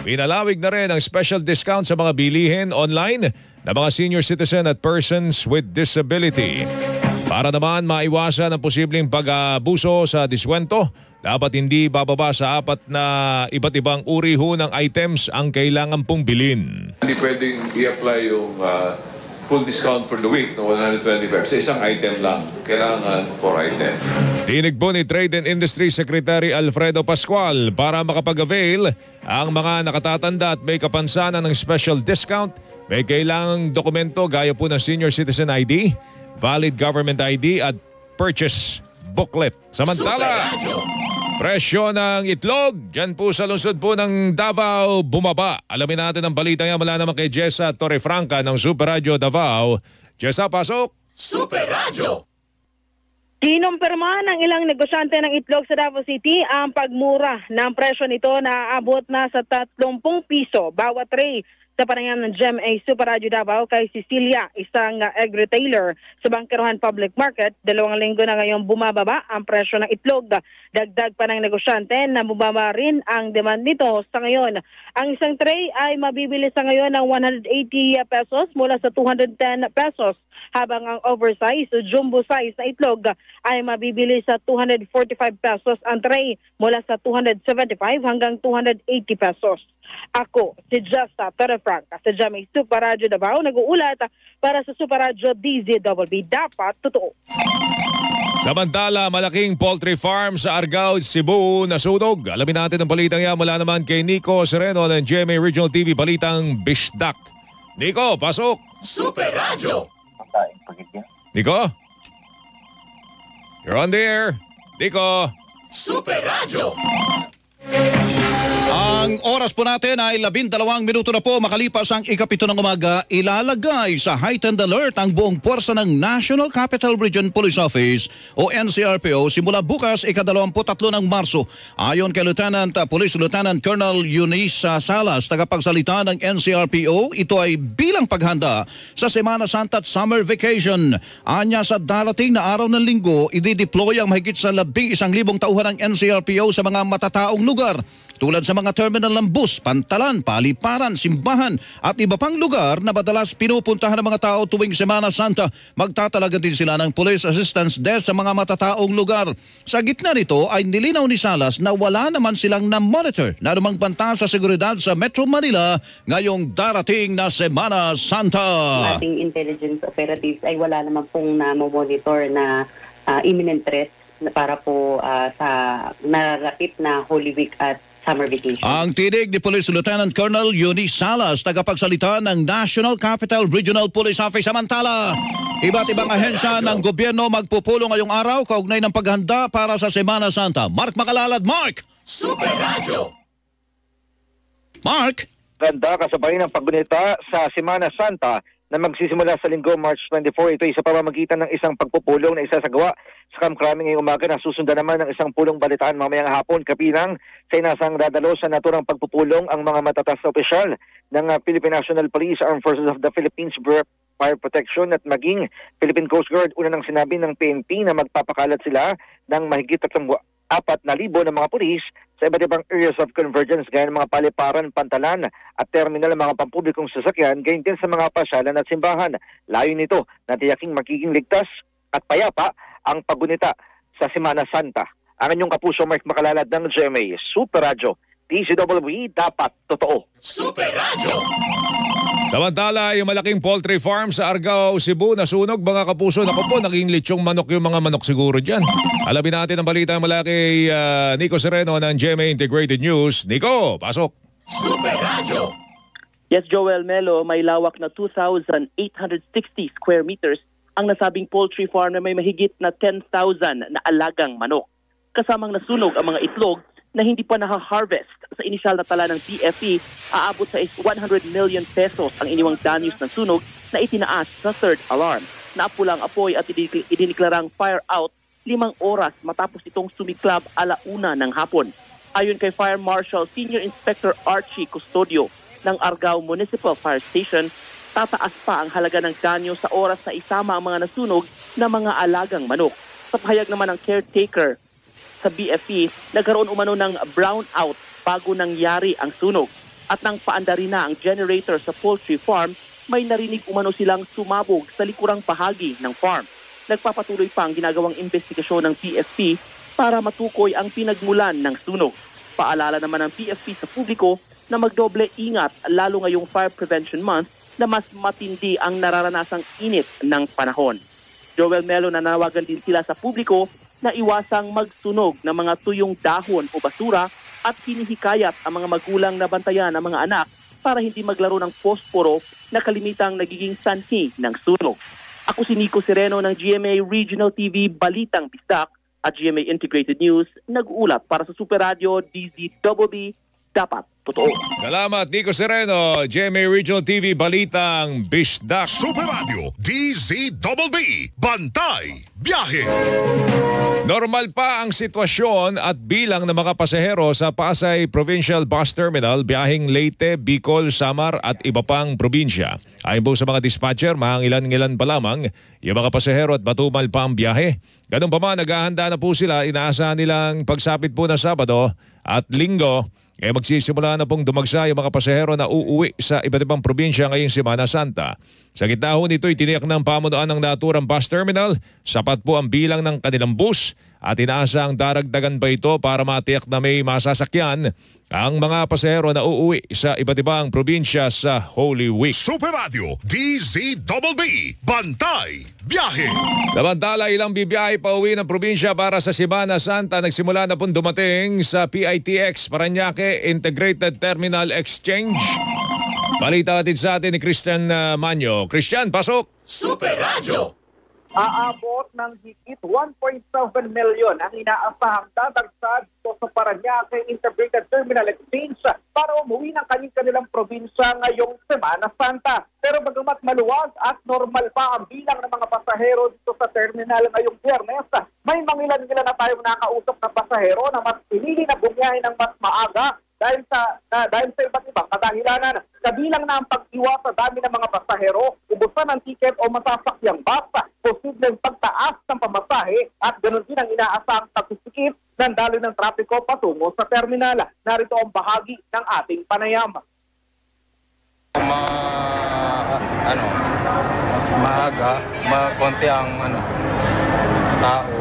Pinalawig na rin ang special discount sa mga bilihin online na mga senior citizen at persons with disability. Para naman maiwasan ang posibleng pag-abuso sa diskwento, dapat hindi bababa sa apat na iba't ibang uri ho ng items ang kailangan pong bilhin. Hindi pwedeng i-apply yung uh, full discount for the week na 125 sa isang item lang. Kailangan 4 items. Tinig po ni Trade and Industry Secretary Alfredo Pascual para makapag-avail ang mga nakatatanda at may kapansanan ng special discount. May kailangang dokumento gaya po ng Senior Citizen ID, valid government ID at purchase booklet. Samantala, presyo ng itlog dyan po sa lungsod po ng Davao bumaba. Alamin natin ang balita nga mula naman kay Jessa Torrefranca ng Super Radio Davao. Jessa, pasok! Super Radio. Kinumpirma ng ilang negosyante ng itlog sa Davao City ang pagmura ng presyo nito na aabot na sa 30 piso bawat tray sa panayam ng GMA Super Radio Davao kay Cecilia, isang uh, egg retailer sa Bangkerohan Public Market. Dalawang linggo na ngayon bumababa ang presyo ng itlog. Dagdag pa ng negosyante na bumaba rin ang demand nito sa ngayon. Ang isang tray ay mabibili sa ngayon ng 180 pesos mula sa 210 pesos habang ang oversize o jumbo size na itlog ay mabibili sa 245 pesos ang tray mula sa 275 hanggang 280 pesos. Ako, si Justa Terefranca sa Jamay Super Radio Davao, nag-uulat para sa Super Radio DZWB. Dapat totoo. Samantala, malaking poultry farm sa Argao, Cebu nasunog. Alamin natin ang balitang yan mula naman kay Nico Sereno ng GMA Regional TV Balitang Bishdak. Nico, pasok! Super Radio. Nico? You're on the air. Nico? Super Radio. Ang oras po natin ay labindalawang minuto na po makalipas ang ikapito ng umaga, ilalagay sa heightened alert ang buong puwersa ng National Capital Region Police Office o NCRPO simula bukas ikadalawamput-tatlo ng Marso. Ayon kay Lieutenant Police Lieutenant Colonel Eunice Salas, tagapagsalita ng NCRPO, ito ay bilang paghanda sa Semana Santa at Summer Vacation. Anya sa darating na araw ng linggo, idideploy ang mahigit sa labing isang libong tauhan ng NCRPO sa mga matataong lugar tulad sa mga terminal ng bus, pantalan, paliparan, simbahan at iba pang lugar na madalas pinupuntahan ng mga tao tuwing Semana Santa. Magtatalaga din sila ng Police Assistance Desk sa mga matataong lugar. Sa gitna nito ay nilinaw ni Salas na wala naman silang na-monitor na anumang banta sa seguridad sa Metro Manila ngayong darating na Semana Santa. ating intelligence operatives ay wala naman pong na-monitor na ah, imminent threat para po ah, sa nararapit na Holy Week at summer vacation. Ang tinig ni Police Lieutenant Colonel Eunice Salas, tagapagsalita ng National Capital Regional Police Office. Samantala, iba't ibang ahensya ng gobyerno magpupulong ngayong araw kaugnay ng paghanda para sa Semana Santa. Mark Makalalad, Mark! Super Radio. Mark? Ganda kasabay ng paggunita sa Semana Santa na magsisimula sa linggo March 24. Ito ay sa pamamagitan ng isang pagpupulong na isasagawa sa Kamkrami ngayong umaga na susundan naman ng isang pulong balitaan mamayang hapon kapilang sa inasang dadalo sa naturang pagpupulong ang mga matatas na opisyal ng uh, Philippine National Police, Armed Forces of the Philippines, Bureau Fire Protection at maging Philippine Coast Guard. Una nang sinabi ng PNP na magpapakalat sila ng mahigit apat na libo ng mga pulis sa iba't ibang areas of convergence gaya ng mga paliparan, pantalan at terminal ng mga pampublikong sasakyan gayon din sa mga pasyalan at simbahan. Layo nito na tiyaking magiging ligtas at payapa ang pagunita sa Semana Santa. Ang inyong kapuso Mark Makalalad ng GMA Super Radio. DCWE dapat totoo. Super Radio. Samantala, yung malaking poultry farm sa Argao, Cebu, nasunog mga kapuso. Naku po, naging lechong manok yung mga manok siguro dyan. Alamin natin ang balita mula kay ah, Nico Sereno ng GMA Integrated News. Nico, pasok! Super Radio. Yes, Joel Melo, may lawak na 2,860 square meters ang nasabing poultry farm na may mahigit na 10,000 na alagang manok. Kasamang nasunog ang mga itlog na hindi pa naha-harvest sa inisyal na tala ng DFE, aabot sa 100 million pesos ang iniwang danyos ng sunog na itinaas sa third alarm. Naapulang apoy at idinik- idiniklarang fire out limang oras matapos itong sumiklab alauna ng hapon. Ayon kay Fire Marshal Senior Inspector Archie Custodio ng Argao Municipal Fire Station, tataas pa ang halaga ng danyo sa oras na isama ang mga nasunog na mga alagang manok. Sa pahayag naman ng caretaker sa BFP, nagkaroon umano ng brownout bago nangyari ang sunog. At nang paandari na ang generator sa poultry farm, may narinig umano silang sumabog sa likurang bahagi ng farm. Nagpapatuloy pa ang ginagawang investigasyon ng PFP para matukoy ang pinagmulan ng sunog. Paalala naman ng PFP sa publiko na magdoble ingat lalo ngayong Fire Prevention Month na mas matindi ang nararanasang init ng panahon. Joel Melo nanawagan din sila sa publiko na iwasang magsunog ng mga tuyong dahon o basura at hinihikayat ang mga magulang na bantayan ang mga anak para hindi maglaro ng posporo na kalimitang nagiging sanhi ng sunog. Ako si Nico Sereno ng GMA Regional TV Balitang Bisdak at GMA Integrated News nag-uulat para sa Super Radio DZWB dapat totoo. Salamat, Nico Sereno, GMA Regional TV, Balitang Bisdak. Super Radio, DZWB, Bantay, Biyahe. Normal pa ang sitwasyon at bilang ng mga pasahero sa Pasay Provincial Bus Terminal, biyaheng Leyte, Bicol, Samar at iba pang probinsya. Ayon po sa mga dispatcher, ilan-ilan pa lamang yung mga pasahero at matumal pa ang biyahe. Ganun pa man, naghahanda na po sila. Inaasahan nilang pagsapit po ng Sabado at Linggo eh magsisimula na pong dumagsa yung mga pasahero na uuwi sa iba't ibang probinsya ngayong Semana Santa. Sa gitna ho nito, itiniyak ng pamunuan ng naturang bus terminal. Sapat po ang bilang ng kanilang bus at inaasa ang daragdagan pa ito para matiyak na may masasakyan ang mga pasahero na uuwi sa iba't ibang probinsya sa Holy Week. Super Radio, DZWB, Bantay, Biyahe. Samantala, ilang bibiyahe pa uwi ng probinsya para sa Semana Santa nagsimula na pong dumating sa PITX Paranaque Integrated Terminal Exchange. Balita atin sa atin ni Christian uh, Manyo. Christian, pasok! Super Radio. Aabot ng higit 1.7 million ang inaasahang dadagsad dito sa Paranaque Integrated Terminal Exchange para umuwi ng kanilang probinsya ngayong Semana Santa. Pero bagamat maluwag at normal pa ang bilang ng mga pasahero dito sa terminal ngayong biyernes, may mangilan-ngilan na tayong nakausap na pasahero na mas pinili na bumiyahe ng mas maaga dahil sa na, dahil sa iba't ibang kadahilanan. Kabilang na ang pag-iwas sa dami ng mga pasahero, ubusan ng tiket o masasakyang bus, posibleng pagtaas ng pamasahe at ganoon din ang inaasahang pagsisikip ng daloy ng trapiko patungo sa terminal. Narito ang bahagi ng ating panayam. ma ano mas maaga makonti ang ano tao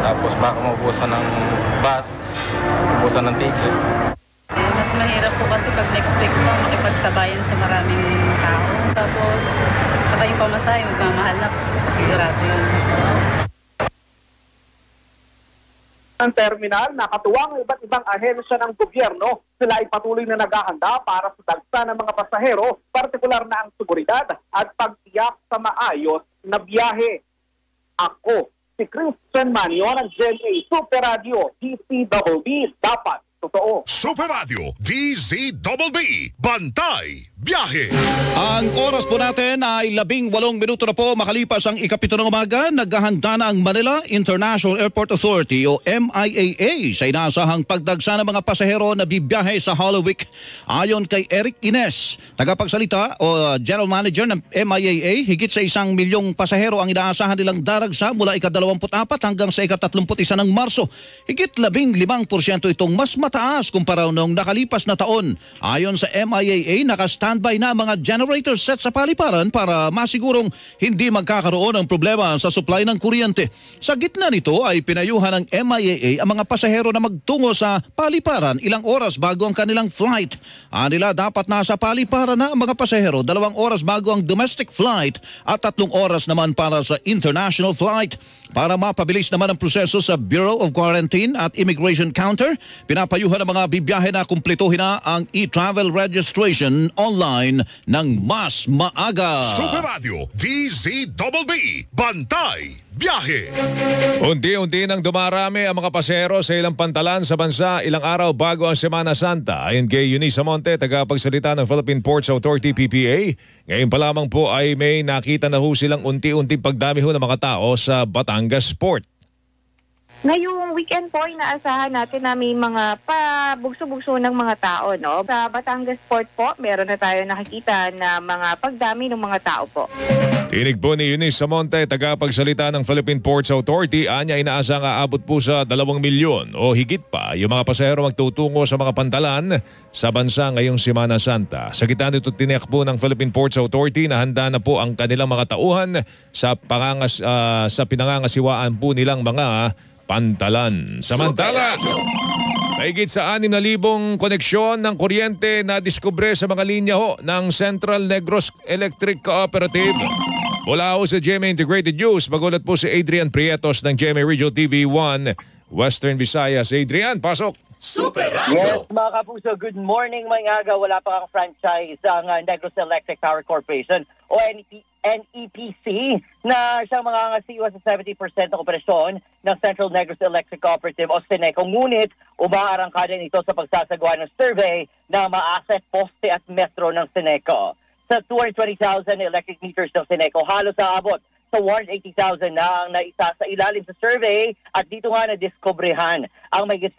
tapos baka maubusan ng bus ubusan ng ticket Mas mahirap po kasi pag next week po makipagsabayan sa maraming tao. Tapos, saka yung pamasahe, magmamahal na po. Sigurado yun. ng terminal, nakatuwang ang iba't ibang ahensya ng gobyerno. Sila ay patuloy na naghahanda para sa dagsa ng mga pasahero, partikular na ang seguridad at pagtiyak sa maayos na biyahe. Ako, si Christian Manio ng GMA Super Radio, DCWB, dapat totoo. Super Radio DZBB Bantay Biyahe Ang oras po natin ay labing walong minuto na po makalipas ang ikapito ng umaga. Naghahanda na ang Manila International Airport Authority o MIAA sa inaasahang pagdagsa ng mga pasahero na bibiyahe sa Hollow Week. Ayon kay Eric Ines, tagapagsalita o uh, General Manager ng MIAA, higit sa isang milyong pasahero ang inaasahan nilang daragsa mula ika-24 hanggang sa ika-31 ng Marso. Higit labing limang porsyento itong mas mataas kumpara noong nakalipas na taon. Ayon sa MIAA, naka-standby na ang mga generator set sa paliparan para masigurong hindi magkakaroon ng problema sa supply ng kuryente. Sa gitna nito ay pinayuhan ng MIAA ang mga pasahero na magtungo sa paliparan ilang oras bago ang kanilang flight. Anila dapat nasa paliparan na ang mga pasahero dalawang oras bago ang domestic flight at tatlong oras naman para sa international flight. Para mapabilis naman ang proseso sa Bureau of Quarantine at Immigration Counter, pinapayuhan ang mga bibiyahe na kumpletuhin na ang e-travel registration online ng mas maaga. Super Radio DZBB Bantay Biyahe Unti-unti nang dumarami ang mga pasero sa ilang pantalan sa bansa ilang araw bago ang Semana Santa. Ayon kay Eunice Monte, tagapagsalita ng Philippine Ports Authority PPA, ngayon pa lamang po ay may nakita na ho silang unti-unting pagdami ho ng mga tao sa Batangas Port. Ngayong weekend po, inaasahan natin na may mga pabugso-bugso ng mga tao. No? Sa Batangas Port po, meron na tayo nakikita na mga pagdami ng mga tao po. Tinig po ni Eunice Samonte, tagapagsalita ng Philippine Ports Authority, anya inaasang aabot po sa 2 milyon o higit pa yung mga pasahero magtutungo sa mga pantalan sa bansa ngayong Semana Santa. Sa gitna nito tiniyak po ng Philippine Ports Authority na handa na po ang kanilang mga tauhan sa, pangangas, ah, sa pinangangasiwaan po nilang mga pantalan. Samantala, Mahigit sa 6,000 koneksyon ng kuryente na diskubre sa mga linya ho ng Central Negros Electric Cooperative. Mula ho sa GMA Integrated News, magulat po si Adrian Prietos ng GMA Regional TV 1 Western Visayas. Adrian, pasok! Super Yes, mga kapuso, good morning. May aga, wala pa kang franchise ang uh, Negros Electric Power Corporation o NEP, NEPC na siyang mga ngasiwa sa 70% ng operasyon ng Central Negros Electric Cooperative o Seneco. Ngunit, umaarangkada nito sa pagsasagawa ng survey ng mga asset poste at metro ng Seneco. Sa 220,000 electric meters ng Seneco, halos aabot sa 180,000 na ang naisa sa ilalim sa survey at dito nga na-discobrehan ang may 6,000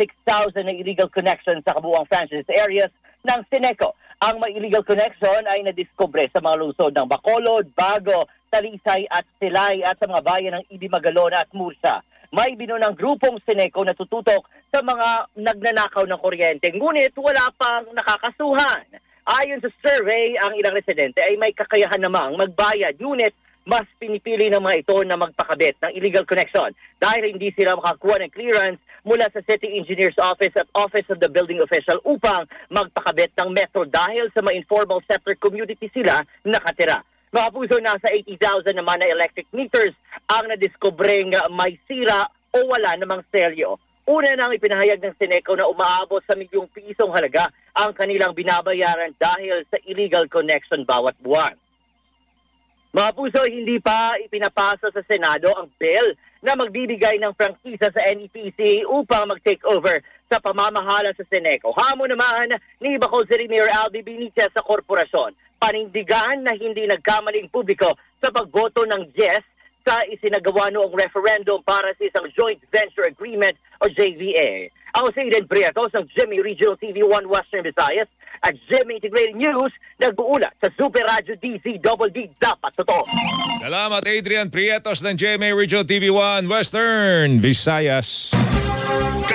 na illegal connections sa kabuang franchise areas ng Sineco. Ang may illegal connection ay nadiskubre sa mga lungsod ng Bacolod, Bago, Talisay at Silay at sa mga bayan ng Ibi Magalona at Mursa. May binunang grupong Sineco na tututok sa mga nagnanakaw ng kuryente. Ngunit wala pang nakakasuhan. Ayon sa survey, ang ilang residente ay may kakayahan namang magbayad. Ngunit mas pinipili ng mga ito na magpakabit ng illegal connection dahil hindi sila makakuha ng clearance mula sa City Engineer's Office at Office of the Building Official upang magpakabit ng metro dahil sa mga informal sector community sila nakatira. Mga puso, nasa 80,000 naman na electric meters ang nadiskubreng may sira o wala namang selyo. Una nang ipinahayag ng Seneco na umaabot sa milyong pisong halaga ang kanilang binabayaran dahil sa illegal connection bawat buwan. Mga puso, hindi pa ipinapasa sa Senado ang bill na magbibigay ng prangkisa sa NEPC upang mag-take over sa pamamahala sa Seneco. Hamo naman ni Bacol City Mayor Albi Benitez sa korporasyon. Panindigan na hindi nagkamaling publiko sa pagboto ng yes sa isinagawa noong referendum para sa isang Joint Venture Agreement o JVA. Ako si Eden Prietos ng Jimmy Regional TV 1 Western Visayas at Jimmy Integrated News nagbuulat sa Super Radio DC Double D Dapat Totoo. Salamat Adrian Prietos ng GMA Regional TV1 Western Visayas.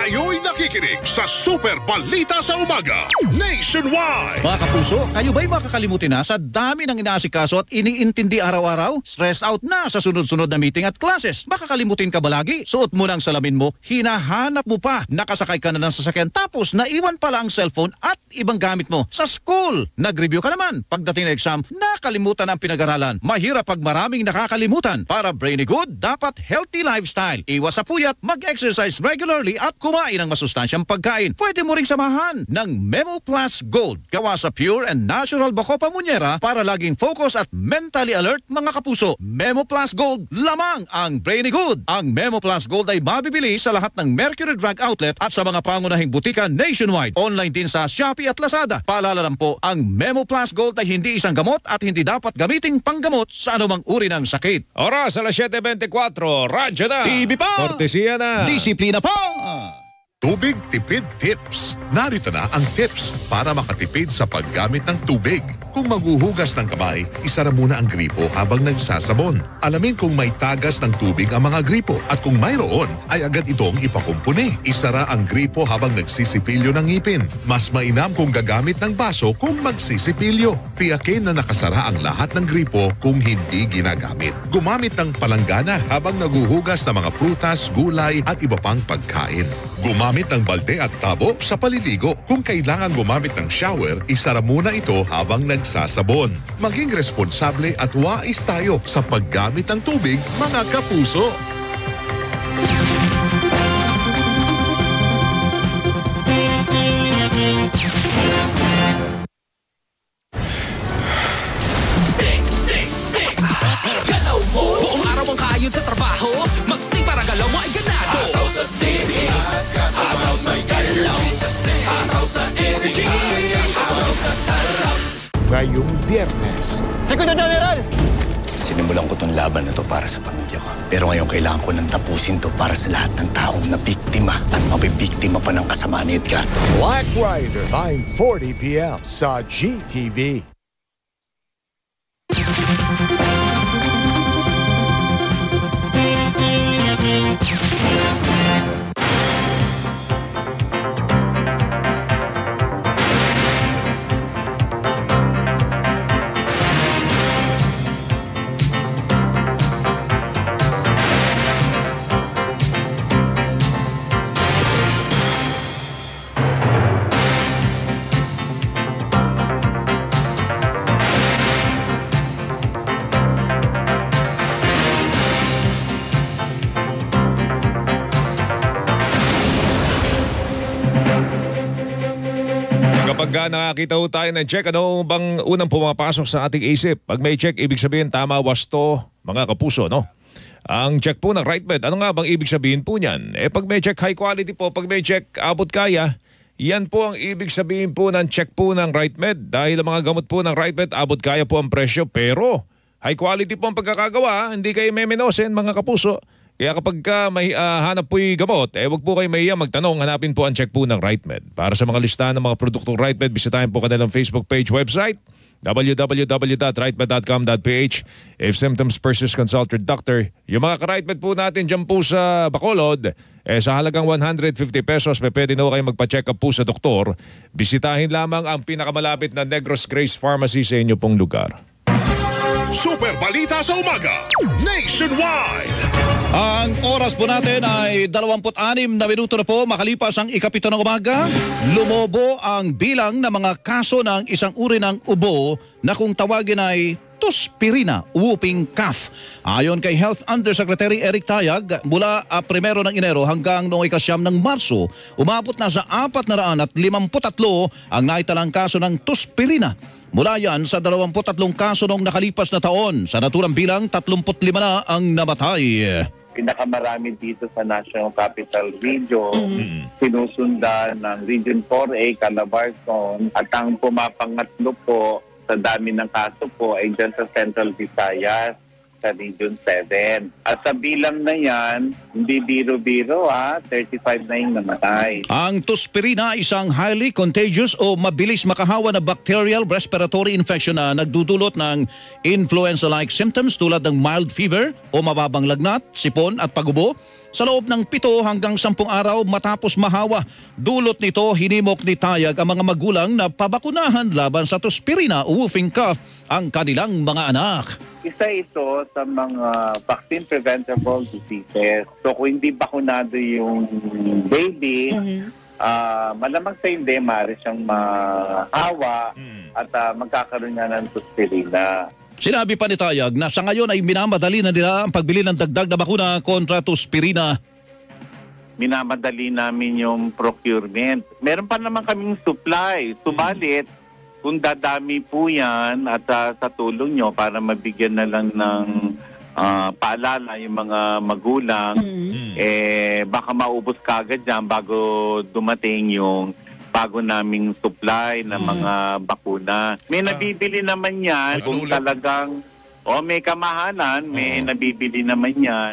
Kayo'y nakikinig sa Super Balita sa Umaga Nationwide. Mga kapuso, kayo ba'y makakalimutin na sa dami ng inaasikaso at iniintindi araw-araw? Stress out na sa sunod-sunod na meeting at classes. Makakalimutin ka ba lagi? Suot mo ng salamin mo, hinahanap mo pa, nakasakay ka na ng sasakyan tapos naiwan pala ang cellphone at ibang gamit mo sa school. Nag-review ka naman. Pagdating ng exam, nakalimutan ang pinag-aralan. Mahirap pag maraming nakakalimutan. Para brainy good, dapat healthy lifestyle. Iwas sa puyat, mag-exercise regularly at kumain ng masustansyang pagkain. Pwede mo ring samahan ng Memo Plus Gold. Gawa sa pure and natural Bacopa Muñera para laging focus at mentally alert mga kapuso. Memo Plus Gold, lamang ang brainy good. Ang Memo Plus Gold ay mabibili sa lahat ng Mercury Drug Outlet at sa mga pangunahing butika nationwide. Online din sa Shopee at Lazada. Paalala lang po, ang Memo Plus Gold ay hindi isang gamot at hindi dapat gamiting panggamot sa anumang uri ng sakit. Oras, alas 7.24, radyo na. TV pa! Kortesiya na. Disiplina pa! Ah. Tubig Tipid Tips. Narito na ang tips para makatipid sa paggamit ng tubig. Kung maghuhugas ng kamay, isara muna ang gripo habang nagsasabon. Alamin kung may tagas ng tubig ang mga gripo at kung mayroon, ay agad itong ipakumpuni. Isara ang gripo habang nagsisipilyo ng ngipin. Mas mainam kung gagamit ng baso kung magsisipilyo. Tiyakin na nakasara ang lahat ng gripo kung hindi ginagamit. Gumamit ng palanggana habang naguhugas ng mga prutas, gulay at iba pang pagkain. Gumamit ng balde at tabo sa paliligo. Kung kailangan gumamit ng shower, isara muna ito habang nagsasabon. Maging responsable at wais tayo sa paggamit ng tubig, mga kapuso. Ganado. Ataw sa galaw. Ataw sa energy. Ataw sa sarap. Ngayong biyernes, Segundo General! Sinimulan ko tong laban na to para sa pamilya ko. Pero ngayon kailangan ko nang tapusin to para sa lahat ng taong na biktima at mabibiktima pa ng kasama ni Edgardo. Black Rider, 9.40pm sa GTV. Kapag ka nakakita ho tayo ng check, ano bang unang pumapasok sa ating isip? Pag may check, ibig sabihin tama wasto, mga kapuso, no? Ang check po ng RightMed, ano nga bang ibig sabihin po niyan? Eh pag may check high quality po, pag may check abot kaya, yan po ang ibig sabihin po ng check po ng RightMed. Dahil ang mga gamot po ng RightMed, abot kaya po ang presyo. Pero high quality po ang pagkakagawa, hindi kayo memenosin mga kapuso. Kaya kapag ka may ah, hanap po yung gamot, eh wag po kayo mahiya magtanong, hanapin po ang check po ng RightMed. Para sa mga listahan ng mga produktong RightMed, bisitahin po kanilang Facebook page, website, www.rightmed.com.ph If symptoms persist, consult your doctor. Yung mga ka-RightMed po natin dyan po sa Bacolod, eh sa halagang 150 pesos, may pwede na kayo magpa-check up po sa doktor. Bisitahin lamang ang pinakamalapit na Negros Grace Pharmacy sa inyo pong lugar. Super Balita sa Umaga Nationwide. Ang oras po natin ay 26 na minuto na po makalipas ang ikapito ng umaga. Lumobo ang bilang ng mga kaso ng isang uri ng ubo na kung tawagin ay Tuspirina whooping cough. Ayon kay Health Undersecretary Eric Tayag, mula uh, primero ng Enero hanggang noong ikasyam ng Marso, umabot na sa 453 ang naitalang kaso ng Tuspirina. Mula yan sa 23 kaso noong nakalipas na taon, sa naturang bilang 35 na ang namatay. pinakamarami dito sa National Capital Region, sinusundan ng Region 4A, Calabarzon, at ang pumapangatlo po sa dami ng kaso po ay dyan sa Central Visayas, sa Region 7. At sa bilang na yan, hindi biro-biro ha, 35 na yung namatay. Ang tuspirina isang highly contagious o mabilis makahawa na bacterial respiratory infection na nagdudulot ng influenza-like symptoms tulad ng mild fever o mababang lagnat, sipon at pagubo. Sa loob ng pito hanggang sampung araw matapos mahawa, dulot nito hinimok ni Tayag ang mga magulang na pabakunahan laban sa tuspirina o whooping cough ang kanilang mga anak. Isa ito sa mga vaccine preventable diseases. So kung hindi bakunado yung baby, ah malamang sa hindi, maaari siyang mahawa at ah, magkakaroon niya ng tuspirina. Sinabi pa ni Tayag na sa ngayon ay minamadali na nila ang pagbili ng dagdag na bakuna kontra tuspirina. Minamadali namin yung procurement. Meron pa naman kaming supply. Subalit, kung dadami po yan at ah, sa tulong nyo para mabigyan na lang ng ah, paalala yung mga magulang, eh baka maubos kagad dyan bago dumating yung bago naming supply ng mga bakuna. May nabibili naman yan kung talagang o may kamahalan, may nabibili naman yan.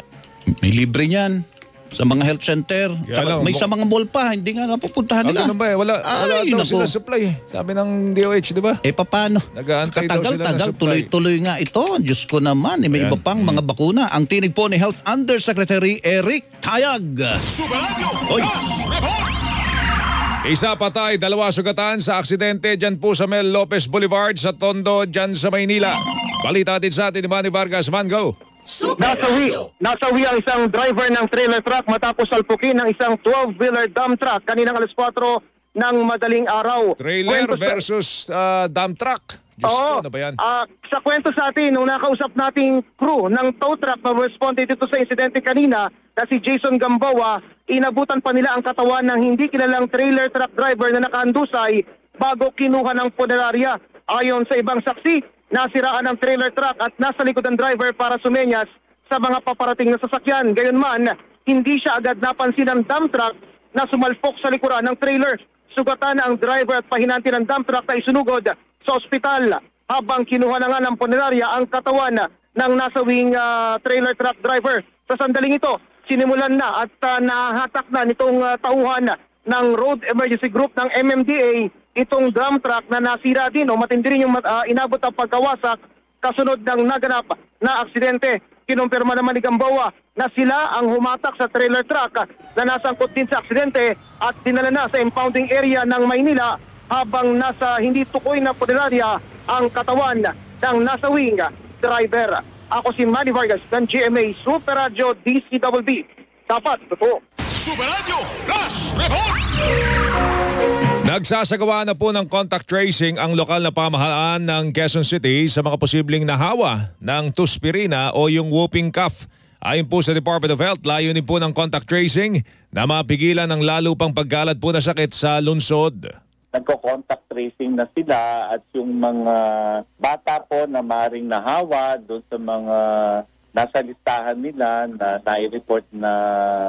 May libre niyan sa mga health center. Kaya Saka lang, may sa mga mall pa, hindi nga napupuntahan Ah, nila. ganun ba eh? Wala, wala Ay, daw sila supply eh. Sabi ng DOH, di ba? Eh, paano? Nag-aantay daw sila supply. tuloy-tuloy nga ito. Diyos ko naman, eh, may Ayan. iba pang mga bakuna. Ang tinig po ni Health Undersecretary Eric Tayag. Oy. Isa patay, dalawa sugatan sa aksidente dyan po sa Mel Lopez Boulevard sa Tondo dyan sa Maynila. Balita din sa atin ni Manny Vargas. Man, go! Nasawi, nasawi ang isang driver ng trailer truck matapos salpukin ng isang 12-wheeler dump truck kaninang alas 4 ng madaling araw. Trailer versus uh, dump truck. Diyos Oo. ko, ano ba yan? Ah, sa kwento sa atin, nung nakausap nating crew ng tow truck na responde dito sa insidente kanina, na si Jason Gambawa, inabutan pa nila ang katawan ng hindi kilalang trailer truck driver na nakahandusay bago kinuha ng punerarya. Ayon sa ibang saksi, nasiraan ang trailer truck at nasa likod ang driver para sumenyas sa mga paparating na sasakyan. Gayunman, hindi siya agad napansin ng dump truck na sumalpok sa likuran ng trailer. Sugatan ang driver at pahinanti ng dump truck na isunugod sa ospital habang kinuha na nga ng punerarya ang katawan ng nasawing ah, trailer truck driver. Sa sandaling ito, sinimulan na at ah, nahatak na nitong ah, tauhan ng Road Emergency Group ng MMDA itong dump truck na nasira din o matindi rin yung ah, inabot ang pagkawasak kasunod ng naganap na aksidente. Kinumpirma naman ni Gambawa na sila ang humatak sa trailer truck na nasangkot din sa aksidente at dinala na sa impounding area ng Maynila habang nasa hindi tukoy na punerarya ang katawan ng nasawing driver. Ako si Manny Vargas ng GMA Super Radio DCWB. Dapat, totoo. Super Radio Flash Report! Nagsasagawa na po ng contact tracing ang lokal na pamahalaan ng Quezon City sa mga posibleng nahawa ng tuspirina o yung whooping cough. Ayon po sa Department of Health, layunin po ng contact tracing na mapigilan ang lalo pang paggalat po na sakit sa lungsod. Nagko-contact tracing na sila at yung mga bata po na maring nahawa doon sa mga nasa listahan nila na nai-report na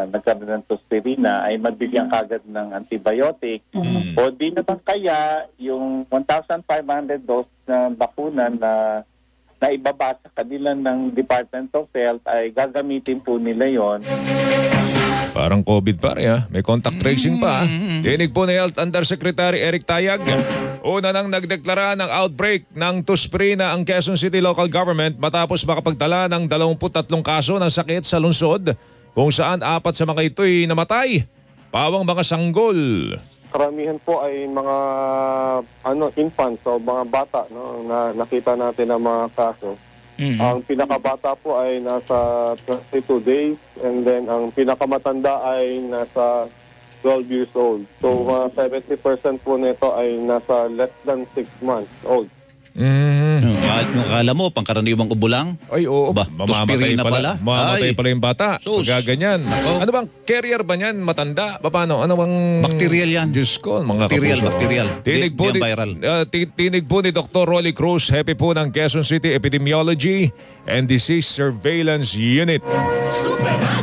nagkaroon ng tuspirina ay mabigyan kagad ng antibiotic. O di naman kaya yung 1,500 dose na bakuna na na ibaba sa kanila ng Department of Health ay gagamitin po nila yon Parang COVID pa rin ha. May contact tracing pa ha. Tinig po ni Health Undersecretary Eric Tayag. Una nang nagdeklara ng outbreak ng tuspirina ang Quezon City Local Government matapos makapagtala ng 23 kaso ng sakit sa lungsod kung saan apat sa mga ito'y namatay. Pawang mga sanggol. Karamihan po ay mga ano infants o mga bata no na nakita natin ang mga kaso. Ang pinakabata po ay nasa 22 days and then ang pinakamatanda ay nasa 12 years old. So uh, 70% po nito ay nasa less than 6 months old. Mm. Yung, yung akala mo, pangkaraniwang ubo lang? Ay, oo. Ba, Mamamatay tuspirina pala. pala? Mamamatay Ay. pala yung bata. Sus. Pagkaganyan. Ano bang carrier ba niyan? Matanda? Pa- Paano? Ano bang... Bacterial yan. Diyos ko, mga Bacterial, kapuso. bacterial. Tinig po, di viral. ti- tinig po ni Dr. Rolly Cruz, happy po ng Quezon City Epidemiology and Disease Surveillance Unit.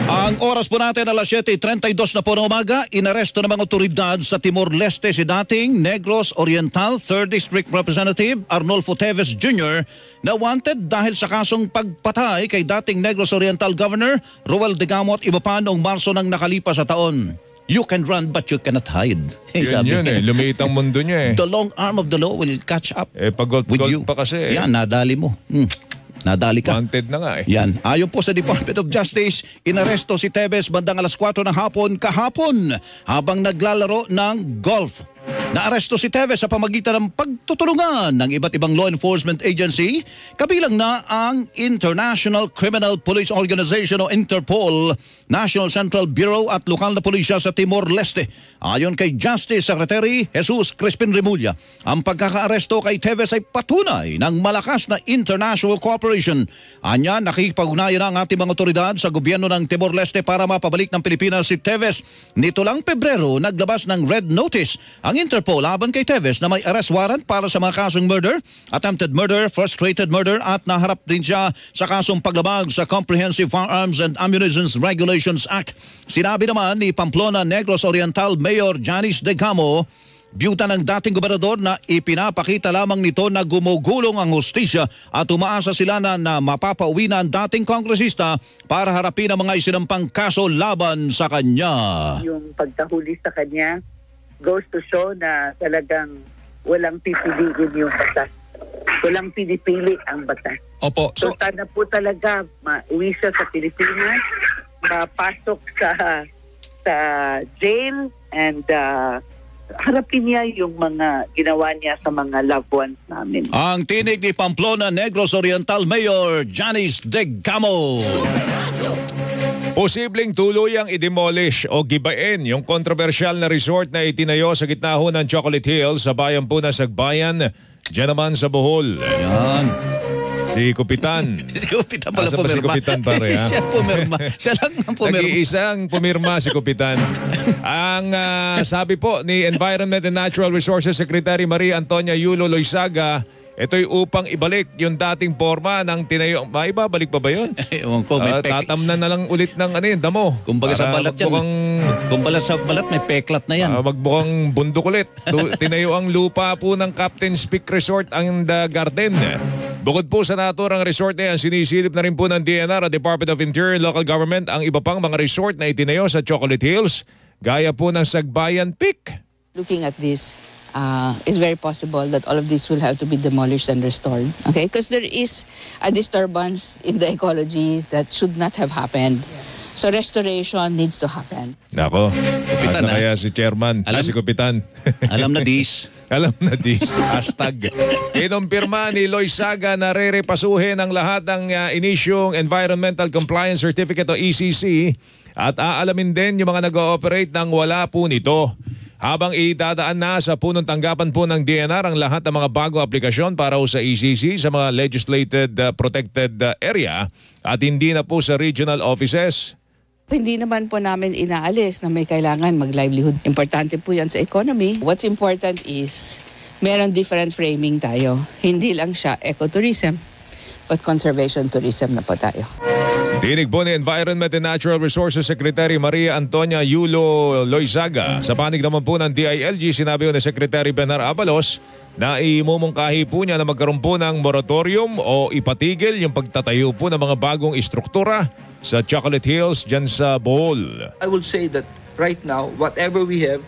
Ang oras po natin alas 7.32 na po ng umaga, inaresto ng mga otoridad sa Timor-Leste si dating Negros Oriental 3rd District Representative Arnolfo Teves Jr. na wanted dahil sa kasong pagpatay kay dating Negros Oriental Governor Roel De Gamo at iba pa noong Marso ng nakalipas sa taon. You can run but you cannot hide. Yun yun eh. Lumiit ang mundo niya eh. The long arm of the law will catch up Eh, pag gold, with you. pa kasi eh. Yan, nadali mo. Hmm. Nadali ka. Wanted na nga eh. Yan. Ayon po sa Department of Justice, inaresto si Tevez bandang alas 4 ng hapon kahapon habang naglalaro ng golf. Naaresto si Tevez sa pamagitan ng pagtutulungan ng iba't ibang law enforcement agency, kabilang na ang International Criminal Police Organization o Interpol, National Central Bureau at lokal na pulisya sa Timor-Leste. Ayon kay Justice Secretary Jesus Crispin Remulla, ang pagkakaaresto kay Tevez ay patunay ng malakas na international cooperation. Anya, nakikipag-ugnayan ang ating mga otoridad sa gobyerno ng Timor-Leste para mapabalik ng Pilipinas si Tevez. Nito lang Pebrero, naglabas ng red notice ang Interpol laban kay Tevez na may arrest warrant para sa mga kasong murder, attempted murder, frustrated murder at naharap din siya sa kasong paglabag sa Comprehensive Firearms and Ammunition Regulations Act. Sinabi naman ni Pamplona Negros Oriental Mayor Janice De Camo Biyuta ng dating gobernador na ipinapakita lamang nito na gumugulong ang hustisya at umaasa sila na, na mapapauwi na ang dating kongresista para harapin ang mga isinampang kaso laban sa kanya. yung pagkahuli sa kanya goes to show na talagang walang pipiliin yung batas. Walang pinipili ang batas. Opo. So, sana po talaga mauwi siya sa Pilipinas, mapasok sa sa jail and uh, harapin niya yung mga ginawa niya sa mga loved ones namin. Ang tinig ni Pamplona Negros Oriental Mayor Janice De Gamo. Posibleng tuluyang i-demolish o gibain yung kontrobersyal na resort na itinayo sa gitna ho ng Chocolate Hills sa bayan po ng Sagbayan, dyan naman sa Bohol. Yan. Si Kupitan. si Kupitan pala Asa ba si pumirma. Kupitan pare ha? Siya pumirma. Siya lang ang pumirma. Nag-iisang pumirma si Kupitan. Ang ah, sabi po ni Environment and Natural Resources Secretary Maria Antonia Yulo Loisaga, ito'y upang ibalik yung dating forma ng tinayo. Maibabalik pa ba yun? Ewan ko, may pek- tatamnan na lang ulit ng ano yun, damo. Kumbaga sa balat yan. magmukhang Kumbaga sa balat may peklat na yan. Ah, magmukhang bundok ulit. Tinayo ang lupa po ng Captain's Peak Resort ang The Garden. Bukod po sa naturang resort na yan, sinisilip na rin po ng DNR at Department of Interior and Local Government ang iba pang mga resort na itinayo sa Chocolate Hills, gaya po ng Sagbayan Peak. looking at this, uh, it's very possible that all of this will have to be demolished and restored. Okay, because there is a disturbance in the ecology that should not have happened. So restoration needs to happen. Nako, Kupitan, asa ah. kaya si Chairman, ah, si Kupitan. Alam na dis. Alam na dis. Hashtag. Kinumpirma ni Loy Saga na re-repasuhin ang lahat ng uh, inisyong Environmental Compliance Certificate o ECC at aalamin din yung mga nag-ooperate ng wala po nito. Habang idadaan na sa punong tanggapan po ng DNR ang lahat ng mga bagong aplikasyon para sa ECC sa mga legislated uh, protected uh, area at hindi na po sa regional offices. Hindi naman po namin inaalis na may kailangan mag-livelihood. Importante po yan sa economy. What's important is meron different framing tayo. Hindi lang siya ecotourism, but conservation tourism na po tayo. Tinig po ni Environment and Natural Resources Secretary Maria Antonia Yulo Loizaga. Sa panig naman po ng DILG, sinabi ni Secretary Benar Abalos na imumungkahi po niya na magkaroon po ng moratorium o ipatigil yung pagtatayo po ng mga bagong istruktura sa Chocolate Hills dyan sa Bohol. I will say that right now, whatever we have,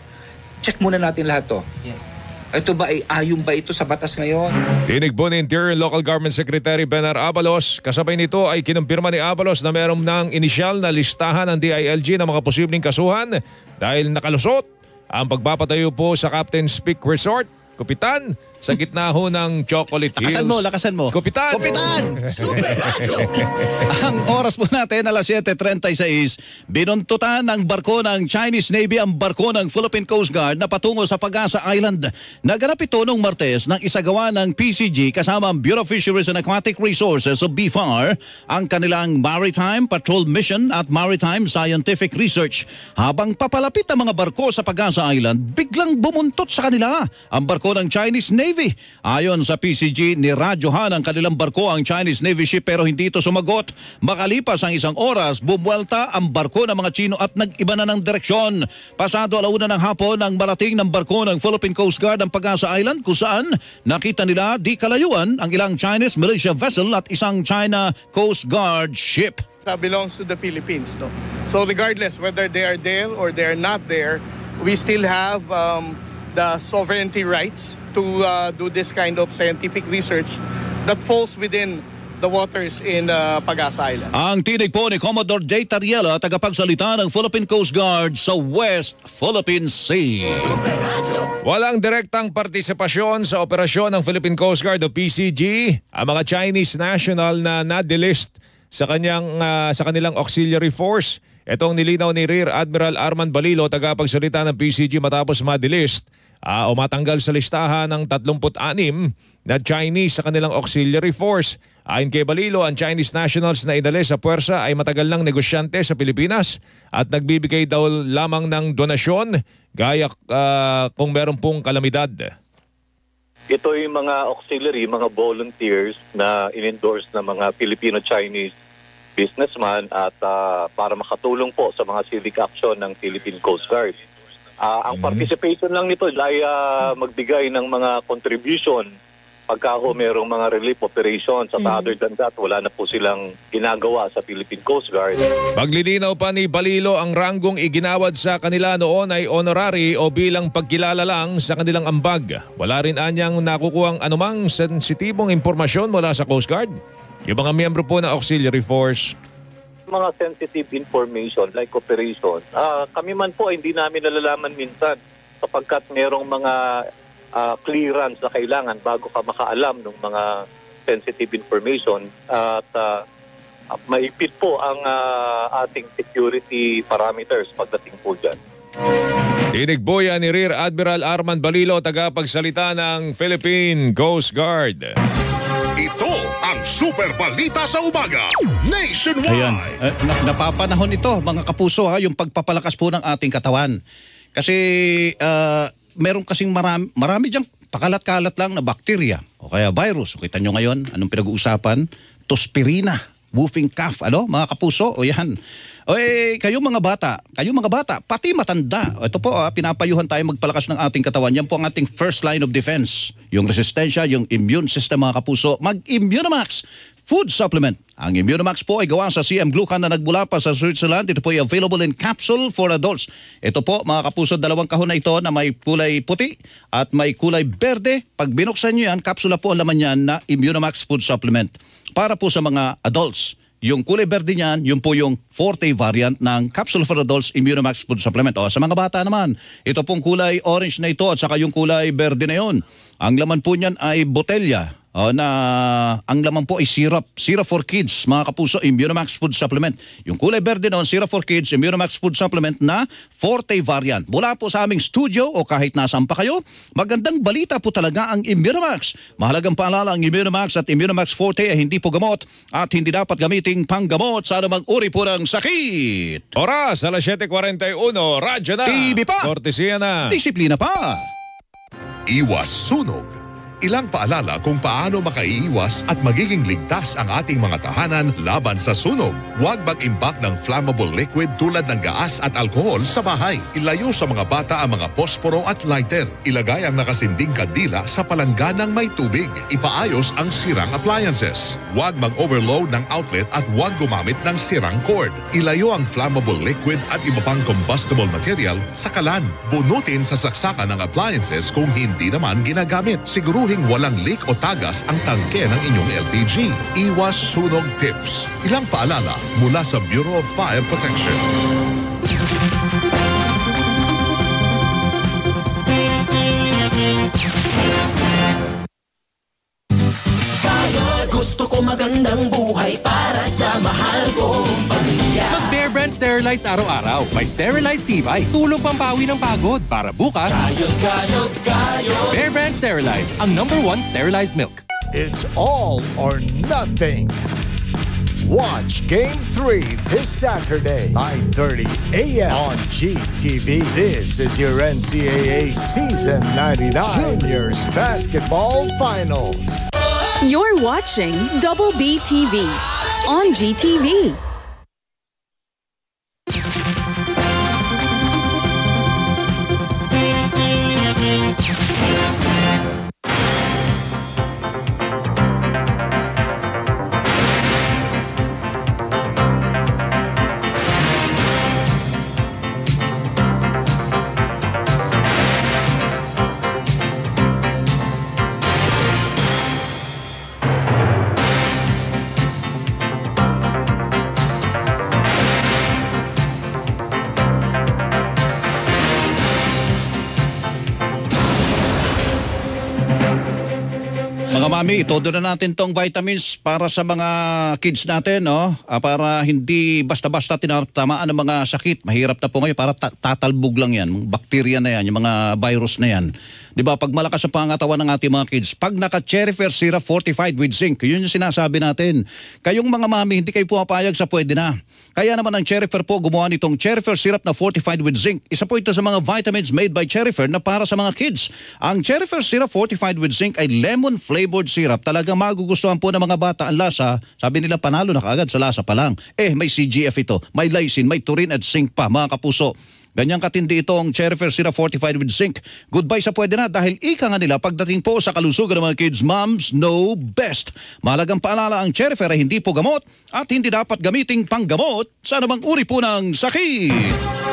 check muna natin lahat to. Yes. Ito ba ay ayon ba ito sa batas ngayon? Tinig po ni Interior Local Government Secretary Benar Abalos. Kasabay nito ay kinumpirma ni Abalos na meron ng inisyal na listahan ng DILG ng mga posibleng kasuhan dahil nakalusot ang pagpapatayo po sa Captain's Peak Resort Kupitan sa gitna ho ng Chocolate Hills. Lakasan mo, lakasan mo. Kupitan! Kupitan! Super Radio! ang oras po natin, alas 7.36, binuntutan ng barko ng Chinese Navy ang barko ng Philippine Coast Guard na patungo sa Pagasa Island. Naganap ito noong Martes ng isagawa ng PCG kasama ang Bureau of Fisheries and Aquatic Resources o BFAR ang kanilang Maritime Patrol Mission at Maritime Scientific Research. Habang papalapit ang mga barko sa Pagasa Island, biglang bumuntot sa kanila ang barko ng Chinese Navy. Ayon sa PCG, niradyohan ang kanilang barko ang Chinese Navy ship pero hindi ito sumagot. Makalipas ang isang oras, bumuelta ang barko ng mga Chino at nag-iba na ng direksyon. Pasado alauna ng hapon ang marating ng barko ng Philippine Coast Guard ang Pagasa Island kung saan nakita nila di kalayuan ang ilang Chinese militia vessel at isang China Coast Guard ship. uh, belongs to the Philippines. No? So regardless whether they are there or they are not there, we still have um, the sovereignty rights to uh, do this kind of scientific research that falls within the waters in uh, Pagasa Island. Ang tinig po ni Commodore J. Tariela, tagapagsalita ng Philippine Coast Guard sa West Philippine Sea. Walang direktang partisipasyon sa operasyon ng Philippine Coast Guard o PCG ang mga Chinese national na na-delist sa kanyang ah, sa kanilang auxiliary force. Itong nilinaw ni Rear Admiral Arman Balilo, tagapagsalita ng PCG matapos ma-delist ah, o matanggal sa listahan ng 36 na Chinese sa kanilang auxiliary force. Ayon kay Balilo, ang Chinese nationals na idali sa puwersa ay matagal ng negosyante sa Pilipinas at nagbibigay daw lamang ng donasyon gaya ah, kung meron pong kalamidad. Ito yung mga auxiliary, mga volunteers na in-endorse ng mga Filipino-Chinese businessman at ah, para makatulong po sa mga civic action ng Philippine Coast Guard. Ah, ang participation lang nito ay ah, magbigay ng mga contribution pagka ho merong mga relief operations at other than that, wala na po silang ginagawa sa Philippine Coast Guard. Paglilinaw pa ni Balilo ang ranggong iginawad sa kanila noon ay honorary o bilang pagkilala lang sa kanilang ambag. Wala rin anyang nakukuhang anumang sensitibong impormasyon mula sa Coast Guard. Yung mga miyembro po ng auxiliary force. Mga sensitive information like operation, ah, kami man po hindi namin nalalaman minsan sapagkat merong mga ah, clearance na kailangan bago ka makaalam ng mga sensitive information at ah, maipit po ang ah, ating security parameters pagdating po dyan. Tinig boya ni Rear Admiral Arman Balilo, tagapagsalita ng Philippine Coast Guard. Super Balita sa Umaga Nationwide. Ayan. Eh, na- napapanahon ito, mga kapuso, ha, yung pagpapalakas po ng ating katawan. Kasi ah, meron kasing marami, marami diyang pakalat-kalat lang na bakterya o kaya virus. O kita nyo ngayon, anong pinag-uusapan? Tospirina, woofing cough, ano, mga kapuso, o yan. O eh, kayo mga bata, kayo mga bata, pati matanda. Ito po, ah, pinapayuhan tayo magpalakas ng ating katawan. Yan po ang ating first line of defense. Yung resistensya, yung immune system, mga kapuso. Mag-Immunamax food supplement. Ang Immunamax po ay gawa sa CM Glucan na nagmula pa sa Switzerland. Ito po ay available in capsule for adults. Ito po mga kapuso, dalawang kahon na ito na may kulay puti at may kulay berde. Pag binuksan nyo yan, kapsula po ang laman yan na Immunamax food supplement. Para po sa mga adults. Yung kulay berde niyan, yun po yung forte variant ng Capsule for Adults Immunamax Food Supplement. O sa mga bata naman, ito pong kulay orange na ito at saka yung kulay berde na yun. Ang laman po niyan ay botelya o, na ang laman po ay syrup. Syrup for kids, mga kapuso, Immunamax Food Supplement. Yung kulay berde noon, syrup for kids, Immunamax Food Supplement na forte variant. Mula po sa aming studio o kahit nasaan pa kayo, magandang balita po talaga ang Immunamax. Mahalagang paalala ang Immunamax at Immunamax Forte ay hindi po gamot at hindi dapat gamiting panggamot sa anumang uri po ng sakit. Oras, alas 7.41, radyo na. TV pa. Kortesiya na. Disiplina pa. Iwas sunog. Ilang paalala kung paano makaiiwas at magiging ligtas ang ating mga tahanan laban sa sunog. Huwag mag-imbak ng flammable liquid tulad ng gaas at alkohol sa bahay. Ilayo sa mga bata ang mga posporo at lighter. Ilagay ang nakasinding kandila sa palangganang may tubig. Ipaayos ang sirang appliances. Huwag mag-overload ng outlet at huwag gumamit ng sirang cord. Ilayo ang flammable liquid at iba pang combustible material sa kalan. Bunutin sa saksakan ng appliances kung hindi naman ginagamit. Siguruhin walang leak o tagas ang tangke ng inyong LPG. Iwas sunog tips. Ilang paalala mula sa Bureau of Fire Protection. Gusto ko magandang buhay para sa mahal kong pamilya. Mag Bear Brand Sterilized araw-araw. May sterilized tibay. Tulong pampawi ng pagod para bukas. Kayod, kayod, kayod. Bear Brand Sterilized, ang number one sterilized milk. It's all or nothing. Watch Game 3 this Saturday, 9.30 a.m. on GTV. This is your NCAA Season 99 Juniors Basketball Finals. You're watching Double B TV on GTV. Mami, itodo na natin tong vitamins para sa mga kids natin, no? Ah, para hindi basta-basta tinatamaan ng mga sakit. Mahirap na po ngayon para ta- tatalbog lang yan. Mga Bakterya na yan, yung mga virus na yan. Di ba? Pag malakas ang pangatawan ng ating mga kids, pag naka-Cherryfer Syrup fortified with zinc, yun yung sinasabi natin. Kayong mga mami, hindi kayo pumapayag sa pwede na. Kaya naman ang Cherryfer po gumawa nitong Cherryfer Syrup na fortified with zinc. Isa po ito sa mga vitamins made by Cherryfer na para sa mga kids. Ang Cherryfer Syrup fortified with zinc ay lemon flavored syrup. Talagang magugustuhan po ng mga bata ang lasa. Sabi nila panalo na kaagad sa lasa pa lang. Eh, may CGF ito, may lysine, may taurine at zinc pa, mga kapuso. Ganyang katindi itong Cherryfer Syrup fortified with zinc. Goodbye sa pwede na dahil ika nga nila pagdating po sa kalusugan ng mga kids, moms know best. Mahalagang paalala ang Cherryfer ay hindi po gamot at hindi dapat gamiting panggamot sa anumang uri po ng sakit.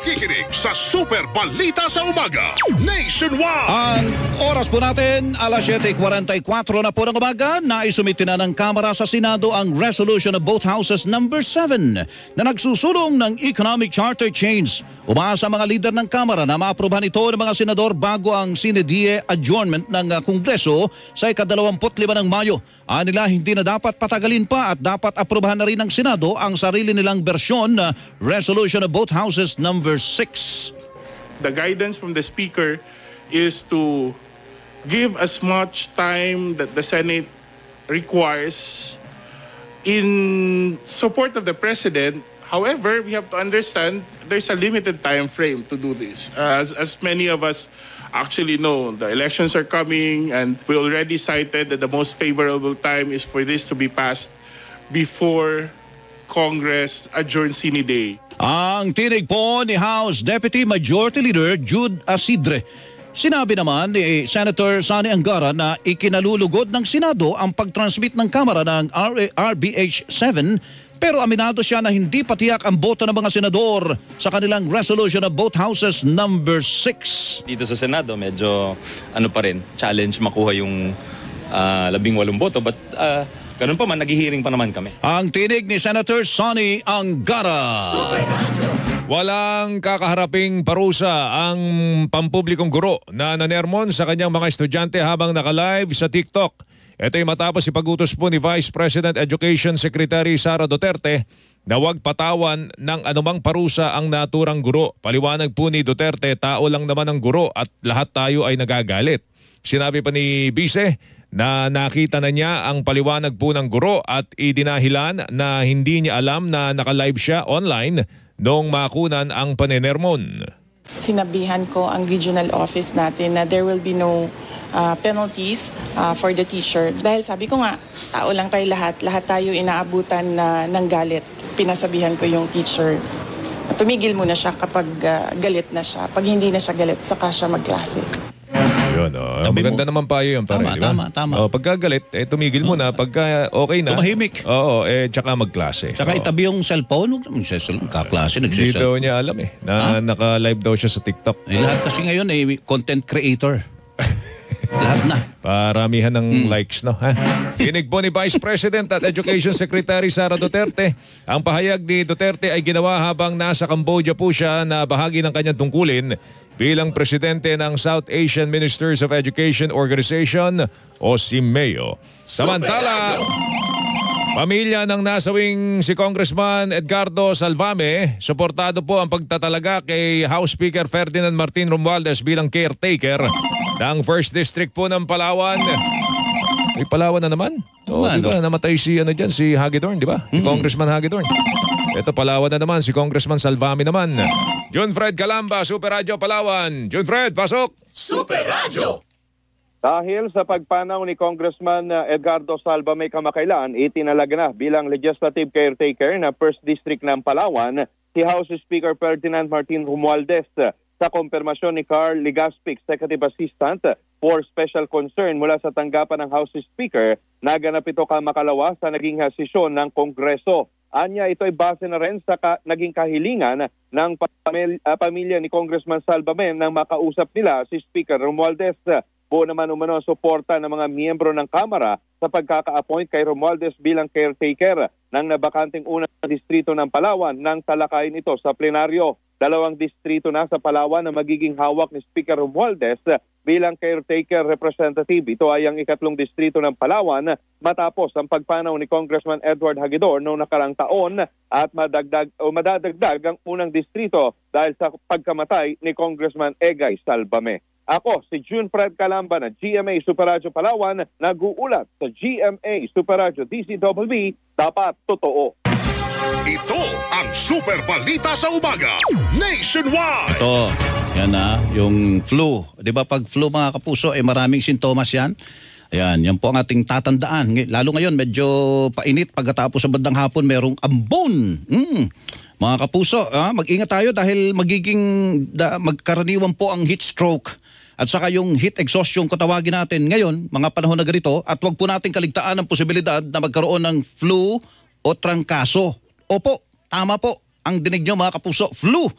Nakikinig sa Super Balita sa Umaga Nationwide. Ang oras po natin, alas 7.44 na po ng umaga, naisumiti na ng Kamara sa Senado ang resolution of both houses number 7 na nagsusulong ng economic charter change. Umaasa mga lider ng Kamara na maaprubahan ito ng mga senador bago ang sinedie adjournment ng uh, Kongreso sa ikadalawamputliba ng Mayo. Anila hindi na dapat patagalin pa at dapat aprubahan na rin ng Senado ang sarili nilang bersyon resolution of both houses number 6. The guidance from the Speaker is to give as much time that the Senate requires in support of the President. However, we have to understand there's a limited time frame to do this. As, as many of us actually know, the elections are coming and we already cited that the most favorable time is for this to be passed before Congress adjourns sine day. Ang tinig po ni House Deputy Majority Leader Jude Asidre. Sinabi naman ni Senator Sani Angara na ikinalulugod ng Senado ang pag-transmit ng Kamara ng RBH 7 pero aminado siya na hindi patiyak ang boto ng mga senador sa kanilang resolution of both houses number 6. dito sa Senado, medyo ano pa rin, challenge makuha yung ah, labing walong boto. But ah, ganun pa man, naghihiring pa naman kami. Ang tinig ni Senator Sonny Angara. Walang kakaharaping parusa ang pampublikong guro na nanermon sa kanyang mga estudyante habang naka-live sa TikTok. Ito ay matapos ipagutos po ni Vice President Education Secretary Sara Duterte na huwag patawan ng anumang parusa ang naturang guro. Paliwanag po ni Duterte, tao lang naman ang guro at lahat tayo ay nagagalit. Sinabi pa ni Bise na nakita na niya ang paliwanag po ng guro at idinahilan na hindi niya alam na naka-live siya online noong makunan ang panenermon. sinabihan ko ang regional office natin na there will be no uh, penalties uh, for the teacher. Dahil sabi ko nga, tao lang tayo lahat. Lahat tayo inaabutan na ng galit. Pinasabihan ko yung teacher. Tumigil muna siya kapag uh, galit na siya. Pag hindi na siya galit, saka siya magklase. Yun, oh. maganda naman pa yun, pare, Tama, di ba? tama, tama. Oh, pagka galit, eh, tumigil muna. Pagka okay na. Tumahimik. Oo, eh, tsaka magklase. Tsaka Oo. itabi yung cellphone, huwag naman siya kaklase, Hindi daw niya alam eh, na naka-live daw siya sa TikTok. Eh, lahat kasi ngayon eh, content creator. Lahat na. Paramihan ng likes, no? Ha? Kinig po ni Vice President at Education Secretary Sara Duterte. Ang pahayag ni Duterte ay ginawa habang nasa Cambodia po siya na bahagi ng kanyang tungkulin bilang presidente ng South Asian Ministers of Education Organization o SIMEO. Samantala, Pamilya ng nasawing si Congressman Edgardo Salvame, suportado po ang pagtatalaga kay House Speaker Ferdinand Martin Romualdez bilang caretaker ng First District po ng Palawan. May Palawan na naman. Oo, di ba? Namatay si ano dyan, si Hagedorn, di ba? Si Congressman Hagedorn. Ito Palawan na naman, si Congressman Salvame naman. June Fred Calamba, Super Radio Palawan. June Fred, pasok! Super Radio! Dahil sa pagpanaw ni Congressman uh, Edgardo Salva may kamakailan, itinalaga na bilang legislative caretaker na First District ng Palawan si House Speaker Ferdinand Martin Romualdez sa konfirmasyon ni Carl Ligaspic, Executive Assistant for Special Concern mula sa tanggapan ng House Speaker, naganap ito kamakalawa sa naging sesyon ng Kongreso. Anya, ito ay base na rin sa ka- naging kahilingan ng pamil- ah, pamilya ni Congressman Salvamen nang makausap nila si Speaker Romualdez. Buo naman umano suporta ng mga miyembro ng Kamara sa pagkaka-appoint kay Romualdez bilang caretaker ng nabakanting unang distrito ng Palawan nang talakayin ito sa plenaryo. Dalawang distrito na sa Palawan na magiging hawak ni Speaker Romualdez bilang caretaker representative. Ito ay ang ikatlong distrito ng Palawan matapos ang pagpanaw ni Congressman Edward Hagedor noong nakarang taon at madagdag o madadagdag ang unang distrito dahil sa pagkamatay ni Congressman Egay Salvame. Ako, si June Fred Calamba na GMA Super Radio Palawan, nag-uulat sa GMA Super Radio DCWB, dapat totoo. Ito ang Super Balita sa Umaga Nationwide. Ito, yan na, yung flu. Di ba pag flu mga kapuso, eh maraming sintomas yan. Ayan, yan po ang ating tatandaan. Lalo ngayon, medyo painit pagkatapos sa bandang hapon, merong ambon. Mm. Mga kapuso, ah, mag-ingat tayo dahil magiging da, magkaraniwan po ang heat stroke at saka yung heat exhaustion kung tawagin natin ngayon, mga panahon na ganito, at wag po natin kaligtaan ang posibilidad na magkaroon ng flu o trangkaso. Opo, tama po ang dinig nyo mga kapuso, flu.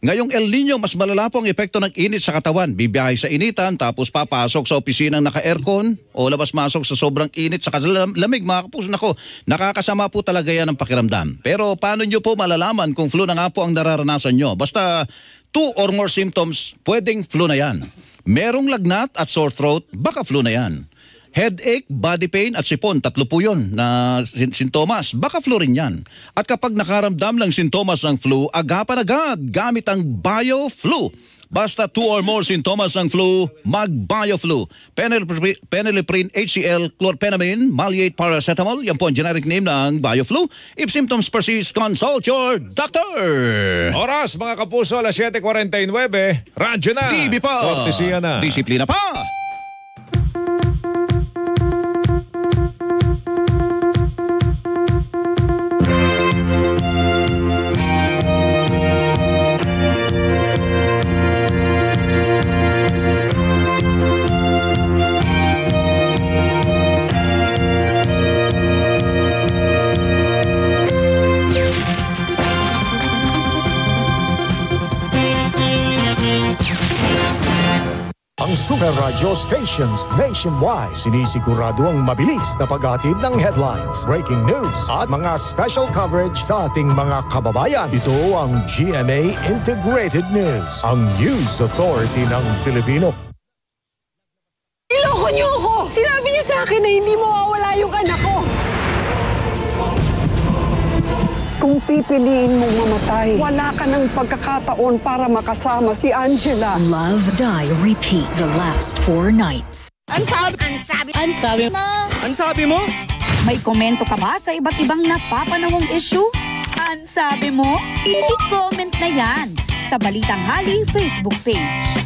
Ngayong El Nino, mas malala po ang epekto ng init sa katawan. Bibiyahe sa initan, tapos papasok sa opisinang naka-aircon o labas-masok sa sobrang init sa lamig mga kapuso. Nako, nakakasama po talaga yan ang pakiramdam. Pero paano nyo po malalaman kung flu na nga po ang nararanasan nyo? Basta two or more symptoms, pwedeng flu na yan. Merong lagnat at sore throat, baka flu na yan. Headache, body pain at sipon, tatlo po yun na sin- sintomas. Baka flu rin yan. At kapag nakaramdam ng sintomas ng flu, agapan agad gamit ang BioFlu. Basta two or more sintomas ng flu, mag-BioFlu. Peneloprine HCl, chlorpenamine, maliate paracetamol, yan po ang generic name ng BioFlu. If symptoms persist, consult your doctor. Oras mga kapuso, alas 7.49. Radyo na. TV pa. Kortesiya na. Disiplina pa. Ang Super Radio stations nationwide sinisigurado ang mabilis na paghatid ng headlines, breaking news at mga special coverage sa ating mga kababayan. Ito ang GMA Integrated News, ang news authority ng Filipino. Niloko niyo ako! Sinabi niyo sa akin na hindi mawawala yung anak ko! Kung pipiliin mong mamatay, wala ka ng pagkakataon para makasama si Angela. Love, Die, Repeat the last four nights. Ang sabi, ang sabi, ang sabi na. Ang sabi mo? May komento ka ba sa iba't ibang napapanahong issue? Ang sabi mo? I-comment na yan sa Balitang Hali Facebook page.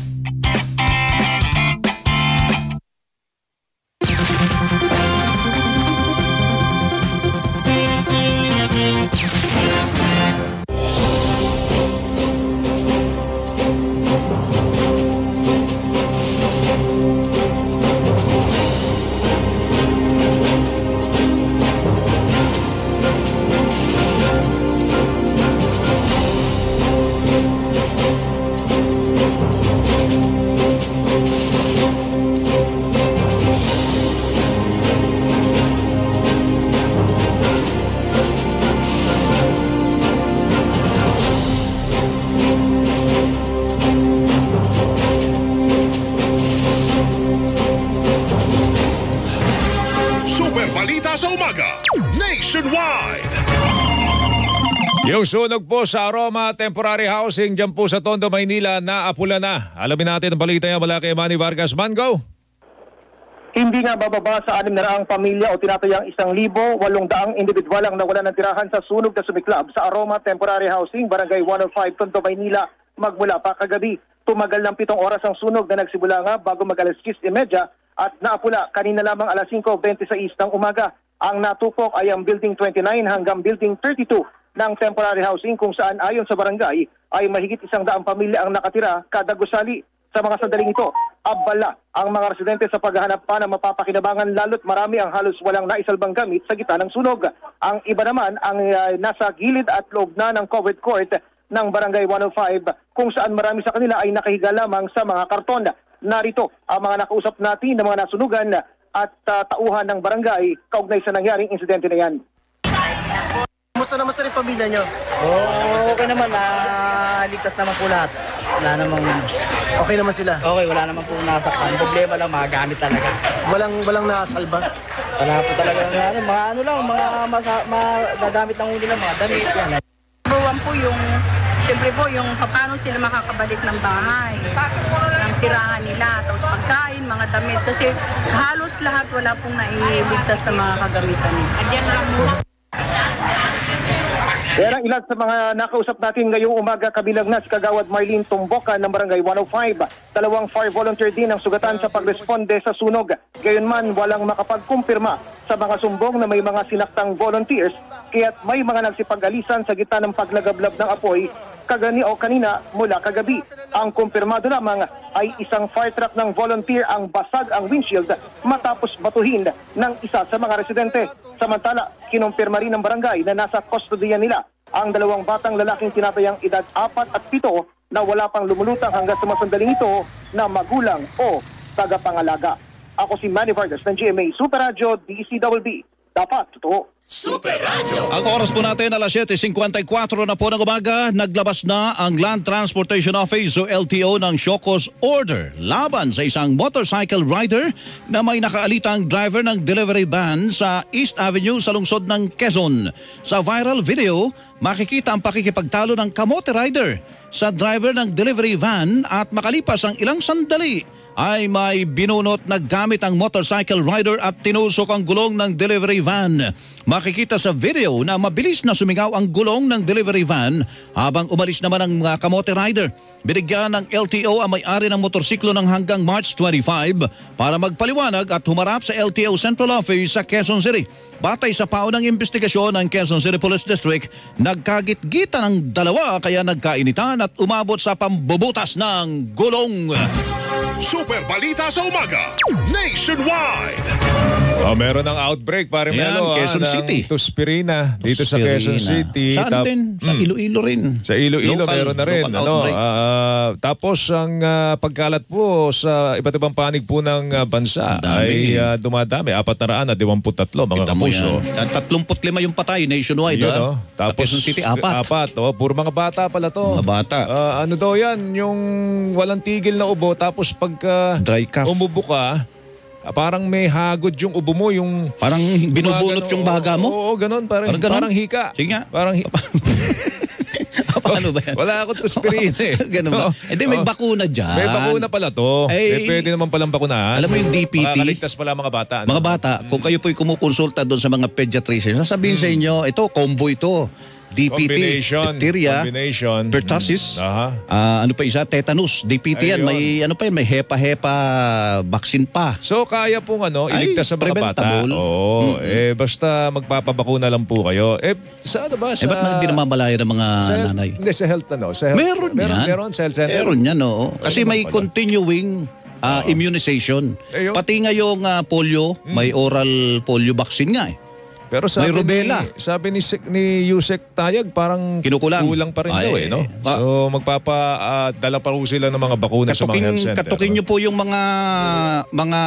Balita sa Umaga, Nationwide. Yung sunog po sa Aroma Temporary Housing dyan po sa Tondo, Maynila, naapula na. Alamin natin ang balita yan mula kay Manny Vargas. Mango! Hindi nga bababa sa anim na raang pamilya o tinatayang isang libo, walong daang individual ang nawala ng tirahan sa sunog na sumiklab sa Aroma Temporary Housing, Barangay 105, Tondo, Maynila, magmula pa kagabi. Tumagal ng pitong oras ang sunog na nagsimula nga bago mag alas 10.30 at naapula kanina lamang alas 5.26 ng umaga. Ang natupok ay ang Building 29 hanggang Building 32 ng temporary housing kung saan ayon sa barangay ay mahigit isang daang pamilya ang nakatira kada gusali. Sa mga sandaling ito, abala ang mga residente sa paghahanap pa ng mapapakinabangan lalo't marami ang halos walang naisalbang gamit sa gitna ng sunog. Ang iba naman ang uh, nasa gilid at loob na ng covered court ng Barangay 105 kung saan marami sa kanila ay nakahiga lamang sa mga karton. Narito ang mga nakausap natin ng mga nasunugan at uh, tauhan ng barangay kaugnay sa nangyaring insidente na yan. Kumusta naman sa rin pamilya nyo? Oo, okay naman. Ah, ligtas naman po lahat. Wala namang... Okay naman sila? Okay, wala naman po nasaktan. Problema lang, mga gamit talaga. Walang, walang nasalba? Wala po talaga. Ano, mga ano lang, mga masa, magagamit ng nila, mga damit. Yan. Number one po yung, siyempre po, yung paano sila makakabalik ng bahay. Ng tirahan nila, tapos pagkain, mga damit. Kasi halos lahat wala pong nailigtas na mga kagamitan nila. Andiyan lang po. Yan ang ilan sa mga nakausap natin ngayong umaga kabilang na si Kagawad Marlene Tumboka ng Barangay 105. Dalawang fire volunteer din ang sugatan sa pagresponde sa sunog. Gayunman walang makapagkumpirma sa mga sumbong na may mga sinaktang volunteers kaya't may mga nagsipag-alisan sa gitna ng paglagablab ng apoy kagani o kanina mula kagabi. Ang kumpirmado lamang ay isang fire truck ng volunteer ang basag ang windshield matapos batuhin ng isa sa mga residente. Samantala, kinumpirma rin ng barangay na nasa kustodiyan nila ang dalawang batang lalaking tinatayang edad 4 at 7 na wala pang lumulutang hanggang sa masandaling ito na magulang o tagapangalaga. Ako si Manny Vargas ng GMA Super Radio DCWB. Dapat totoo. Super Radio. Ang oras po natin alas 7.54 na po ng umaga, naglabas na ang Land Transportation Office o LTO ng Shokos Order laban sa isang motorcycle rider na may nakaalitang driver ng delivery van sa East Avenue sa lungsod ng Quezon. Sa viral video, makikita ang pakikipagtalo ng kamote rider sa driver ng delivery van at makalipas ang ilang sandali ay may binunot na gamit ang motorcycle rider at tinusok ang gulong ng delivery van. Makikita sa video na mabilis na sumingaw ang gulong ng delivery van habang umalis naman ang mga kamote rider. Binigyan ng LTO ang may-ari ng motorsiklo ng hanggang March 25 para magpaliwanag at humarap sa LTO Central Office sa Quezon City. Batay sa paunang investigasyon ng Quezon City Police District, nagkagit-gita ng dalawa kaya nagkainitan at umabot sa pambubutas ng gulong. Super Balita sa Umaga, Nationwide. Oh, meron ng outbreak, pare Ayan, Melo. ah, Quezon City. Tuspirina, dito sa Quezon Tuspirina. City. Saan Tap- din? Sa Mm. Iloilo rin. Sa Iloilo Local- meron na rin. local Ano, outbreak. ah, tapos ang ah, pagkalat po sa iba't ibang panig po ng ah, bansa ay ah, dumadami. 423 mga Tignan mo kapuso. yan. At 35 yung patay nationwide. Yun, ah. oh. Tapos Sa Quezon City, apat. Apat. Oh, puro mga bata pala to. Mga bata. Ah, ano daw yan? Yung walang tigil na ubo. Tapos pagka Dry cough. umubo ka, parang may hagod yung ubo mo. Yung Parang binubunot yung baga mo? Oo, ganun. Parang, Parang ganun? parang hika. Sige nga. Parang hi- Paano ba yan? Wala akong tuspirin eh. Ganun ba? Oo. Hindi, may Oo. bakuna dyan. May bakuna pala to. Ay, eh, pwede naman palang bakunahan. Alam mo yung DPT? Makakaligtas pala mga bata. ano? Mga bata, kung kayo po'y kumukonsulta doon sa mga pediatrician, sasabihin sa inyo, ito, combo ito. DPT, diphtheria, Combination. pertussis, Aha. ah, ano pa isa, tetanus, DPT yan, Ayun. may ano pa yan, may hepa-hepa vaccine pa. So kaya pong ano, Ay, iligtas sa mga bata. preventable. Oo. Eh basta magpapabakuna lang po kayo. Eh sa ano ba? Sa, eh, ba't hindi namamalaya ng mga sa, nanay? Hindi, sa health ano? Sa health, Meron, meron, yan. Meron, sa health center. Meron yan, oo. Kasi may pala. continuing ah, immunization. Ayun. Pati nga yung ah, polio, may oral polio vaccine nga eh. Pero sabi May rubella. Ni, sabi ni, Sek- ni Yusek Tayag parang Kinukulang. kulang pa rin Ay, daw eh. No? ba- So magpapadala pa rin sila ng mga bakuna sa mga health center. katukin nyo po yung mga mga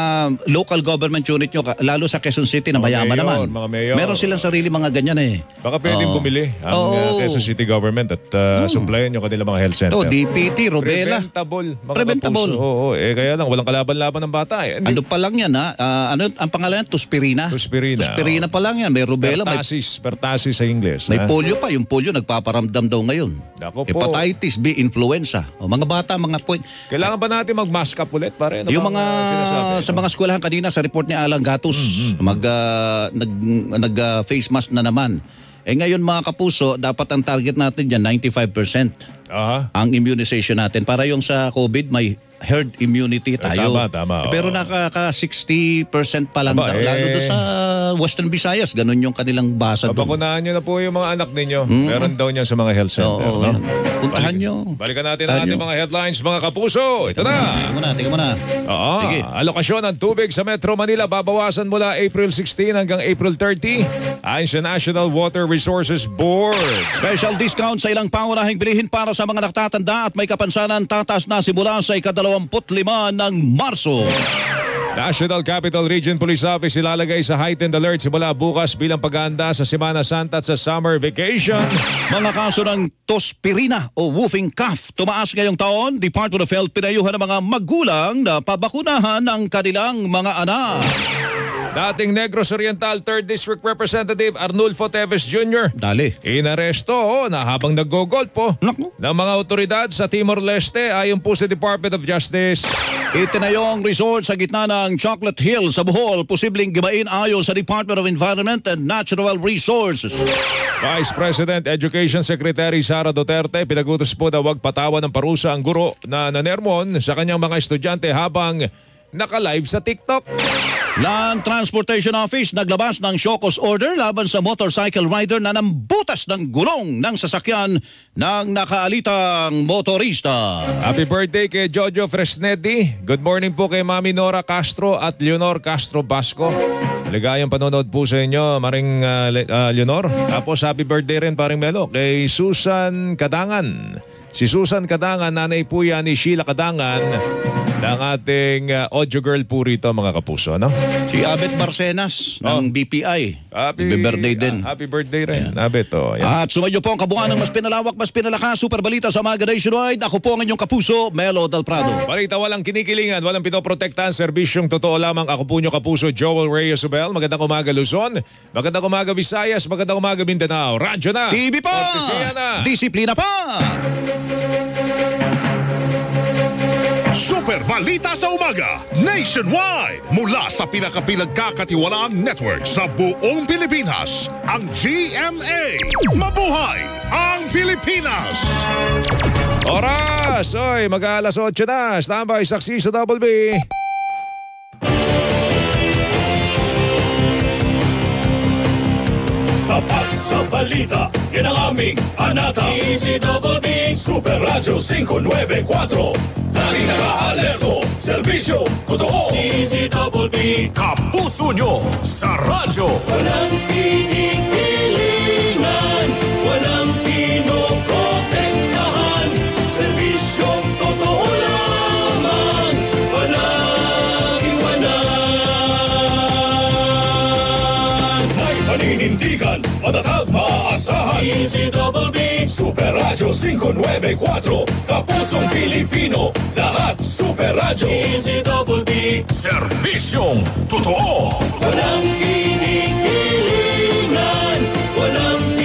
local government unit nyo, lalo sa Quezon City na mayaman mayor, naman. mga mayor. Meron silang sarili mga ganyan eh. Baka pwedeng Oo. bumili ang Oo. uh, Quezon City government at uh, supplyan yung kanilang mga health center. To, DPT, rubella. Preventable. Mga Preventable. Oo, eh kaya lang, walang kalaban-laban ng bata eh. Ano pa lang yan ha? Ah, ano ang pangalan? Tuspirina. Tuspirina. Tuspirina pa lang yan. May rubella, may, Pertasis, pertasis sa English. may ha? polio pa. Yung polio nagpaparamdam daw ngayon. Ako po. Hepatitis B, influenza. O, mga bata, mga point. Kailangan ba natin mag-mask up ulit pare? Ano yung mga uh, sinasabi? sa mga eskwelahan kanina sa report ni Alan Gatus, Mm-hmm. mag ah, nag nag ah, face mask na naman. Eh ngayon mga kapuso, dapat ang target natin diyan 95% Aha. ang immunization natin para yung sa COVID may herd immunity eh, tayo. Eh, tama, tama. Oh. Pero nakaka 60% pa lang daw. Eh. Lalo doon sa Western Visayas, ganun yung kanilang basa doon. Pabakunahan nyo na po yung mga anak ninyo. Mm-hmm. Meron daw niyan sa mga health center. Oo, no? Puntahan nyo. Balikan natin ang ating mga headlines, mga kapuso. Ito na. Tingnan mo na, tingnan mo na. Oo. Sige. Alokasyon ng tubig sa Metro Manila babawasan mula April 16 hanggang April 30. Ayon sa National Water Resources Board. Special discount sa ilang pangunahing bilihin para sa mga nagtatanda at may kapansanan tataas na simula sa ikadalawa 25 ng Marso. National Capital Region Police Office ilalagay sa heightened alert simula bukas bilang paganda sa Semana Santa at sa summer vacation. Mga kaso ng tospirina o whooping cough tumaas ngayong taon. Department of Health pinayuhan ng mga magulang na pabakunahan ang kanilang mga anak. Dating Negros Oriental 3rd District Representative Arnulfo Teves Jr. Dali. Inaresto oh, na habang nag-golf ng mga otoridad sa Timor-Leste ayon po sa Department of Justice. Itinayong resort sa gitna ng Chocolate Hill sa Bohol, posibleng gibain ayon sa Department of Environment and Natural Resources. Vice President Education Secretary Sara Duterte pinagutos po na wag patawan ng parusa ang guro na nanermon sa kanyang mga estudyante habang naka-live sa TikTok. Land Transportation Office naglabas ng Shokos order laban sa motorcycle rider na nambutas ng gulong ng sasakyan ng nakaalitang motorista. Happy birthday kay Jojo Fresnetti. Good morning po kay Mami Nora Castro at Leonor Castro Basco. Ligayang panonood po sa inyo, Maring uh, Le- uh, Leonor. Tapos happy birthday rin, paring Melo, kay Susan Kadangan. Si Susan Kadangan, nanay po yan ni Sheila Kadangan ng ating uh, audio girl po rito, mga kapuso. Ano? Si Abet Barcenas ng BPI. Happy, Happy birthday din. ah, happy birthday rin, Abet. Oh, yan. At sumayo po ang kabuuan ng mas pinalawak, mas pinalakas, super balita sa mga nationwide. Ako po ang inyong kapuso, Melo Del Prado. Balita walang kinikilingan, walang pinoprotektahan, serbisyong totoo lamang. Ako po nyo kapuso, Joel Reyes Ubel. Magandang umaga Luzon, magandang umaga Visayas, magandang umaga Mindanao. Radyo na! TV pa! Disiplina pa! Super Balita sa Umaga Nationwide mula sa pinakapinagkakatiwalaang network sa buong Pilipinas ang GMA Mabuhay ang Pilipinas Oras! Oy, mag-aalas 8 na. Standby, saksi sa Double B. Tapat sa balita, yan anata. Easy Double B, Super Radio 594. Lagi naka-alerto, serbisyo, totoo. Easy Double B, kapuso nyo sa radyo. Walang matatag maaasahan. Easy Double B, Super Radio 594. Kapusong Pilipino, lahat Super Radio. Easy Double B, serbisyong totoo. Walang kinikilingan, walang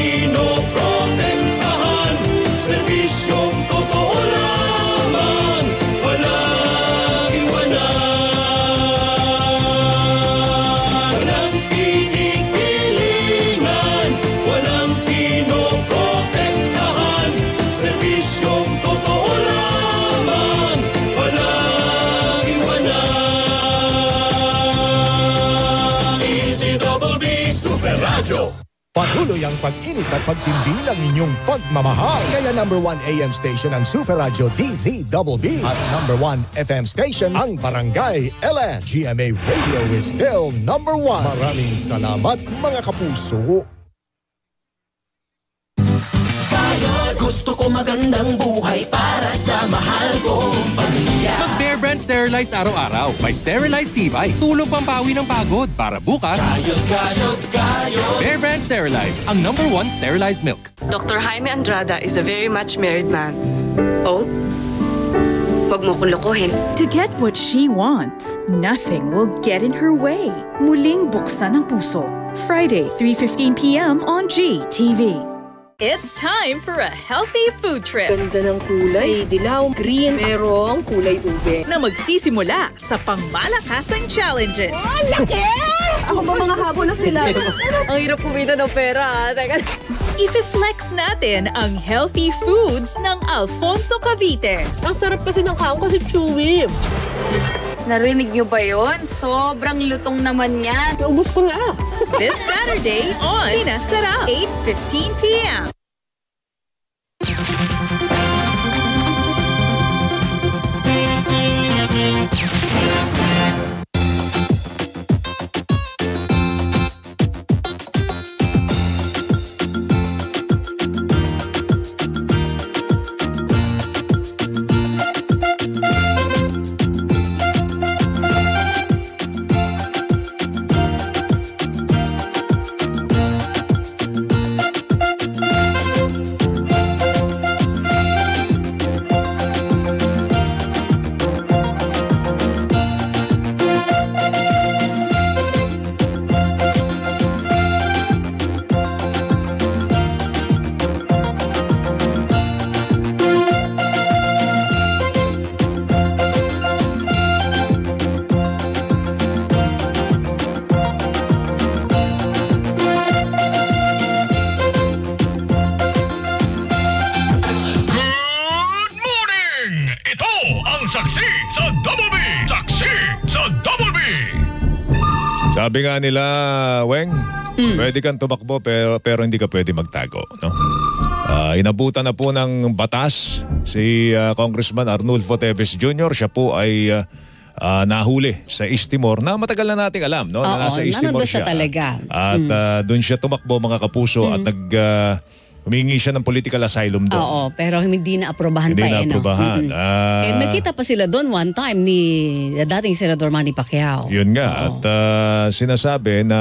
Patuloy ang pag-init at pagtindi ng inyong pagmamahal. Kaya number one AM station ang Super Radio DZBB at number one FM station ang Barangay LS. GMA Radio is still number one. Maraming salamat mga kapuso. Gusto ko magandang buhay para sa mahal kong pamilya Mag Bear Brand Sterilized araw-araw. May Sterilized Tibay. Tulong pampawi ng pagod para bukas. Kayod, kayod, kayod Bear Brand Sterilized, ang number one sterilized milk. Dr. Jaime Andrada is a very much married man. Oh? Huwag mo kong lokohin. To get what she wants, nothing will get in her way. Muling buksan ang puso. Friday, 3.15pm on GTV. It's time for a healthy food trip. Ganda ng kulay. Dilaw, green, merong kulay ube. Na magsisimula sa pangmalakasang challenges. Oh, laki! Ako ba mga habol na sila? Ang hirap kumita ng pera. ah. Teka. Ife-flex natin ang healthy foods ng Alfonso Cavite. Ang sarap kasi ng kaong kasi chewy. Narinig niyo ba yon? Sobrang lutong naman yan. Naubos ko na. This Saturday on Pinasarap, 8.15pm. Good Sabi nga nila, Weng, Hmm. pwede kang tumakbo pero, pero hindi ka pwede magtago. No? Ah, inabutan na po ng batas si ah, Congressman Arnulfo Teves Jr. Siya po ay ah, ah, nahuli sa East Timor na matagal na nating alam no? Oo, na nasa East Timor nandun siya talaga. At Mm. ah, doon siya tumakbo mga kapuso at nag ah, humingi siya ng political asylum doon. Oo, pero hindi na aprobahan Hindi pa na eh. no? aprobahan. Mm-mm. Ah, eh, nagkita pa sila doon one time ni dating Senador Manny Pacquiao. Yun nga. At ah, sinasabi na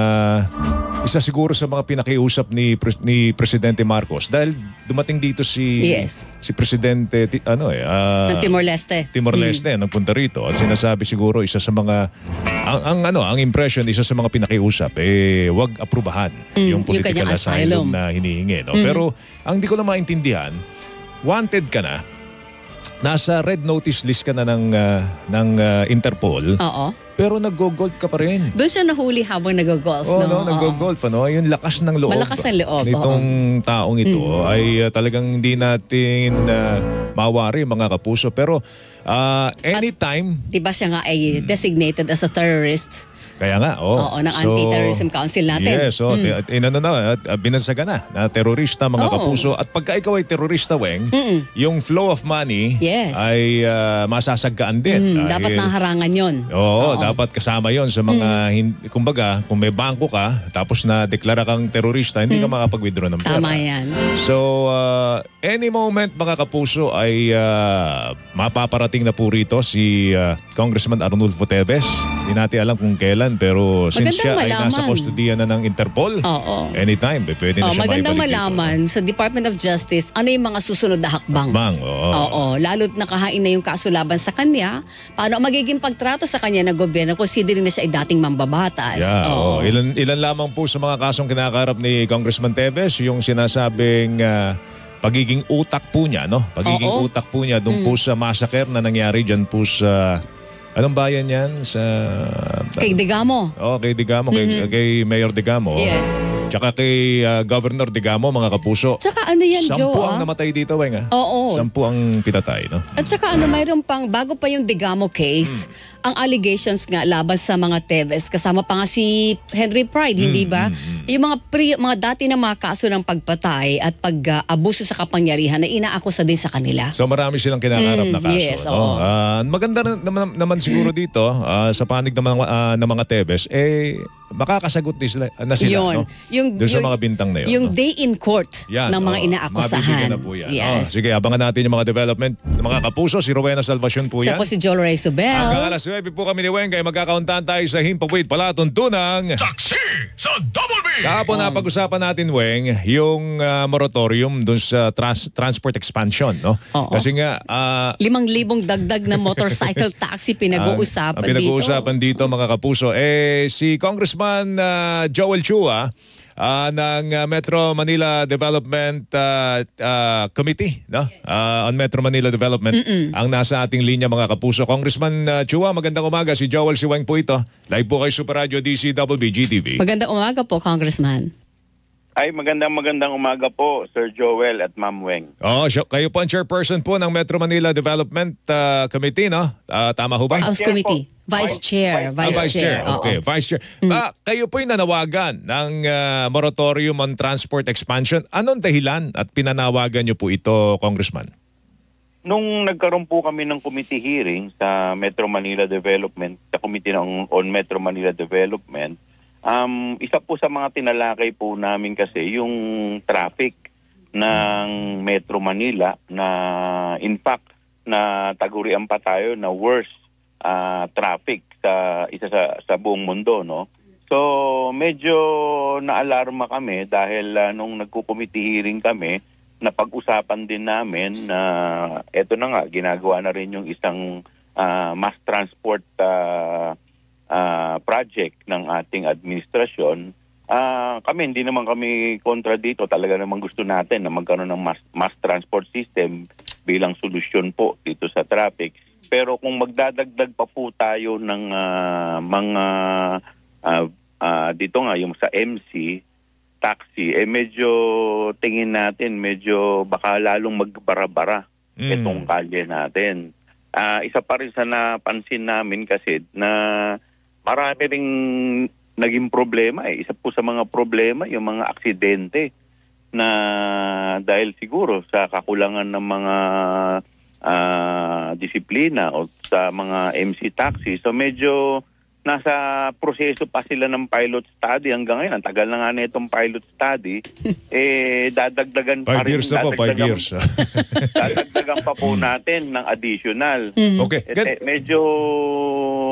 isa siguro sa mga pinakiusap ni Pres- ni Presidente Marcos dahil dumating dito si Yes. si Presidente ti- ano eh ah, ng Timor-Leste. Timor Leste nagpunta rito at sinasabi siguro isa sa mga ang, ang ano ang impression isa sa mga pinakiusap eh wag aprubahan Mm, yung yung political kanyang asylum. asylum. na hinihingi no Mhm. Ang di ko lang maintindihan wanted ka na nasa red notice list ka na ng ah, ng ah, Interpol Oo. pero nag-gold ka pa rin Doon siya nahuli habang nag-golf. Oh, no? no, nag-golf ano, yung lakas ng loob. Malakas ang loob, Nitong taong ito Mm. ay uh, talagang hindi natin uh, mawari mga kapuso pero uh, anytime Di ba siya nga ay designated as a terrorist? Kaya nga, oh. Oo, ng Anti-Terrorism Council natin. Yes, oh, Mm. inano na, at uh, binansagan na na terorista mga Oo. kapuso. At pagka ikaw ay terorista, Weng, Mm-mm. yung flow of money Yes. ay uh, masasagkaan din. Mm, dapat Dahil- naharangan yon. Oo, dapat kasama 'yon sa mga Mm. hin- kumbaga, kung may bangko ka tapos na deklara kang terorista, hindi ka makapag-withdraw ng pera. Mm. Tama yan. So, uh, any moment mga kapuso ay uh, mapaparating na po rito si uh, Congressman Arnulfo Teves. Hindi natin alam kung kailan pero since Magandang siya ay nasa kustodiya na ng Interpol, Oo. anytime eh, pwede na Oh, siya magandang maibalik dito. malaman sa Department of Justice ano yung mga susunod na hakbang. Bang, oo. Oo, lalo't nakahain na yung kaso laban sa kanya. Paano ang magiging pagtrato sa kanya ng gobyerno considering na siya ay dating mambabatas. Yeah, Oo. oo. Ilan, ilan lamang po sa mga kasong kinakarap ni Congressman Teves, yung sinasabing ah, pagiging utak po niya, no? Pagiging Oo. utak po niya doon Mm. po sa massacre na nangyari dyan po sa... Anong bayan yan? Sa... Kay Digamo. Oh, kay Digamo, kay, Mhm. kay Mayor Digamo. Yes. Tsaka kay ah, Governor Digamo, mga kapuso. Tsaka ano yan, Joe, Sampu ang ah? namatay dito, Weng. ah. Oo. Sampu ang pinatay, no? At saka ano, mayroon pang, bago pa yung Digamo case, ang allegations nga laban sa mga Teves, kasama pa nga si Henry Pride, hindi ba? Yung mga, pre, mga dati na mga kaso ng pagpatay at pag-abuso sa kapangyarihan na inaakusa din sa kanila. So marami silang kinakaharap Mm, na kaso. yes, no? oo. Ah, maganda na- naman, naman siguro dito ah, sa panig ng mga, ah, ng mga Tebes, eh makakasagot din sila, na sila. Yun. No? Yung, Doon sa yung- mga bintang na yun. Yung no? day in court Yan, ng mga oo. inaakusahan. Mabibigyan na po yan. Yes. Oh, sige, abangan natin yung mga development ng mga kapuso. Si Rowena Salvacion po Siya yan. po si Joel Ray Subel. Hanggang alas 9 po kami ni Weng kaya magkakauntahan tayo sa Himpapawid Palatuntunang. Saksi sa Double B! Kahapon napag-usapan natin, Weng, yung ah, moratorium dun sa trans- transport expansion. No? Kasi nga, ah, Limang libong dagdag na motorcycle taxi pinag-uusapan ang pinag-uusapan dito. mga kapuso, eh si Congressman ah, Joel Chua ah, ng ah, Metro Manila Development ah, ah, Committee no? Ah, on Metro Manila Development Mm-mm. ang nasa ating linya mga kapuso. Congressman ah, Chua, magandang umaga. Si Joel Siweng po ito. Live po kay Super Radio DCWB GTV. Magandang umaga po, Congressman. Ay, magandang magandang umaga po, Sir Joel at Ma'am Weng. Oh, siya- kayo po ang chairperson po ng Metro Manila Development ah, Committee, no? Ah, tama ho ba? House Committee. Vice Chair. Ah, Vice, Chair. oo. Okay, Vice Chair. Ah, kayo po yung nanawagan ng ah, moratorium on transport expansion. Anong dahilan at pinanawagan niyo po ito, Congressman? Nung nagkaroon po kami ng committee hearing sa Metro Manila Development, sa committee ng, on Metro Manila Development, um, isa po sa mga tinalakay po namin kasi yung traffic ng Metro Manila na in fact na tagurian pa tayo na worst ah, traffic sa isa sa sa buong mundo no? So medyo naalarma kami dahil ah, nung nagko-committee hearing kami napag-usapan din namin na eto na nga ginagawa na rin yung isang ah, mass transport ah, ah, project ng ating administrasyon Ah, kami hindi naman kami kontra dito. Talaga naman gusto natin na magkaroon ng mass, mass transport system bilang solusyon po dito sa traffic. Pero kung magdadagdag pa po tayo ng ah, mga ah, ah, dito nga yung sa MC taxi eh medyo tingin natin medyo baka lalong magbara-bara itong kalye natin. Ah, isa pa rin sa napansin namin kasi na marami ring naging problema eh. Isa po sa mga problema yung mga aksidente na dahil siguro sa kakulangan ng mga ah, disiplina o sa mga MC taxi. So medyo nasa proseso pa sila ng pilot study hanggang ngayon. Ang tagal na nga na itong pilot study. eh, dadagdagan pa Five rin. years na po, five dadagdagan- years. dadagdagan pa po natin ng additional. Okay. Eh, eh, medyo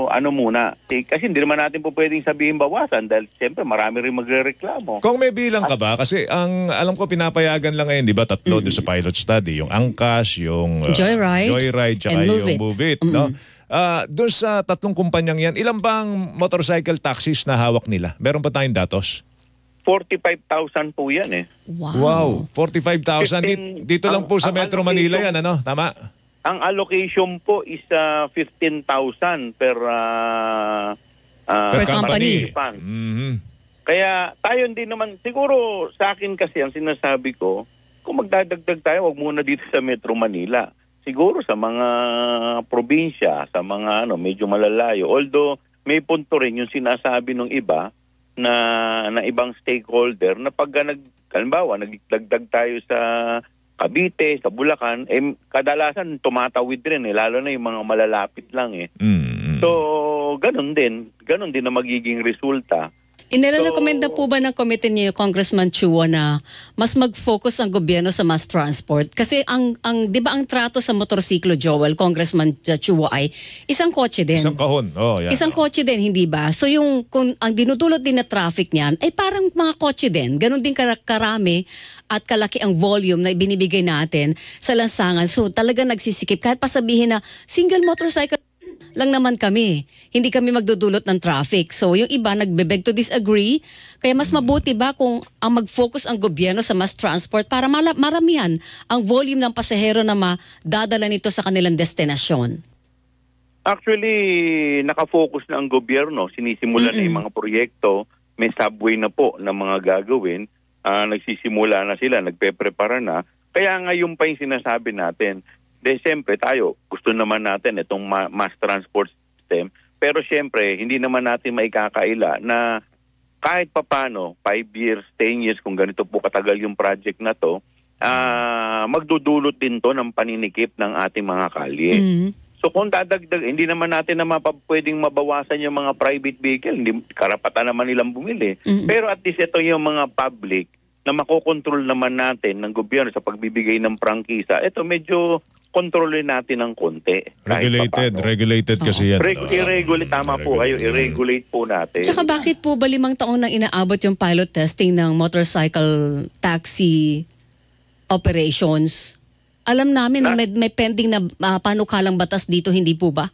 ano muna, eh, kasi hindi naman natin po pwedeng sabihin bawasan dahil siyempre marami rin magre-reklamo. Kung may bilang ka ba, kasi ang alam ko pinapayagan lang ngayon, di ba, tatlo doon sa pilot study, yung Angkas, yung uh, Joyride, Joyride, tsaka and Move yung It. Move It, no? Ah, doon sa tatlong kumpanyang yan, ilan bang motorcycle taxis na hawak nila? Meron pa tayong datos? 45,000 po yan eh. Wow. 45,000. Di- Dito lang po sa ang Metro Manila yan, ano? Tama? Ang allocation po is ah, 15,000 per ah, ah, Per company. participant. Mhm. Kaya tayo hindi naman, siguro sa akin kasi ang sinasabi ko, kung magdadagdag tayo, wag muna dito sa Metro Manila. Siguro sa mga probinsya, sa mga ano, medyo malalayo. Although may punto rin yung sinasabi ng iba na na ibang stakeholder na pag nag halimbawa nagdagdag tayo sa Cavite, sa Bulacan, eh kadalasan tumatawid rin eh, lalo na yung mga malalapit lang eh. So, ganun din. Ganun din na magiging resulta. Inirekomenda po ba ng committee niyo, Congressman Chua, na mas mag-focus ang gobyerno sa mass transport? Kasi ang, ang di ba ang trato sa motorsiklo, Joel, Congressman Chua, ay isang kotse din. Isang kahon. Oh, yan. Isang kotse din, hindi ba? So yung kung ang dinudulot din na traffic niyan ay parang mga kotse din. Ganon din kara- karami at kalaki ang volume na ibinibigay natin sa lansangan. So talaga nagsisikip. Kahit pa sabihin na single motorcycle lang naman kami. Hindi kami magdudulot ng traffic. So yung iba nagbebeg to disagree. Kaya mas mabuti ba kung ang mag-focus ang gobyerno sa mass transport para maramihan ang volume ng pasahero na madadala nito sa kanilang destinasyon. Actually, nakafocus na ang gobyerno. Sinisimula na yung mga proyekto. may subway na po na mga gagawin. Ah, nagsisimula na sila, nagpe-prepara na. Kaya ngayon pa yung sinasabi natin, de siyempre tayo, gusto naman natin itong ma- mass transport system. Pero siyempre, hindi naman natin maikakaila na kahit papano, 5 years, 10 years, kung ganito po katagal yung project na to, ah magdudulot din to ng paninikip ng ating mga kalye. So kung dadagdag, hindi naman natin na mapa, pwedeng mabawasan yung mga private vehicle, hindi karapatan naman nilang bumili. Pero at least ito yung mga public na makokontrol naman natin ng gobyerno sa pagbibigay ng prangkisa. Ito medyo kontrolin natin ng konti. Regulated, regulated kasi yan. Reg- i-regulate, tama po kayo, i-regulate po natin. Tsaka bakit po ba limang taon nang inaabot yung pilot testing ng motorcycle taxi operations? Alam namin na may, may pending na ah, panukalang batas dito, hindi po ba?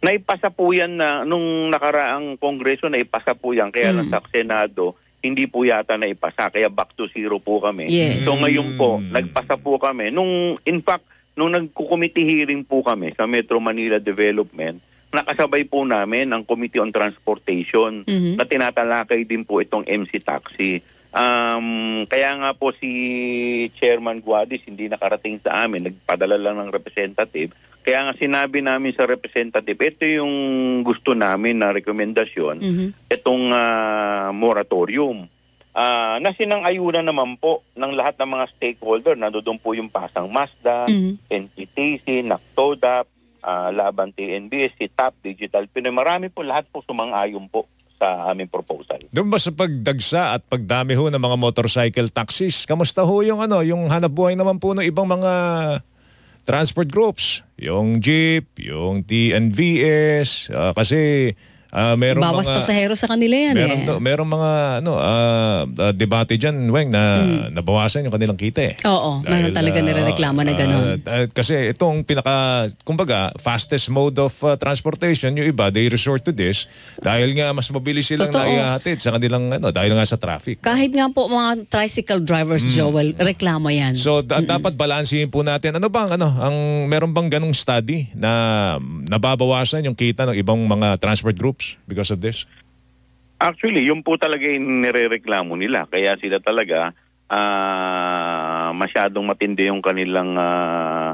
Naipasa po yan na nung nakaraang kongreso naipasa po yan kaya lang sa Senado hindi po yata naipasa kaya back to zero po kami. Yes. So ngayon po nagpasa po kami nung in fact nung nagko-committee hearing po kami sa Metro Manila Development nakasabay po namin ang Committee on Transportation Mhm. na tinatalakay din po itong MC Taxi. Um, kaya nga po si Chairman Guadis hindi nakarating sa amin, nagpadala lang ng representative. Kaya nga sinabi namin sa representative, ito yung gusto namin na rekomendasyon, itong ah, moratorium. Ah, na sinang-ayunan naman po ng lahat ng mga stakeholder, nandoon po yung Pasang Mazda, NTTC, NACTODAP, ah, Laban TNBS, TAP, Digital Pinoy. Marami po, lahat po sumang-ayon po sa aming proposal. Doon ba sa pagdagsa at pagdami ho ng mga motorcycle taxis, kamusta ho yung ano, yung hanap buhay naman po ng ibang mga transport groups? Yung jeep, yung TNVS, ah, kasi ah, merong Bawas mga pasahero sa kanila yan meron, eh. merong mga ano ah, ah, debate diyan, Weng, na nabawasan yung kanilang kita eh. Oo, meron Dahil, talaga ah, nirereklamo na gano'n. ah, ah, kasi itong pinaka, kumbaga, fastest mode of ah, transportation, yung iba, they resort to this dahil nga mas mabilis silang Totoo. naihatid sa kanilang, ano, dahil nga sa traffic. Kahit nga po mga tricycle drivers, Joel, reklamo yan. Mm. So da- dapat balansehin po natin. Ano bang ano, ang meron bang ganong study na nababawasan yung kita ng ibang mga transport groups because of this? Actually, yun po talaga yung nirereklamo nila. Kaya sila talaga ah, masyadong matindi yung kanilang ah,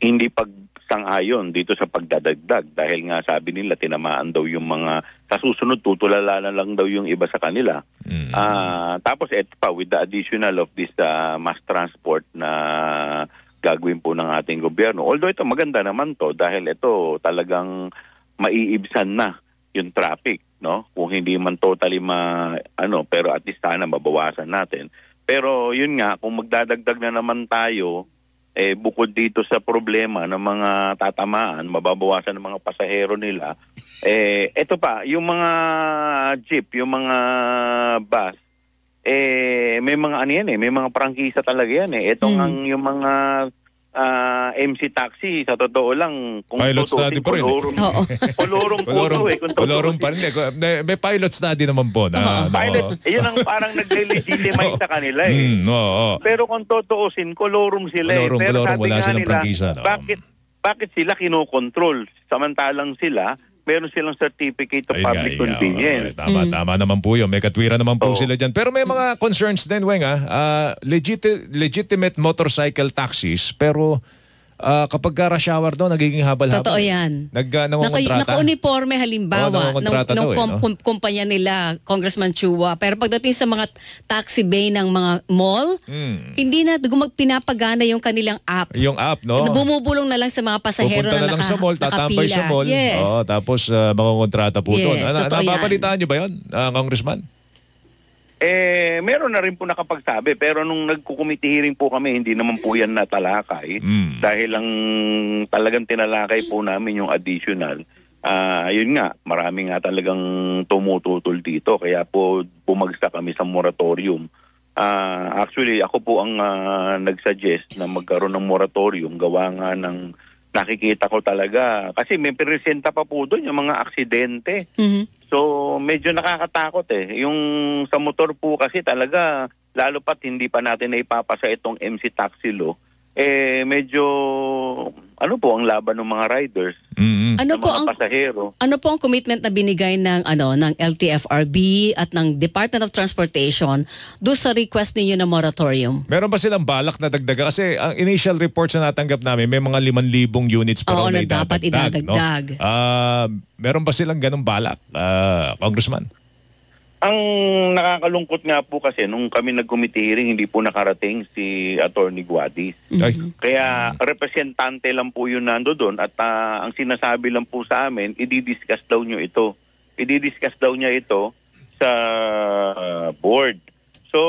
hindi pagsang-ayon dito sa pagdadagdag. Dahil nga sabi nila, tinamaan daw yung mga, sa susunod tutulala na lang daw yung iba sa kanila. Ah, tapos eto pa, with the additional of this ah, mass transport na gagawin po ng ating gobyerno. Although ito maganda naman to dahil ito talagang maiibsan na yung traffic, no? Kung hindi man totally ma ano, pero at least sana mabawasan natin. Pero yun nga, kung magdadagdag na naman tayo, eh bukod dito sa problema ng mga tatamaan, mababawasan ng mga pasahero nila, eh ito pa, yung mga jeep, yung mga bus, eh may mga ano yan eh, may mga prangkisa talaga yan eh. Itong ang yung mga ah, MC taxi, sa totoo lang, kung Pilot study pa rin. kolorong, kolorong po Kolorong, to eh. Kung kolorong pa rin. eh. May, may pilot study naman po na ano, Pilot, yun ang parang nagle-legitimize sa kanila eh. Mm, oo. Pero kung tutuusin, kolorum sila Kolorong, eh. Pero kolorong, sabi wala nga silang nila, prangkisa, no? bakit, bakit sila kinokontrol? Samantalang sila, meron silang certificate of Ayun nga, public ayun nga. convenience. Tama, tama naman po yun. May katwiran naman po sila dyan. Pero may mga concerns din, Weng, ah. Ah, legit- legitimate motorcycle taxis, pero ah, kapag ka rush hour daw, nagiging habal-habal. Totoo yan. Nag, uh, Naka, naka-uniforme halimbawa nangungontrata nung, nung daw eh, kom- no? kom- kumpanya nila, Congressman Chua. Pero pagdating sa mga taxi bay ng mga mall, Hmm. hindi na gumag pinapagana yung kanilang app. Yung app, no? Bumubulong na lang sa mga pasahero Pupunta na, na lang naka, sa mall, tatambay sa mall. Yes. Oo, tapos uh, makukontrata po Yes, doon. Ano, nababalitaan niyo ba yun, ah, Congressman? Eh, meron na rin po nakapagsabi. Pero nung nagkukumiti hearing po kami, hindi naman po yan natalakay. Dahil lang talagang tinalakay po namin yung additional. Ah, yun nga, marami nga talagang tumututol dito. Kaya po bumagsak kami sa moratorium. Ah, actually, ako po ang ah, nag-suggest na magkaroon ng moratorium. Gawa nga ng nakikita ko talaga. Kasi may presenta pa po doon yung mga aksidente. So, medyo nakakatakot eh. Yung sa motor po kasi talaga, lalo pat hindi pa natin na ipapasa itong MC Taxi Law, eh medyo ano po ang laban ng mga riders, Ano ng po mga ang pasahero. ano po ang commitment na binigay ng ano ng LTFRB at ng Department of Transportation do sa request ninyo na moratorium? Meron ba silang balak na dagdagan? Kasi ang initial reports na natanggap namin, may mga 5,000 units pa raw na dapat idadagdag. no? Ah, meron ba silang ganong balak, ah, Congressman? Ang nakakalungkot nga po kasi nung kami nag-committee hearing, hindi po nakarating si Attorney Guadis. Ay. Kaya representante lang po yun nando doon at ah, ang sinasabi lang po sa amin, i-discuss daw nyo ito. I-discuss daw niya ito sa ah, board. So,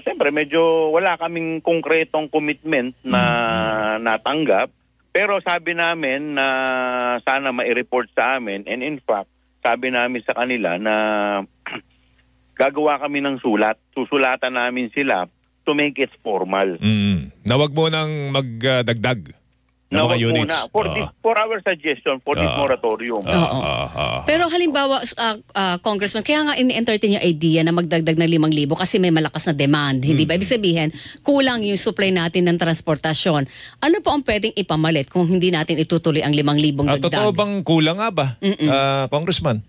siyempre medyo wala kaming konkretong commitment na natanggap. Pero sabi namin na sana ma-report sa amin and in fact, sabi namin sa kanila na gagawa kami ng sulat. Susulatan namin sila to make it formal. Mm. Na wag mo nang magdagdag ng Na mga units. muna. For, this, for our suggestion, for this Ah. moratorium. Pero halimbawa, ah, ah, Congressman, kaya nga in-entertain yung idea na magdagdag ng 5,000 kasi may malakas na demand. Hindi ba? Ibig sabihin, kulang yung supply natin ng transportasyon. Ano po ang pwedeng ipamalit kung hindi natin itutuloy ang 5,000 Ah, dagdag? totoo bang kulang nga ba, ah, Congressman?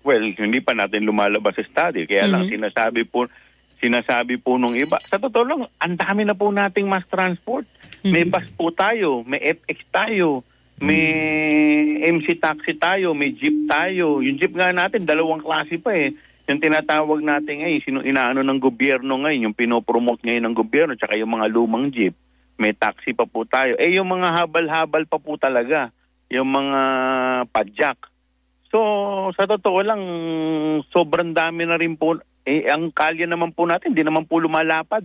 Well, hindi pa natin lumalabas sa study. Kaya lang Mhm. sinasabi po sinasabi po nung iba. Sa totoo lang, ang dami na po nating mass transport. May bus po tayo, may FX tayo, may MC taxi tayo, may jeep tayo. Yung jeep nga natin, dalawang klase pa eh. Yung tinatawag natin ngayon, sino inaano ng gobyerno ngayon, yung pinopromote ngayon ng gobyerno, tsaka yung mga lumang jeep, may taxi pa po tayo. Eh yung mga habal-habal pa po talaga, yung mga padjak. So, sa totoo lang, sobrang dami na rin po. Eh, ang kalye naman po natin, hindi naman po lumalapad.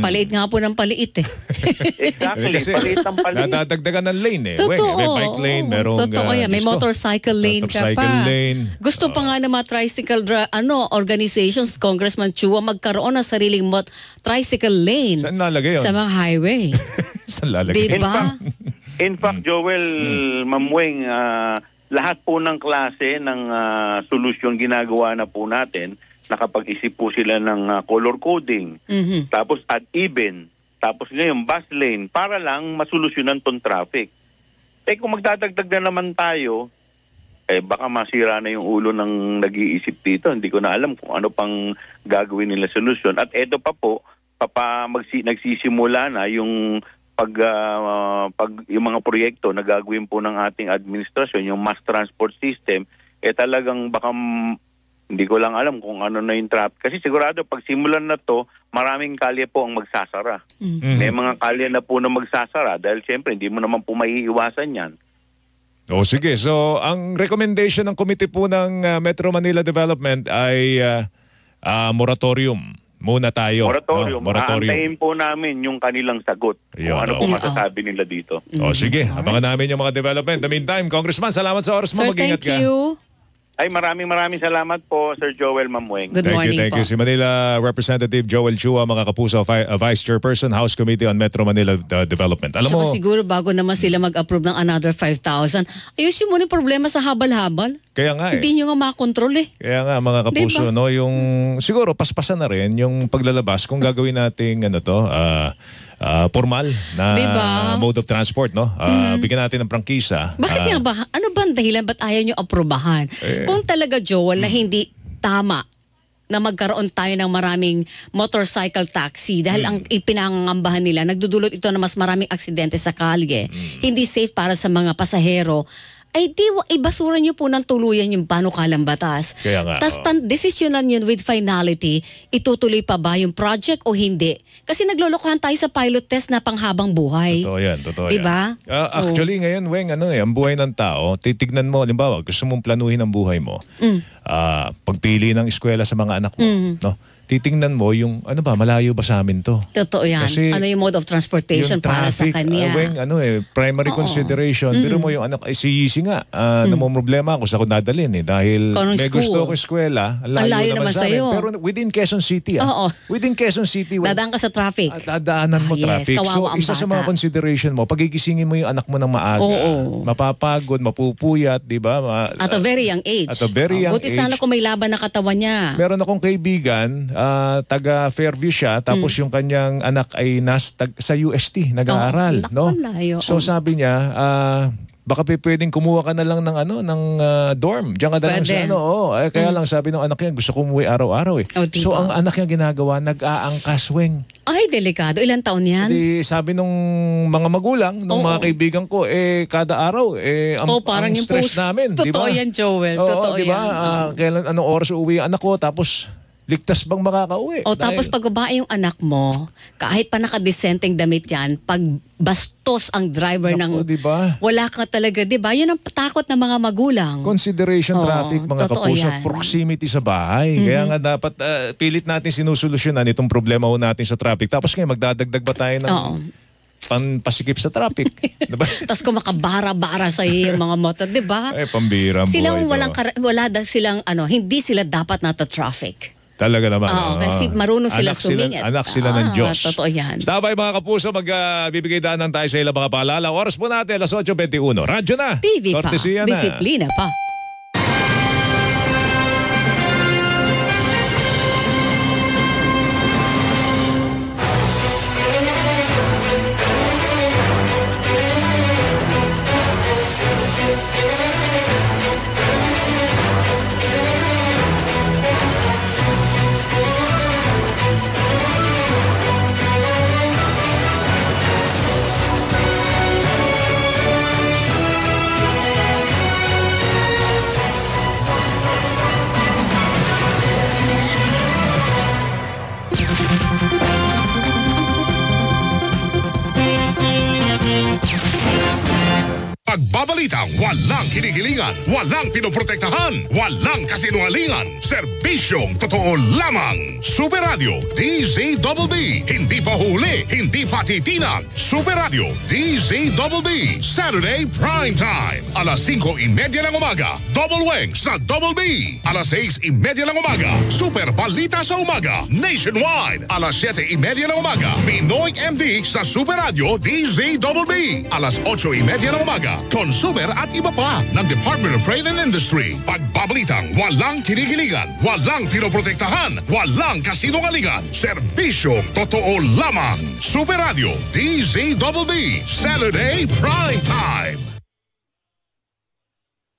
Paliit nga po ng paliit eh. Exactly, Kasi paliit ang paliit. nadadagdagan ng lane eh. Totoo. Weng, may bike lane, merong Totoo ah, yan. May motorcycle lane ka Motorcycle pa. lane. Gusto pa nga ng mga tricycle dra- ano, organizations, Congressman Chua, magkaroon ng sariling mot- tricycle lane. Saan nalagay yun? Sa mga highway. Saan lalagay? In Diba? fact, in fact Joel, Hmm. Ma'am Weng, ah, lahat po ng klase ng ah, solusyon ginagawa na po natin. Nakapag-isip po sila ng ah, color coding. Mhm. Tapos at even. Tapos ngayon bus lane para lang masolusyonan tong traffic. Eh kung magdadagdag na naman tayo, eh baka masira na yung ulo ng nag-iisip dito. Hindi ko na alam kung ano pang gagawin nila solusyon. At eto pa po, papa magsi, nagsisimula na yung pag, ah, pag yung mga proyekto na gagawin po ng ating administrasyon, yung mass transport system, eh talagang baka hindi ko lang alam kung ano na yung traffic. Kasi sigurado pag simulan na to, maraming kalye po ang magsasara. Mhm. May mga kalye na po na magsasara dahil siyempre hindi mo naman po maiiwasan yan. O sige, so ang recommendation ng committee po ng ah, Metro Manila Development ay ah, ah, moratorium. Muna tayo. Moratorium. no? Moratorium. Aantayin po namin yung kanilang sagot. Yun, kung ano oh. po masasabi nila dito. O sige, abangan namin yung mga development. In the meantime, Congressman, salamat sa oras mo. Sir, Mag-ingat thank ka. you. Ay maraming maraming salamat po Sir Joel Mamueng. Good thank morning you, thank po. you. Si Manila Representative Joel Chua, mga kapuso, Vi- uh, Vice Chairperson, House Committee on Metro Manila uh, Development. Alam Tsaka mo, siguro bago naman sila mag-approve ng another 5,000, ayusin mo na yung problema sa habal-habal. kaya nga eh. Hindi nyo nga makontrol eh. Kaya nga mga kapuso, Diba? no, yung siguro paspasan na rin yung paglalabas kung gagawin nating ano to, ah ah, formal na Diba? mode of transport, no? Ah, Bigyan natin ng prangkisa. Bakit nga ba? Ano ba ang dahilan? Ba't ayaw nyo aprobahan? Eh. Kung talaga, Joel, na hindi tama na magkaroon tayo ng maraming motorcycle taxi dahil ang ipinangangambahan nila, nagdudulot ito na mas maraming aksidente sa kalye. Hindi safe para sa mga pasahero. Ay di, ibasura nyo po ng tuluyan yung panukalang batas. Kaya nga, Tapos tan- desisyonan yun with finality, itutuloy pa ba yung project o hindi? Kasi naglolokohan tayo sa pilot test na panghabang buhay. Totoo yan, totoo Diba? yan. Ah, actually, ngayon, Weng, ano eh, ang buhay ng tao, titignan mo, halimbawa, gusto mong planuhin ang buhay mo, Mm. ah, pagpili ng eskwela sa mga anak mo, Mm. no? Titignan mo yung, ano ba, malayo ba sa amin to? Totoo yan. Kasi ano yung mode of transportation para sa kanya? ah, Weng, ano eh, primary Oo. consideration. Mm-mm. Pero mo yung anak, eh, si Yisi nga, ah, namumroblema ako sa kung dadalhin eh. Dahil Kung may school? gusto ko eskwela, layo, layo naman naman sa amin. Pero within Quezon City ah. Oo. Within Quezon City. Weng, Dadaan ka sa traffic. dadaanan mo Ah, yes, traffic. So, isa sa mga bata. consideration mo, pagigisingin mo yung anak mo ng maaga. Oo. Mapapagod, mapupuyat, di ba? Ma- At a very young age. At a very Oh, young Buti sana age. kung may laban na katawan niya. Meron akong kaibigan, ah, taga Fairview siya tapos yung kanyang anak ay nas tag, sa UST nag-aaral, Oh, no? layo. So sabi niya, ah, baka pwedeng kumuha ka na lang ng ano ng ah, dorm. Diyan ka na lang sa ano. Oh, eh, kaya Mm. lang sabi ng anak niya, gusto ko umuwi araw-araw eh. Oh, diba? so ang anak niya ginagawa, nag-aangkas weng. Ay, delikado. Ilang taon yan? Di sabi nung mga magulang, nung Oo. mga kaibigan ko, eh kada araw eh ang, Oh, parang ang yung stress post- namin, di ba? Totoo yan, Joel. Oo, Totoo di ba? yan. Ah, kailan anong oras uuwi ang anak ko tapos ligtas bang makakauwi? O tapos pag babae yung anak mo, kahit pa nakadesenteng damit yan, pag bastos ang driver ng... di ba? Wala ka talaga, di ba? Yun ang takot ng mga magulang. Consideration Oo, traffic mga totoo kapuso, yan. proximity sa bahay. Kaya nga dapat ah, pilit natin sinusolusyonan itong problema ho natin sa traffic. Tapos ngayon magdadagdag pa tayo ng Oo. panpasikip sa traffic. diba? Tapos kung makabara-bara sa iyo yung mga motor, di ba? Eh, pambira ang Silang buhay walang, to. kara- wala da silang, ano, hindi sila dapat nata traffic. Talaga naman. Oo, oo. kasi marunong sila anak sila, sumingit. Anak sila ng Ah, Diyos. totoo yan. Stabay mga kapuso, magbibigay daanan tayo sa ilang mga paalala. Oras po natin, alas 8.21. Radyo na. TV pa, Kortesiya na. disiplina pa. Pagbabalitang walang kinikilingan, walang pinoprotektahan, walang kasinungalingan, serbisyong totoo lamang. Super Radio DZBB. Hindi pa huli, hindi pa titinag. Super Radio DZBB. Saturday Prime Time. Alas 5.30 ng umaga. Double Wang sa Double B. Alas 6.30 ng umaga. Super Balita sa umaga. Nationwide. Alas 7.30 ng umaga. Pinoy MD sa Super Radio DZBB. Alas 8.30 ng umaga. Consumer at iba pa ng Department of Trade and Industry. Pagbabalitang walang kinikiligan, walang pinoprotektahan, walang kasinungalingan. Serbisyong totoo lamang. Super Radio DZBB. Saturday Prime Time.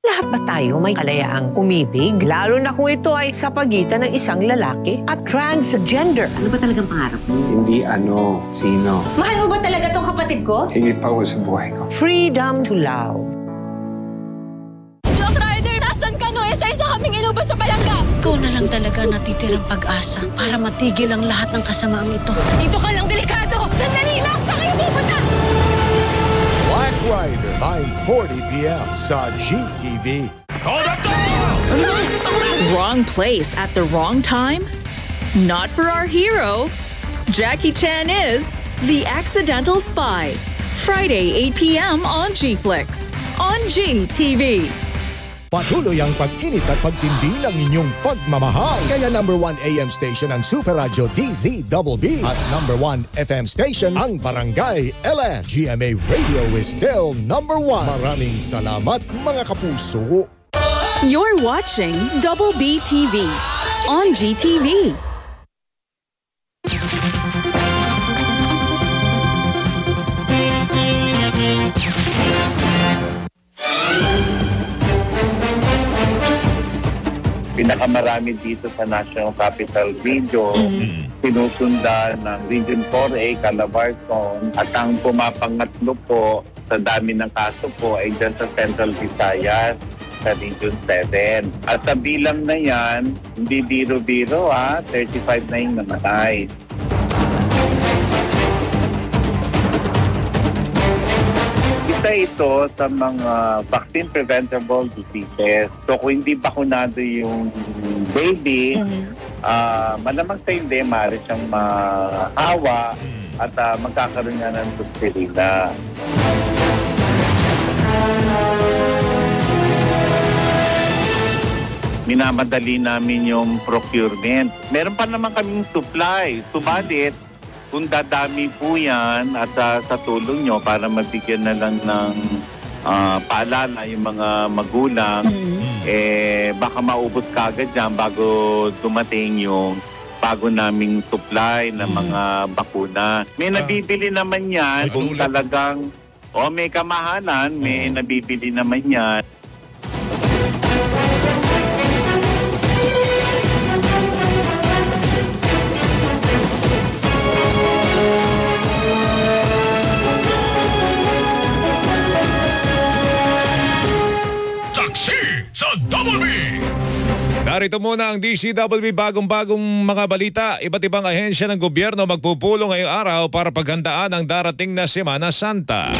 Lahat ba tayo may kalayaang umibig? Lalo na kung ito ay sa pagitan ng isang lalaki at transgender. Ano ba talagang pangarap mo? Hindi ano, sino. Mahal mo ba talaga tong kapatid ko? Higit pa ako sa buhay ko. Freedom to love. Joke Rider, nasan ka no? Isa-isa kaming inuba sa palangga. Ikaw na lang talaga natitirang pag-asa para matigil ang lahat ng kasamaang ito. Dito ka lang delikado. Sandali lang, saan kayo pupunta? Black Rider, 9.40pm sa GTV. Wrong place at the wrong time? Not for our hero. Jackie Chan is The Accidental Spy. Friday, 8 p.m. on G-Flix. On GTV. Patuloy ang pag-init at pagtindi ng inyong pagmamahal. Kaya number one AM station ang Super Radio DZBB at number one FM station ang Barangay LS. GMA Radio is still number one. Maraming salamat mga kapuso. You're watching Double B TV on GTV. Pinakamarami dito sa National Capital Region, sinusundan ng Region 4A, Calabarzon, at ang pumapangatlo po sa dami ng kaso po ay dyan sa Central Visayas sa Region 7. At sa bilang na yan, hindi biro-biro ha, 35 na yung namatay. Isa ito sa mga vaccine preventable diseases. So kung hindi bakunado yung baby, ah malamang sa hindi, maaari siyang mahawa at ah, magkakaroon nga ng diphtheria. Minamadali namin yung procurement. Meron pa naman kaming supply. Subalit, kung dadami po yan at ah, sa tulong nyo para mabigyan na lang ng ah, paalala yung mga magulang, eh baka maubos kagad dyan bago dumating yung bago naming supply ng mga bakuna. May nabibili naman yan kung talagang o may kamahalan, may nabibili naman yan. Saksi sa Double B! Narito muna ang DCWB bagong-bagong mga balita. Iba't ibang ahensya ng gobyerno magpupulong ngayong araw para paghandaan ang darating na Semana Santa.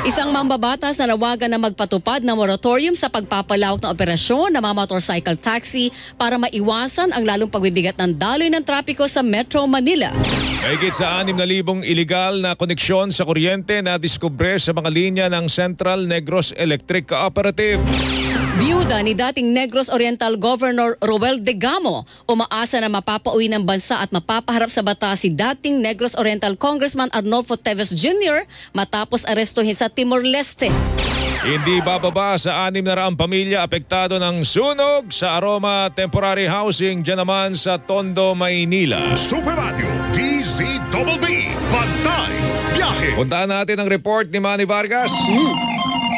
Isang mambabatas na nawagan na magpatupad ng moratorium sa pagpapalawak ng operasyon ng mga motorcycle taxi para maiwasan ang lalong pagbibigat ng daloy ng trapiko sa Metro Manila. Mahigit sa 6,000 iligal na koneksyon sa kuryente na diskubre sa mga linya ng Central Negros Electric Cooperative. Biyuda ni dating Negros Oriental Governor Roel De Gamo umaasa na mapapauwi ng bansa at mapapaharap sa batas si dating Negros Oriental Congressman Arnolfo Teves Jr. matapos arestuhin sa Timor-Leste. Hindi bababa sa 600 pamilya apektado ng sunog sa Aroma Temporary Housing dyan naman sa Tondo, Maynila. Super Radio DZBB. Bantay. Biyahe. Puntaan natin ang report ni Manny Vargas.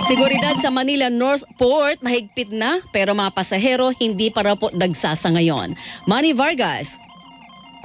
Seguridad sa Manila North Port mahigpit na pero mga pasahero hindi para po dagsa sa ngayon. Manny Vargas.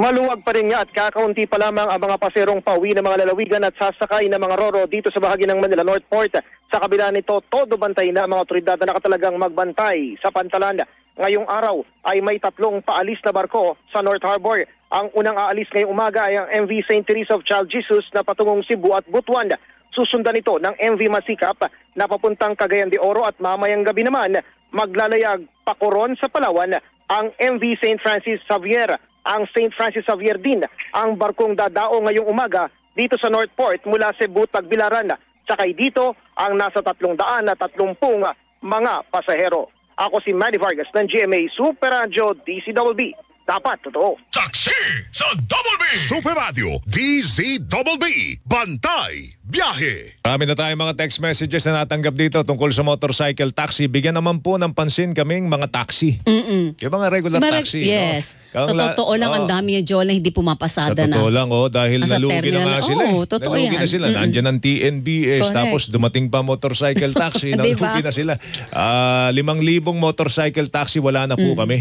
Maluwag pa rin nga at kakaunti pa lamang ang mga paserong pauwi ng mga lalawigan at sasakay ng mga roro dito sa bahagi ng Manila North Port. Sa kabila nito, todo bantay na ang mga otoridad na nakatalagang magbantay sa pantalan. Ngayong araw ay may tatlong paalis na barko sa North Harbor. Ang unang aalis ngayong umaga ay ang MV St. Teresa of Child Jesus na patungong Cebu at Butuan. Susundan ito ng MV Masikap na papuntang Cagayan de Oro at mamayang gabi naman maglalayag pakoron sa Palawan ang MV St. Francis Xavier. Ang St. Francis Xavier din ang barkong dadao ngayong umaga dito sa North Port mula Cebu Tagbilaran. Sakay dito ang nasa tatlong daan na tatlumpung mga pasahero. Ako si Manny Vargas ng GMA Super Radio DCWB. Dapat totoo. Saksi sa Double B! Super Radio DZBB. Bantay. Biyahe. Marami na tayong mga text messages na natanggap dito tungkol sa motorcycle taxi. Bigyan naman po ng pansin kaming mga taxi. Mm-mm. Yung mga regular Diba, taxi. Yes. no? Sa totoo lang, ang Oh. dami yung Joel na hindi Sa pumapasada na. totoo lang, oh, dahil Nasa nalugi na nga sila. Oo, eh. totoo nalugi yan. na sila. Mm-mm. Nandyan ang TNBS, Correct. tapos dumating pa motorcycle taxi. Diba? nalugi na sila. Ah, limang libong motorcycle taxi, wala na po Mm. kami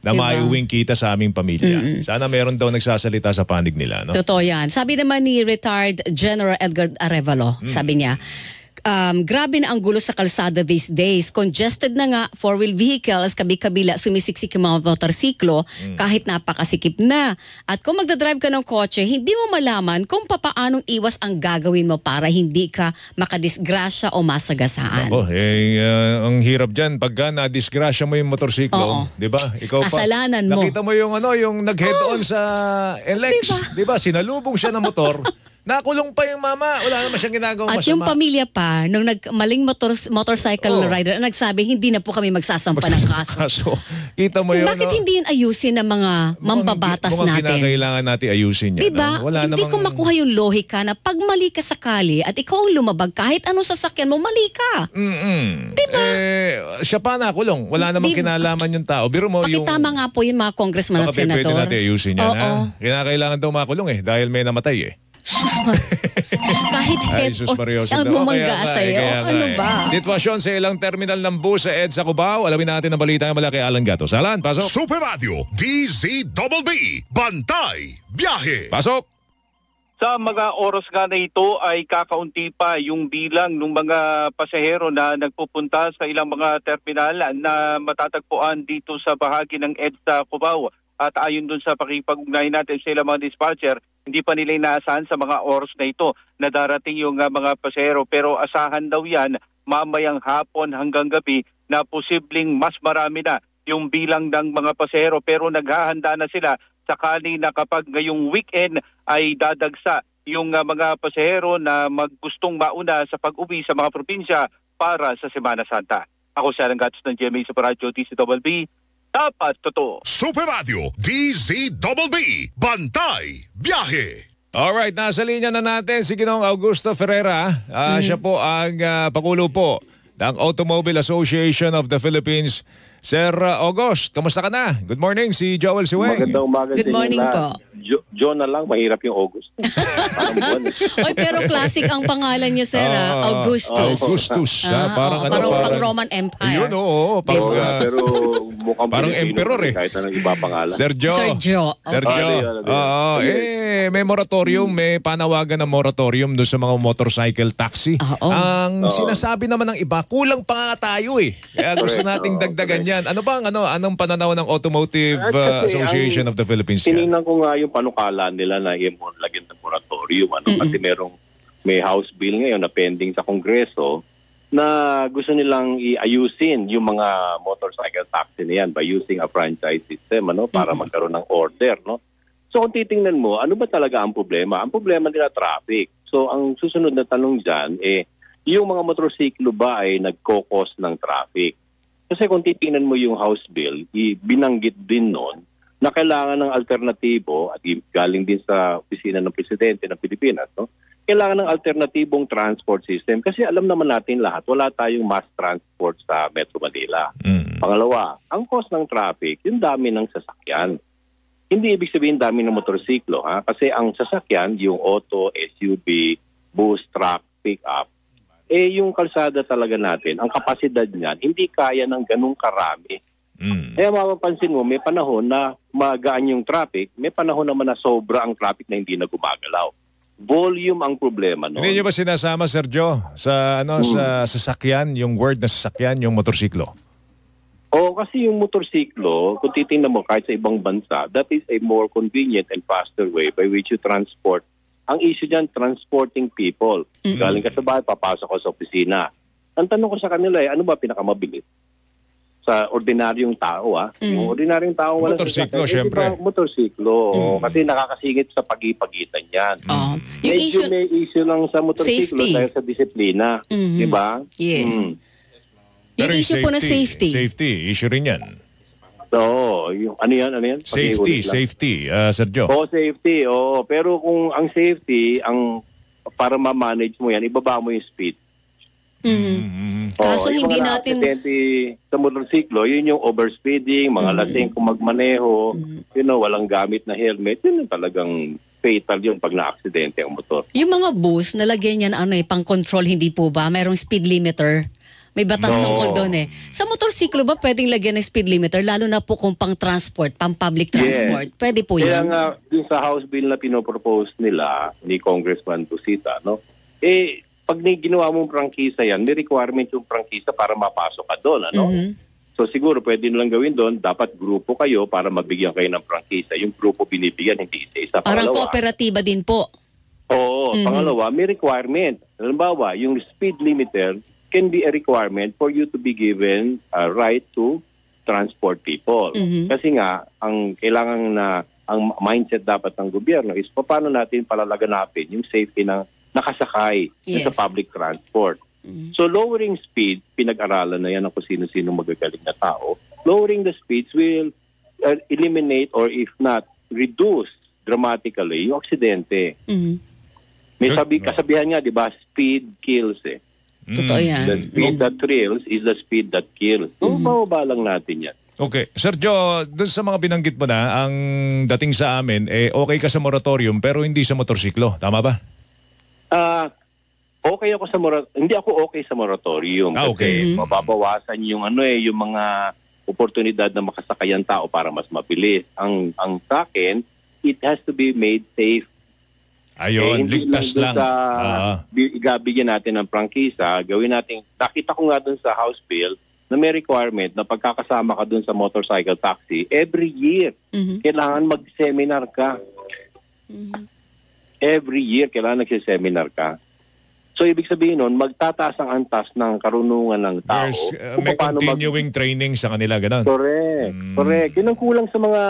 na Diba? maiuwing kita sa aming pamilya. Sana meron daw nagsasalita sa panig nila. No? Totoo yan. Sabi naman ni retired General Edgar Arevalo, Hmm. sabi niya, um, grabe na ang gulo sa kalsada these days. Congested na nga, four-wheel vehicles, kabi-kabila, sumisiksik yung mga motorsiklo, Hmm. kahit napakasikip na. At kung magdadrive ka ng kotse, hindi mo malaman kung papaanong iwas ang gagawin mo para hindi ka makadisgrasya o masagasaan. Oh, eh, ah, ang hirap diyan pagka na-disgrasya mo yung motorsiklo. 'di ba? Ikaw pa. Kasalanan mo. Nakita mo yung ano, yung nag-head on sa NLEX, 'di ba? Sinalubong siya ng motor. Nakulong pa yung mama, wala naman siyang ginagawang At yung pamilya pa, nung nag, maling motor, motorcycle Oo. rider, ang nagsabi, hindi na po kami magsasampa ng kaso. Kaso, kita mo yun. Bakit no? hindi yun ayusin ng mga mambabatas Mukhang natin? kinakailangan natin ayusin yan. Diba? no? Wala Hindi namang... ko makuha yung lohika na pag mali ka sakali at ikaw ang lumabag kahit anong sasakyan mo, mali ka. Mm-mm. Eh, siya pa nakulong. Wala namang Di- kinalaman yung tao. Biro mo yung... Pakitama nga po yung mga congressman at Baka pwede senador. natin ayusin yan. Oo. Ha? Kinakailangan daw makulong eh dahil may namatay eh. Kahit Ay, head on, Mario. siya ang bumangga sa'yo. ano ba? Sitwasyon sa ilang terminal ng bus sa EDSA Cubao. Alamin natin ang balita ng malaki Alan Gatos. Alan, pasok. Super Radio DZBB. Bantay. Biyahe. Pasok. Sa mga oras nga na ito ay kakaunti pa yung bilang ng mga pasahero na nagpupunta sa ilang mga terminal na matatagpuan dito sa bahagi ng EDSA Cubao. At ayon dun sa pakipag-ugnayan natin sa ilang mga dispatcher, hindi pa nila inaasahan sa mga oras na ito na darating yung uh, mga pasahero. Pero asahan daw yan mamayang hapon hanggang gabi na posibleng mas marami na yung bilang ng mga pasahero. Pero naghahanda na sila sakali na kapag ngayong weekend ay dadagsa yung uh, mga pasahero na maggustong mauna sa pag-uwi sa mga probinsya para sa Semana Santa. Ako si Alan Gatos ng GMA sa Radyo TCWB. Dapat totoo. Super Radio DZBB. Bantay. Biyahe. Alright, nasa linya na natin si Ginong Augusto Ferreira. Ah, Siya po ang ah, Pangulo po ng Automobile Association of the Philippines. Sir uh, August, kamusta ka na? Good morning, si Joel Siweng. Magandang umaga Good sa inyo morning lahat. Jo- John na lang, mahirap yung August. Parang buwan eh. Oy, pero classic ang pangalan niyo, sir, ah, Ah, Augustus. Augustus, ah, parang ano, parang, parang- pang Roman Empire. Yun, oo. Pag, Oo nga, ah, pero mukhang parang Pilipino emperor eh. Kahit anong iba pangalan. Sergio. Sergio. Sergio. Ano yun, yun? Oo, eh, may moratorium, may panawagan ng moratorium doon sa mga motorcycle taxi. Ang Oo. sinasabi naman ng iba, kulang pa nga tayo eh. Kaya gusto Correct, nating oo, dagdagan yan. Ano bang ano, anong pananaw ng Automotive uh, Kasi Association ang- of the Philippines? yan? Tinignan ko nga yung panukala nila na yung lagyan ng moratorium. Ano, Kasi merong may House Bill ngayon na pending sa Kongreso na gusto nilang iayusin yung mga motorcycle taxi na yan by using a franchise system ano para magkaroon ng order no so kung titingnan mo ano ba talaga ang problema ang problema nila traffic so ang susunod na tanong diyan eh yung mga motorsiklo ba ay nagkokos ng traffic kasi kung titingnan mo yung House Bill, binanggit din noon na kailangan ng alternatibo at galing din sa opisina ng presidente ng Pilipinas, no? Kailangan ng alternatibong transport system kasi alam naman natin lahat, wala tayong mass transport sa Metro Manila. Pangalawa, ang cost ng traffic, yung dami ng sasakyan. Hindi ibig sabihin dami ng motorsiklo, ha? Kasi ang sasakyan, yung auto, SUV, bus, truck, pick-up, eh yung kalsada talaga natin, ang kapasidad niyan, hindi kaya ng ganung karami. Kaya mapapansin mo, may panahon na magaan yung traffic, may panahon naman na sobra ang traffic na hindi na gumagalaw. Volume ang problema, no? Hindi niyo ba sinasama, Sergio, sa ano sa sasakyan, yung word na sasakyan, yung motorsiklo? Oo, kasi yung motorsiklo, kung titingnan mo kahit sa ibang bansa, that is a more convenient and faster way by which you transport. Ang issue dyan, transporting people. Galing ka sa bahay, papasok ka sa opisina. Ang tanong ko sa kanila eh, ano ba pinakamabilis? Sa ordinaryong tao, ah. Yung ordinaryong tao, wala Motorsiklo, sasakyan. Eh, syempre. di ba, Motorsiklo. oo, Kasi nakakasingit sa pagipagitan yan. Yung Medyo issue- may issue lang sa motorsiklo Safety. dahil sa disiplina. Mhm. Di ba? Yes. Mm. Pero Yung issue po na safety. Safety, issue rin yan. Oo, yung ano yan, ano yan? Safety, safety, uh, Sergio. Oo, safety. Oo, pero kung ang safety, ang para ma-manage mo yan, ibaba mo yung speed. Mhm. Oo, Kaso yung hindi mga natin... sa motorsiklo, yun yung overspeeding, mga lasing kung magmaneho, you know, walang gamit na helmet, yun yung talagang fatal yun pag na-aksidente ang motor. Yung mga bus, nalagyan yan ano eh, pang control, hindi po ba? Mayroong speed limiter. May batas No. tungkol doon eh. Sa motorsiklo ba pwedeng lagyan ng speed limiter? Lalo na po kung pang transport, pang public transport. Yes. Pwede po Kaya yun. nga, dun sa House Bill na pinopropose nila ni Congressman Busita, no? Eh, pag ni ginawa mong prangkisa yan, may requirement yung prangkisa para mapasok ka doon, ano? Mhm. So siguro pwede nilang gawin doon, dapat grupo kayo para mabigyan kayo ng prangkisa. Yung grupo binibigyan, hindi isa-isa. Parang Pangalawa, kooperatiba din po. Oo, Mhm. pangalawa, may requirement. Halimbawa, yung speed limiter can be a requirement for you to be given a right to transport people. Mhm. Kasi nga, ang kailangan na ang mindset dapat ng gobyerno is paano natin palalaganapin yung safety ng nakasakay dun sa Yes. public transport. So lowering speed, pinag-aralan na yan ng kung sino-sino magagaling na tao. Lowering the speeds will uh, eliminate or if not, reduce dramatically yung aksidente. May sabi, kasabihan nga, di ba, speed kills eh. Totoo yan. The speed that thrills is the speed that kills. So, bababa lang natin yan. Okay. Sergio, doon sa mga binanggit mo na, ang dating sa amin, eh, okay ka sa moratorium pero hindi sa motorsiklo. Tama ba? Ah, okay ako sa moratorium. Hindi ako okay sa moratorium. Ah, okay. Kasi mababawasan yung ano eh, yung mga oportunidad na makasakay ang tao para mas mabilis. Ang ang sa akin, it has to be made safe. Ayun, hindi ligtas lang. Sa, Ah. bi- igabigyan natin ng prangkisa, gawin natin, nakita ko nga dun sa House Bill na may requirement na pagkakasama ka dun sa motorcycle taxi, every year, kailangan mag-seminar ka. Every year, kailangan nagsiseminar ka. So, ibig sabihin nun, magtataas ang antas ng karunungan ng tao. There's, uh, may paano mag- continuing training sa kanila, ganun. Correct. Mm. Correct. Yun ang kulang sa mga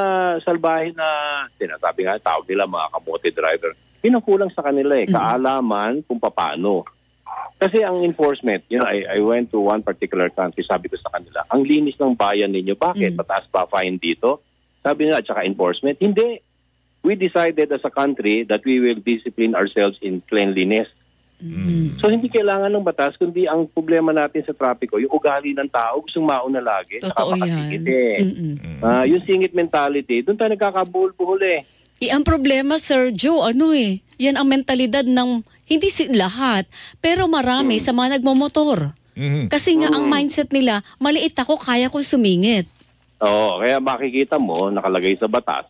salbahe na sinasabi nga, tawag nila mga kamote driver. Yun ang kulang sa kanila eh. Kaalaman kung paano. Kasi ang enforcement, you know, I, I went to one particular country, sabi ko sa kanila, ang linis ng bayan ninyo, bakit? Mataas pa fine dito? Sabi nila, at saka enforcement, hindi. We decided as a country that we will discipline ourselves in cleanliness. So hindi kailangan ng batas, kundi ang problema natin sa trapiko, yung ugali ng tao, gustong mauna lagi. Totoo nakapakasingit yan. eh. Mm-mm. Ah, yung singit mentality, doon tayo nagkakabuhol-buhol eh. Eh, ang problema, Sir Joe, ano eh, yan ang mentalidad ng, hindi si lahat, pero marami sa mga nagmomotor. Kasi nga, ang mindset nila, maliit ako, kaya kong sumingit. Oo, kaya makikita mo, nakalagay sa batas,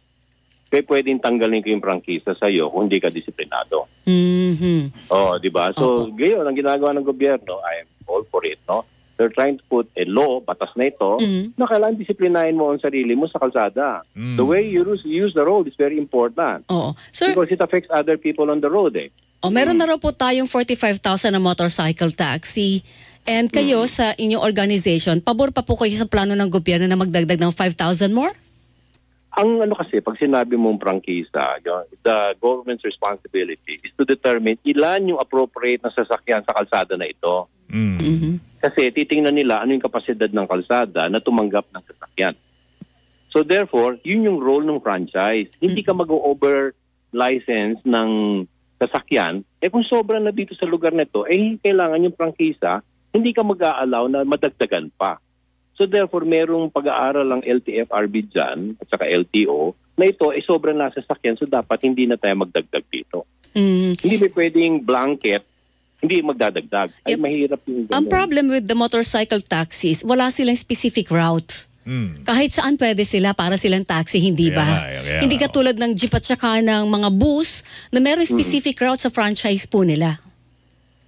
kaya pwedeng tanggalin ko yung prangkisa sa iyo kung hindi ka disiplinado. Mhm. Oh, di ba? So, gayon ang ginagawa ng gobyerno, I am all for it, no? They're trying to put a law, batas na ito, Mm. na kailangan disiplinahin mo ang sarili mo sa kalsada. The way you use, use the road is very important. Oo. Sir, Because it affects other people on the road eh. O, meron na raw po tayong 45,000 na motorcycle taxi. And kayo sa inyong organization, pabor pa po kayo sa plano ng gobyerno na magdagdag ng 5,000 more? Ang ano kasi, pag sinabi mong prangkisa, the government's responsibility is to determine ilan yung appropriate na sasakyan sa kalsada na ito. Kasi titingnan nila ano yung kapasidad ng kalsada na tumanggap ng sasakyan. So therefore, yun yung role ng franchise. Hindi ka mag-over license ng sasakyan. Eh kung sobra na dito sa lugar na ito, eh kailangan yung prangkisa, hindi ka mag-aalaw na madagdagan pa. So therefore, merong pag-aaral ang LTFRB dyan at saka LTO na ito ay sobrang nasa sasakyan so dapat hindi na tayo magdagdag dito. Mm. Hindi may pwedeng blanket, hindi magdadagdag. Ay mahirap yung Ang ganun. problem with the motorcycle taxis, wala silang specific route. Kahit saan pwede sila para silang taxi, hindi ba? Nga, kaya hindi katulad ng jeep at saka ng mga bus na meron specific route sa franchise po nila.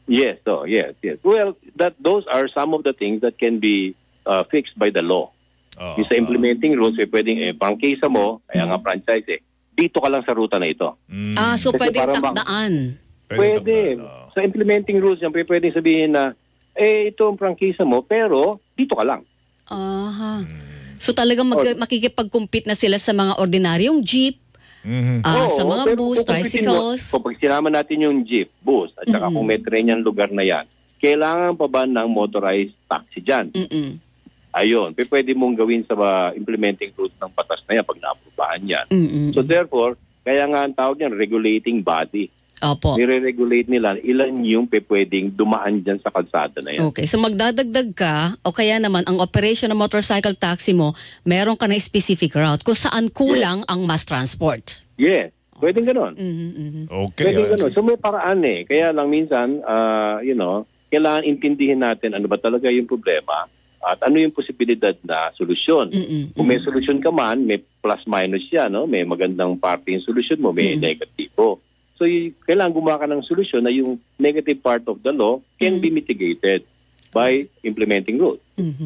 Yes, so yes, yes. Well, that those are some of the things that can be uh, fixed by the law. Yung sa implementing rules, eh, pwedeng eh, prangkisa mo, kaya nga franchise eh, dito ka lang sa ruta na ito. Ah, so Kasi pwedeng para ma- takdaan. Pwede. Sa implementing rules yan, pwede- pwedeng sabihin na, eh, ito ang prangkisa mo, pero dito ka lang. Aha. So talagang mag- makikipag-compete na sila sa mga ordinaryong jeep, ah, sa Oo, mga pero bus, kung mo- tricycles. Kung pag sinama natin yung jeep, bus, at saka kung may train yung lugar na yan, kailangan pa ba ng motorized taxi dyan? Mm-mm. Ayun, pwede mong gawin sa uh, implementing rules ng batas na yan pag naaprubahan yan. Mm-mm. So therefore, kaya nga ang tawag yan, regulating body. Opo. Nire-regulate nila ilan yung pe- pwedeng dumaan dyan sa kalsada na yan. Okay, so magdadagdag ka o kaya naman ang operation ng motorcycle taxi mo, meron ka na specific route kung saan kulang ang mass transport. Yes, pwedeng ganon. Okay. Pwedeng ah, ganon. So may paraan eh. Kaya lang minsan, ah, you know, kailangan intindihin natin ano ba talaga yung problema at ano yung posibilidad na solusyon. Kung may solusyon ka man, may plus minus yan, no? May magandang parte yung solusyon mo, may negatibo. So y- kailangan gumawa ka ng solusyon na yung negative part of the law can be mitigated by implementing rules.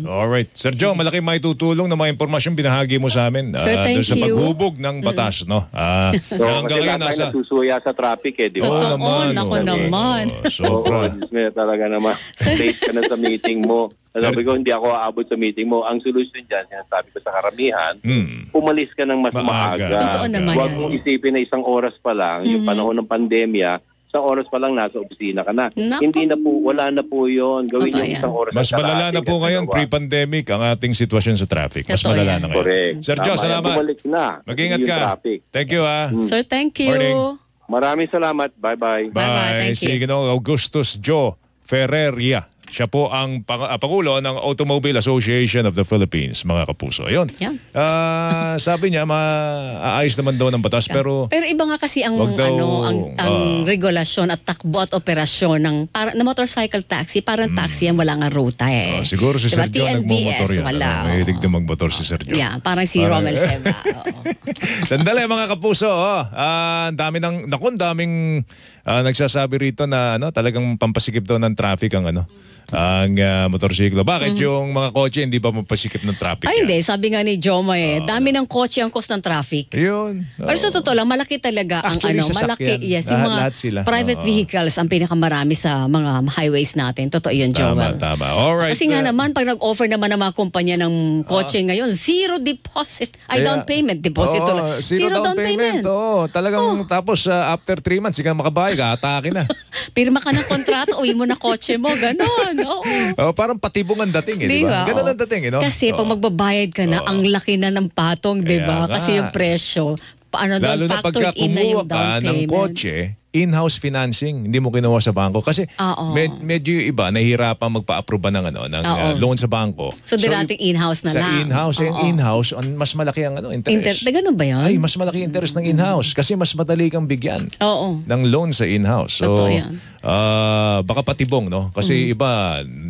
Alright. Sir Joe, malaki may tutulong na mga impormasyon binahagi mo sa amin Sir, ah, thank sa you. paghubog ng batas, no? Ah, So, hanggang kasi ngayon, lahat tayo nasa... nasusuya sa traffic eh, di ba? Oo naman, nako oo. naman. Sobra. Diyos me, talaga naman. Late ka na sa meeting mo. Sabi ko, hindi ako aabot sa meeting mo. Ang solusyon dyan, sinasabi ko sa karamihan, Hmm. umalis ka ng mas maaga. Totoo naman Huwag mong isipin na isang oras pa lang, yung Mhm. panahon ng pandemya, isang oras pa lang nasa opisina ka na. Naku. Hindi na po, wala na po yun. Gawin Totoo yung isang oras. Mas at malala kalahati na po ngayon, pre-pandemic, ang ating sitwasyon sa traffic. Mas Totoo malala yan. na ngayon. Correct. Sir Tama Joe, yan. salamat. Bumalik na. Mag-ingat Yung ka. traffic. Thank you, ah. Sir, thank you. Morning. Maraming salamat. Bye-bye. Bye. Si Ginoong Augustus Joe Ferreria. Siya po ang pang- ah, Pangulo ng Automobile Association of the Philippines, mga kapuso. Ayun. Yan. Ah, sabi niya, maaayos naman daw ng batas, pero Pero iba nga kasi ang Wag daw, ano ang, ang ah. regulasyon at takbo at operasyon ng para na motorcycle taxi, parang taxi yan wala nga ruta eh. ah, siguro si Diba? Sir Joe nagmumotor yan. wala. Ano, may hilig na magmotor si Sir. Yeah, parang si Parang- Romel Seba. Sandali mga kapuso, oh. Ah, ang dami ng naku, ang daming ah, nagsasabi rito na ano, talagang pampasikip daw ng traffic ang ano, ang ah, motorsiklo. Bakit yung mga kotse hindi ba mapasikip ng traffic? Mm-hmm. Ay hindi, sabi nga ni Joma eh, Ah. dami ng kotse ang cause ng traffic. Yun. Pero sa totoo lang, malaki talaga ang Actually, ano, malaki, yes, yung Lahat- mga lahat sila. private Oo. vehicles ang pinakamarami sa mga highways natin. Totoo yun, Tama, Joel. tama. Alright. Kasi nga ah, naman, pag nag-offer naman ng mga kumpanya ng kotse ngayon, zero deposit. Ay, Kaya- down payment. Deposit Oo, tuloy. Zero, down, payment. Oo, talagang Oh. tapos ah, after 3 months, hindi ka makabayad, atake na. Pirma ka ng kontrata, uwi mo na kotse mo. Ganon. Oo. oh, parang patibong ang dating eh, di ba? Ganun ang dating eh, no? Kasi pag magbabayad ka na, ang laki na ng patong, di ba? Kasi yung presyo, paano Lalo na pagka kumuha ka ng kotse, in-house financing, hindi mo kinuha sa bangko. Kasi Oo. med- medyo yung iba, nahihirapan magpa-approve ng, ano, ng Oo. uh, loan sa bangko. So, dirating in-house na sa lang. in-house, and Oo. in-house, on- mas malaki ang ano, Inter- interest. na ganun ba yun? Ay, mas malaki interest ng in-house kasi mas madali kang bigyan Oo. ng loan sa in-house. So, Totoo yan. ah, baka patibong, no? Kasi Mm. iba,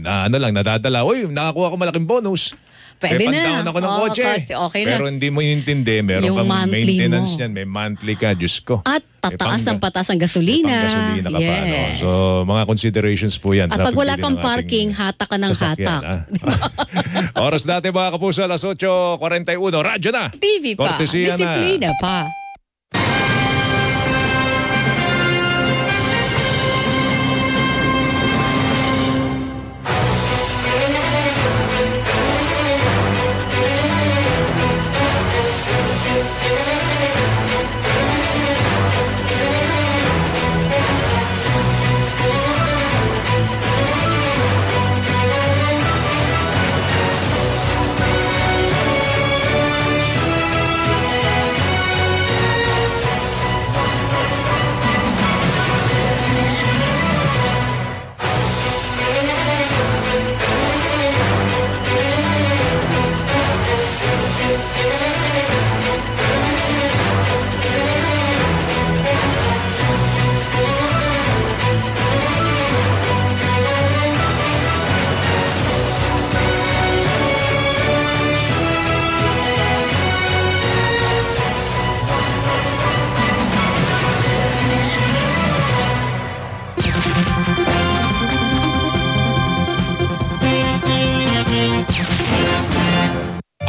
na, ano lang, nadadala, uy, nakakuha ko malaking bonus. Pwede eh, na. pan-down ako ng Oo, kotse. kotse, okay na. Pero hindi mo intindi, meron Yung kang monthly maintenance mo. niyan, may monthly ka, Diyos ko. At May tataas pang- ang patas ang gasolina. gasolina ka pa. No? yes. So, mga considerations po yan. At sa pag wala pagbili kang ng ating parking, hatak ka ng sasakyan, hatak. ah. Oras dati mga kapuso, alas 8.41. Radyo na! TV pa. Kortesiya na. Disiplina pa.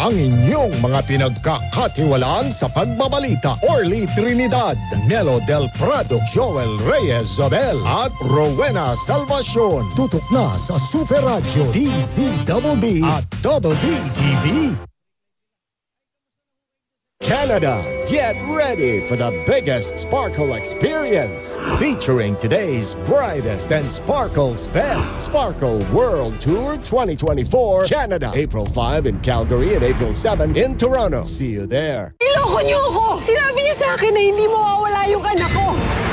Ang inyong mga pinagkakatiwalaan sa pagbabalita Orly Trinidad, Nelo Del Prado, Joel Reyes Zabel at Rowena Salvacion. Tutok na sa Super Radio DZBB at Double B TV. Canada, get ready for the biggest sparkle experience. Featuring today's brightest and sparkles best. Sparkle World Tour 2024, Canada. April 5 in Calgary and April 7 in Toronto. See you there. Niloko niyo ako! Sinabi niyo sa akin na hindi mawawala yung anak ko!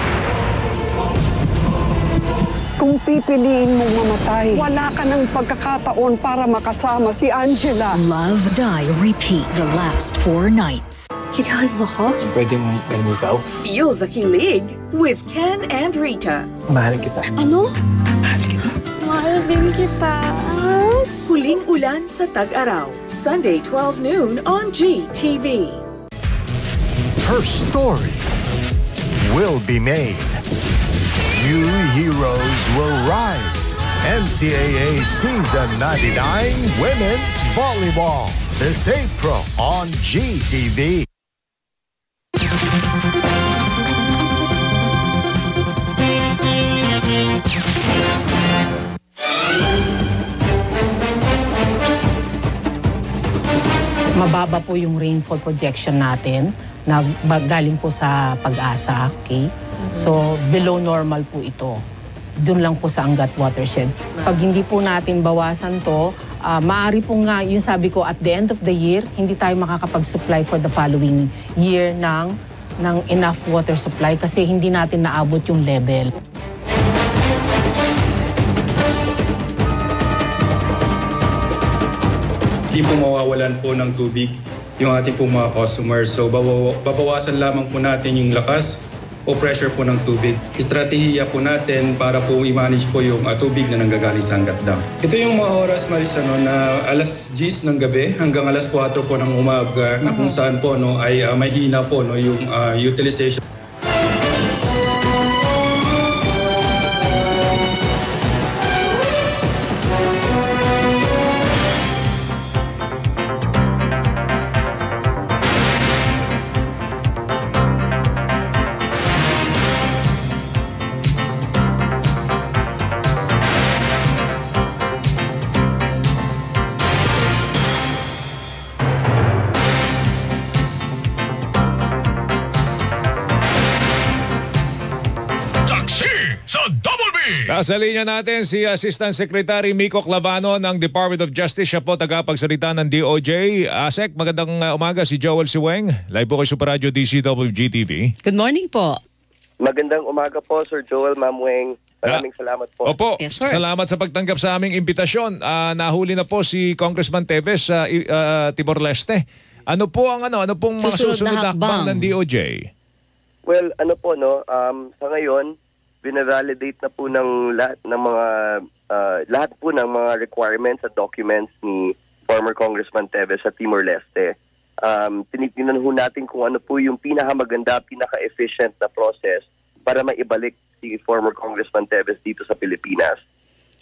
Kung pipiliin mong mamatay, wala ka ng pagkakataon para makasama si Angela. Love, Die, Repeat the last four nights. Sigahan mo ko? Pwede mong ikaw? Feel the kilig with Ken and Rita. Mahal kita. Ano? Mahal din kita. Huling ulan sa Tag-Araw. Sunday 12 noon on GTV. Her story will be made. New heroes will rise. NCAA Season 99 Women's Volleyball. This April on GTV. Mababa po yung rainfall projection natin na galing po sa pag-asa, okay? So, below normal po ito. Doon lang po sa Angat Watershed. Pag hindi po natin bawasan to, ah, maaari po nga, yung sabi ko, at the end of the year, hindi tayo makakapag-supply for the following year ng, ng enough water supply kasi hindi natin naabot yung level. Hindi po mawawalan po ng tubig yung ating po mga customers. So babaw- babawasan lamang po natin yung lakas o pressure po ng tubig. Estratehiya po natin para po i-manage po yung ah, tubig na nanggagaling sa Angat Dam. Ito yung mga oras, Maris, ano, na alas 10 ng gabi hanggang alas 4 po ng umaga na kung saan po no, ay ah, may hina po no, yung ah, utilization. Nasa linya natin si Assistant Secretary Miko Clavano ng Department of Justice. Siya po tagapagsalita ng DOJ. ASEC, magandang uh, umaga si Joel Siweng. Live po kay Super Radio DCWG TV. Good morning po. Magandang umaga po, Sir Joel Mamweng. Maraming salamat po. Opo, salamat sa pagtanggap sa aming imbitasyon. Ah, nahuli na po si Congressman Teves sa ah, Timor-Leste. Ano po ang ano, ano pong mga Susunod na susunod na hakbang. ng DOJ? Well, ano po, no, um, sa ngayon, binavalidate na po ng lahat ng mga, ah, lahat po ng mga requirements at documents ni former Congressman Teves sa Timor-Leste. Um, tinitingnan ho natin kung ano po yung pinakamaganda, pinaka-efficient na process para maibalik si former Congressman Teves dito sa Pilipinas.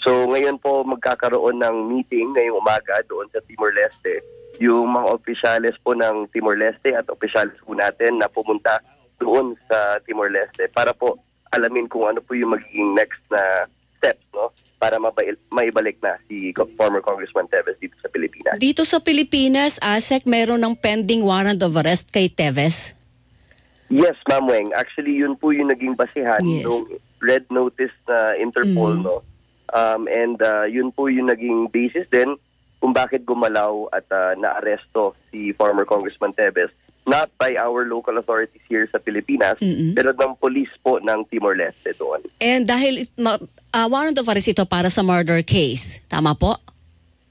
So ngayon po magkakaroon ng meeting ngayong umaga doon sa Timor-Leste. Yung mga opisyalis po ng Timor-Leste at opisyalis po natin na pumunta doon sa Timor-Leste para po alamin kung ano po yung magiging next na steps no para mabail- maibalik na si former Congressman Teves dito sa Pilipinas. Dito sa Pilipinas, ASEC, meron ng pending warrant of arrest kay Teves. Yes, Ma'am Weng. Actually, yun po yung naging basihan Yes. ng red notice na Interpol, Mhm. no? Um, and uh, yun po yung naging basis din kung bakit gumalaw at uh, naaresto si former Congressman Tevez. Not by our local authorities here sa Pilipinas, Mhm. pero ng police po ng Timor-Leste doon. And dahil it, ma, ah, warrant of arrest ito para sa murder case. Tama po?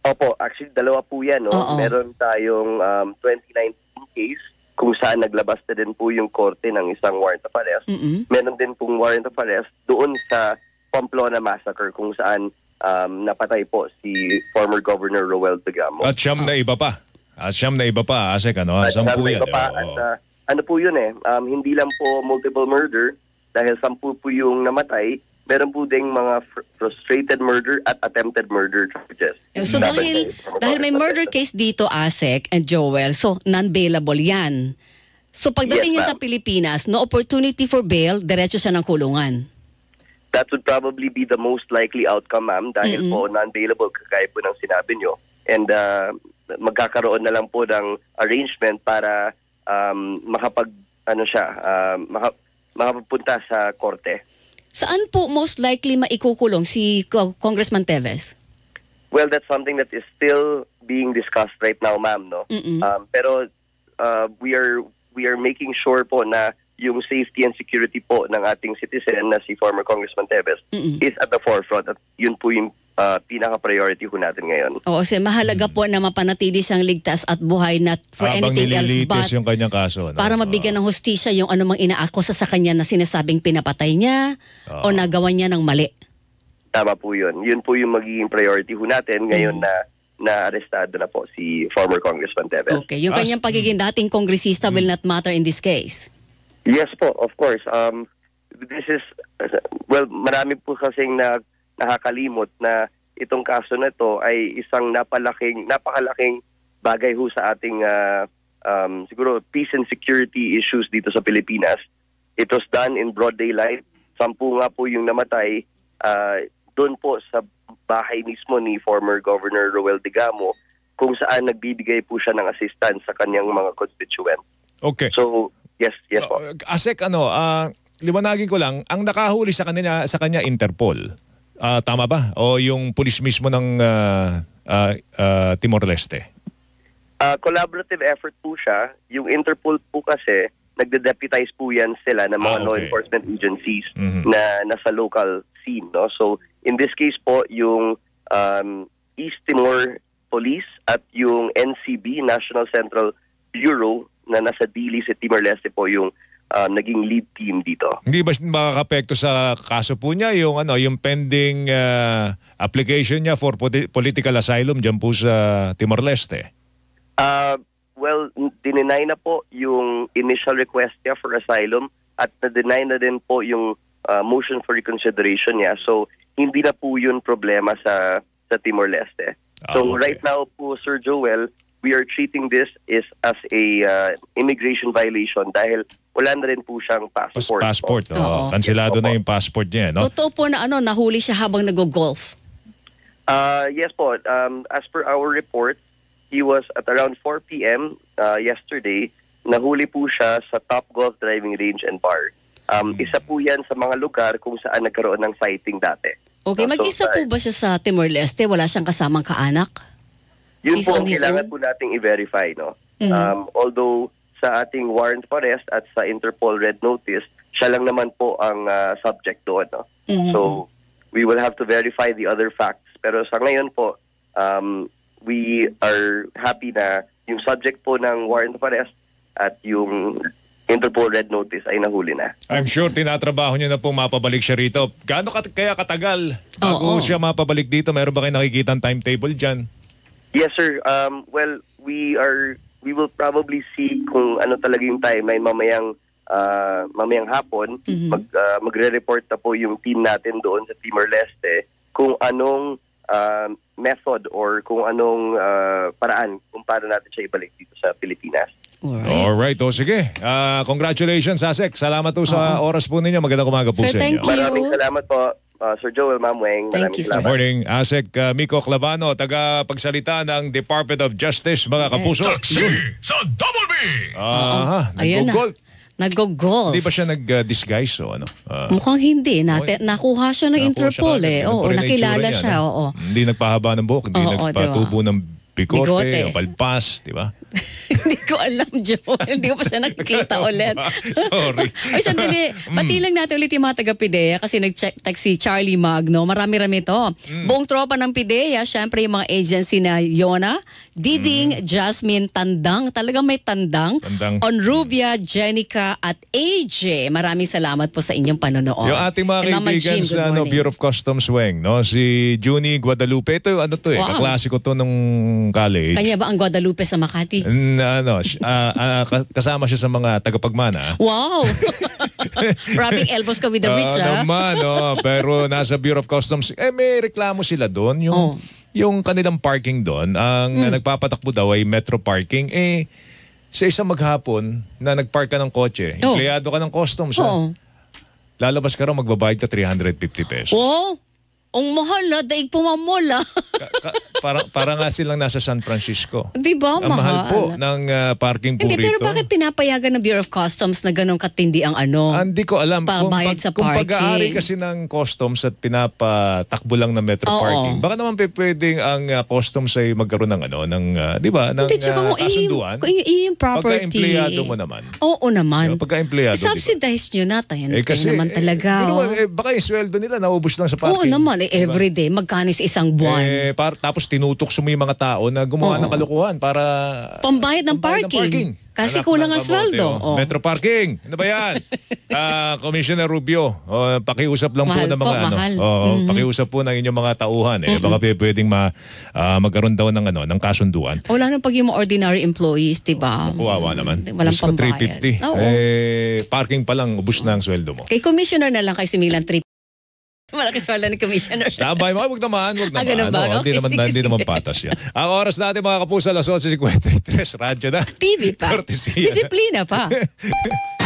Opo, actually dalawa po yan. No? Oo. Meron tayong um, 2019 case kung saan naglabas na din po yung korte ng isang warrant of arrest. Mm-mm. Meron din pong warrant of arrest doon sa Pamplona Massacre kung saan um, napatay po si former Governor Roel Begamo. At siyam na iba pa. At siyam na iba pa, Asek, ano? At Sampu may yan. iba pa, Oo. at, uh, ano po yun eh, um, hindi lang po multiple murder dahil sampu po yung namatay, meron po ding mga fr- frustrated murder at attempted murder charges. So Laban dahil dahil may murder case dito ASEC and Joel, so non-bailable 'yan. So pagdating Yes, niya sa. Pilipinas, no opportunity for bail, diretso siya ng kulungan. that would probably be the most likely outcome, ma'am, dahil Mm-mm. po non-bailable, kagaya po ng sinabi nyo. And uh, magkakaroon na lang po ng arrangement para um, makapag, ano siya, um, maka, makapunta sa korte. Saan po most likely maikukulong si Co- Congressman Teves? Well, that's something that is still being discussed right now, ma'am, no? Mm-mm. Um, pero uh, we are we are making sure po na yung safety and security po ng ating citizen na si former Congressman Tevez Mm-mm. is at the forefront at yun po yung uh, pinaka-priority po natin ngayon. Oo, kasi mahalaga po na mapanatili siyang ligtas at buhay not for Habang anything else nililitis but yung kanyang kaso. No? para mabigyan ng hustisya yung anumang inaakusa sa kanya na sinasabing pinapatay niya o nagawa niya ng mali. Tama po yun. Yun po yung magiging priority po natin ngayon na na arestado na po si former Congressman Tevez. Okay, yung kanyang pagiging dating kongresista will not matter in this case. Yes po, of course. Um, this is, well, marami po kasing na, nakakalimot na itong kaso na ito ay isang napalaking, napakalaking bagay ho sa ating ah, um, siguro peace and security issues dito sa Pilipinas. It was done in broad daylight. Sampu nga po yung namatay ah, doon po sa bahay mismo ni former Governor Roel Digamo kung saan nagbibigay po siya ng assistance sa kanyang mga constituent. Okay. So, yes, yes po. Asek, ano, ah, liwanagin ko lang, ang nakahuli sa kanya, sa kanya Interpol. Ah, tama ba? O yung pulis mismo ng ah, ah, ah, Timor-Leste? Uh, collaborative effort po siya. Yung Interpol po kasi, nagde-deputize po yan sila ng mga Ah, law okay. enforcement agencies Mhm. na nasa local scene. No? So, in this case po, yung um, East Timor Police at yung NCB, National Central Bureau, na nasa Dili sa Timor-Leste po yung um, naging lead team dito. Hindi ba makakapekto sa kaso po niya yung ano yung pending ah, application niya for poli- political asylum diyan po sa Timor-Leste? Uh, well, n- dininay na po yung initial request niya for asylum at na-deny na din po yung uh, motion for reconsideration niya. So, hindi na po yun problema sa sa Timor-Leste. So, right now po, Sir Joel, we are treating this is as a uh, immigration violation dahil wala na rin po siyang passport. Passport. Oh, kansilado na yung passport niya, no? Totoo po na ano, nahuli siya habang nag-golf. Uh, yes po. Um, as per our report, he was at around 4 p.m. Uh, yesterday. Nahuli po siya sa Top Golf Driving Range and Bar. Um, Isa po yan sa mga lugar kung saan nagkaroon ng sighting dati. Okay, so, mag-isa uh, po ba siya sa Timor-Leste? Wala siyang kasamang kaanak? Yun He's po ang kailangan own? po nating i-verify. No? Mhm. Um, although sa ating warrant of arrest at sa Interpol Red Notice, siya lang naman po ang ah, subject doon. No? Mhm. So, we will have to verify the other facts. Pero sa ngayon po, um, we are happy na yung subject po ng warrant of arrest at yung Interpol Red Notice ay nahuli na. I'm sure tinatrabaho niyo na pong mapabalik siya rito. Gaano kat- kaya katagal bago Oo. siya mapabalik dito? Meron ba kayo nakikita timetable dyan? Yes, sir. Um, well, we are we will probably see kung ano talaga yung timeline mamayang ah, mamayang hapon. Mag ah, magre-report na po yung team natin doon sa Timor Leste kung anong ah, method or kung anong ah, paraan kung paano natin siya ibalik dito sa Pilipinas. Alright, o sige. Ah, congratulations, Asek. Salamat po sa oras po ninyo. Magandang umaga po sa inyo. Maraming salamat po, ah, Sir Joel, Ma'am Weng. Maraming Good salamat. morning, Asek uh, Miko Clavano, taga-pagsalita ng Department of Justice, mga kapuso. sa Double B! Ah, Ayan na. nag-golf. Hindi ba siya nag-disguise o ano? Ah, Mukhang hindi. Nate, nakuha siya ng nakuha Interpol siya eh. kagad. Ganun Oo, pa rin ang nakilala siya. Oo. Hindi nagpahaba ng buhok, hindi Oo, nagpatubo ng bigote, Bigote. o palpas, di ba? Hindi ko alam, Joel. Hindi ko pa siya nakikita ulit. Sorry. Ay, sandali. Pati lang natin ulit yung mga taga-PIDEA kasi nag-check text si Charlie Magno. Marami-rami to. Buong tropa ng PIDEA, syempre yung mga agency na Yona, Diding, Jasmine, Tandang. Talagang may Tandang. Tandang. Onrubia, Jenica, at AJ. Maraming salamat po sa inyong panonood. Yung ating mga And kaibigan good sa ano. Bureau of Customs Weng, no? si Junie Guadalupe. Ito, ano to eh, Wow. kaklasiko to nung college. Kanya ba ang Guadalupe sa Makati? Na, ano, ah, ka- kasama siya sa mga tagapagmana. Wow! Rubbing elbows ka with the rich, Ah, ah. naman, no? Pero nasa Bureau of Customs, eh may reklamo sila doon. Yung, yung kanilang parking doon, ang Hmm. nagpapatakbo daw ay metro parking. Eh, sa isang maghapon na nagpark ka ng kotse, Oh. empleyado ka ng customs, ha? Oo. lalabas ka raw magbabayad ka 350 pesos. Wow! Ang mahal na, daig pumamola. para, para nga silang nasa San Francisco. Di ba? Ang mahal po ng ah, parking po Hindi, pero rito. bakit pinapayagan ng Bureau of Customs na ganun katindi ang ano? Hindi ko alam. Pabayad sa kung parking. pag-aari kasi ng customs at pinapatakbo lang ng metro Oo. parking, baka naman pe- pwedeng ang ah, customs ay magkaroon ng ano, ng, ah, di ba, ng Hindi, tsaka ah, kung i- kasunduan. kung i- i- yung property. Pagka-empleyado mo naman. Oo naman. Pagka-empleyado, di ba? Subsidize nyo na tayo. Eh kasi, naman talaga. Pero, oh. eh, baka yung sweldo nila naubos lang sa Oo parking. Naman, eh, Di ba? everyday. Magkano sa isang buwan? Eh, par- tapos tinutukso mo yung mga tao na gumawa ng kalukuhan para Pambayad ng pambayad ng parking. parking. Kasi Anak kulang ng ang sweldo. oh. Metro parking. Ano ba yan? Ah, Commissioner Rubio, oh, pakiusap lang po Mahal ng po, mga ano. mahal. Oh, Mhm. pakiusap po ng inyong mga tauhan eh. Mhm. Baka pwedeng ma, ah, magkaroon daw ng ano, ng kasunduan. Wala nang pag yung ordinary employees, di ba? Kuwawa naman. Walang Diyos ko, pambayad. 350. Oo. Eh, parking pa lang, ubus na ang sweldo mo. Kay commissioner na lang kayo sumilang trip. Malaki sweldo ni commissioner. Standby mo, wag naman, wag Ah, naman. ganun ba? Ano, hindi Okay, naman, sige, hindi sige. naman patas yan. Ang oras natin mga kapuso, alas 11.53, radyo na. TV pa. Cortesia. Disiplina pa.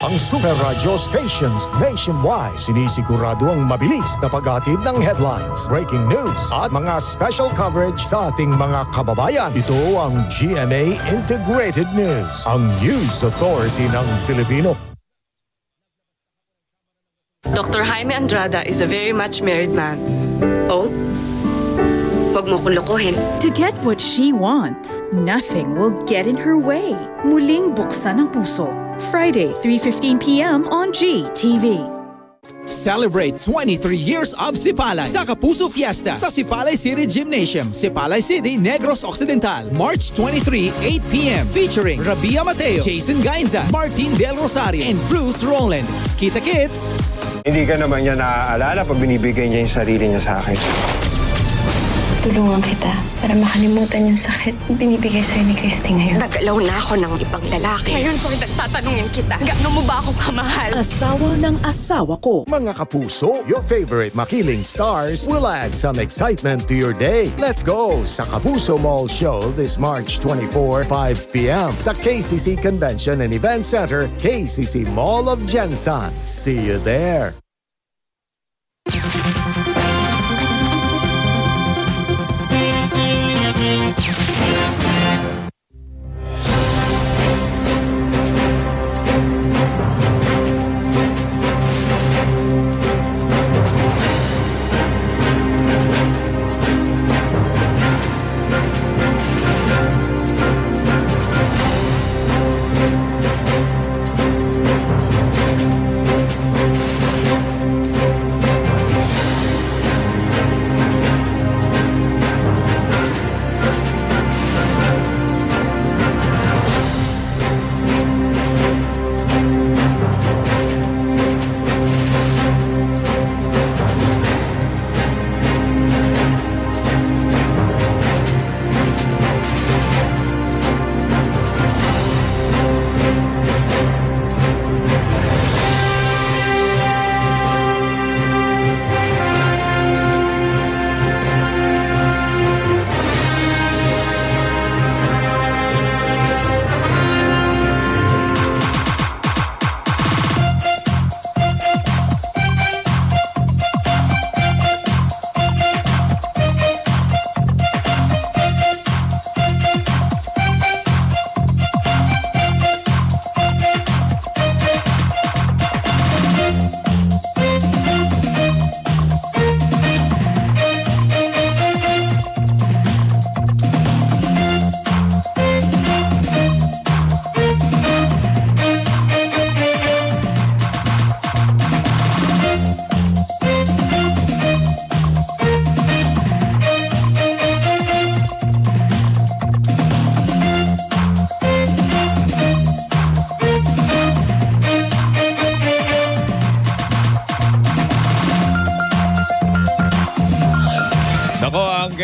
Ang Super Radio stations nationwide sinisigurado ang mabilis na paghatid ng headlines, breaking news at mga special coverage sa ating mga kababayan. Ito ang GMA Integrated News, ang news authority ng Filipino. Dr. Jaime Andrada is a very much married man. Oh? Huwag mo kong lokohin. To get what she wants, nothing will get in her way. Muling buksan ang puso. Friday, 3.15pm on GTV. Celebrate 23 years of Sipalay sa Kapuso Fiesta sa Sipalay City Gymnasium, Sipalay City, Negros Occidental, March 23, 8 p.m. Featuring Rabia Mateo, Jason Gainza, Martin Del Rosario, and Bruce Rowland. Kita Kids! Hindi ka naman niya naaalala pag binibigay niya yung sarili niya sa akin. Tutulungan kita para makalimutan yung sakit na binibigay sa'yo ni Christy ngayon. Nagalaw na ako ng ibang lalaki. Ngayon, so nagtatanungin kita, gaano mo ba ako kamahal? Asawa ng asawa ko. Mga kapuso, your favorite makiling stars will add some excitement to your day. Let's go sa Kapuso Mall Show this March 24, 5 p.m. sa KCC Convention and Event Center, KCC Mall of Jensan. See you there.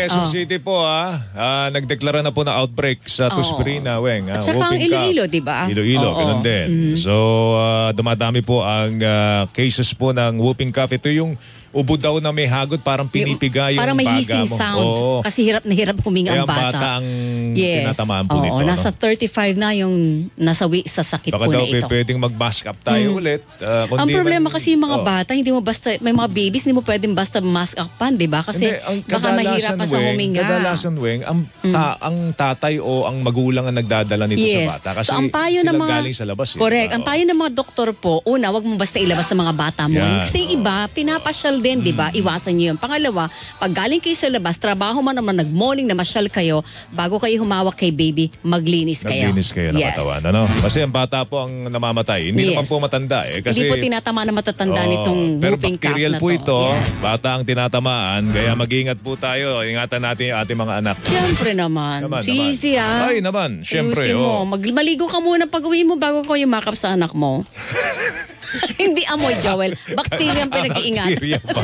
Quezon Oh. City po ah, ah, nagdeklara na po na outbreak sa Oo. Tuspirina, Weng. ah, At saka ang whooping cough. Iloilo, di ba? Iloilo, Oo. ganun din. Mhm. So, ah, dumadami po ang ah, cases po ng whooping cough. Ito yung ubo daw na may hagod, parang pinipiga yung Parang may baga hissing mo. sound. Oo. Kasi hirap na hirap huminga Kaya ang bata. bata ang yes. tinatamaan po Oo, nito. nasa no? 35 na yung nasawi sa sakit Baka po daw na ito. pwedeng mag-mask up tayo Mm. ulit. Ah, kung Ang di problema man- kasi yung mga Oo. bata, hindi mo basta, may mga babies, hindi mo pwedeng basta mask upan, di ba? Kasi Hindi, ang baka mahirapan sa Weng, huminga. Kadalasan, Weng, ang, ta- ang tatay o ang magulang ang nagdadala nito yes. sa bata. Kasi so, ang payo sila ng mga, galing sa labas. Eh, Correct. di ba? Ang payo ng mga doktor po, una, wag mo basta ilabas sa mga bata mo. Yan. Kasi yung iba, pinapasyal din, di ba? Iwasan nyo yun. Pangalawa, pag galing kayo sa labas, trabaho man naman, nag-morning na masyal kayo, bago kayo humawak kay baby, maglinis kayo. Naglinis kayo ng yes. katawan. Ano? Kasi ang bata po ang namamatay. Hindi Yes. naman po matanda. Eh. Kasi, Hindi po tinatama na matatanda Oo, nitong pero whooping cough bacterial na po to. ito. Yes. Bata ang tinatamaan. Kaya mag-ingat po tayo. Ingatan natin yung ating mga anak. Siyempre naman. Naman. Easy ah. Ay, naman. Siyempre, Ayusin mo. oh. Mag maligo ka muna pag uwi mo bago ko yumakap sa anak mo. Hindi amoy, Joel. Bacteria ang pinag-iingat. Bacteria pa.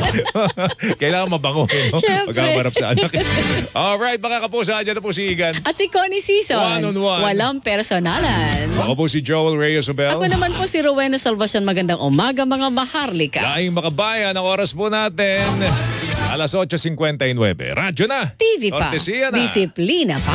Kailangan mabanguhin. No? Siyempre. Pagkamarap sa anak. Alright, mga kapusa. Dyan na po si Igan. At si Connie Season. One on one. Walang personalan. Ako po si Joel Reyes Obel. Ako naman po si Rowena Salvacion. Magandang umaga mga maharlika. Laing makabayan, ang oras po natin. Alas 8.59. Radyo na. TV pa. Cortesia na. Disiplina pa.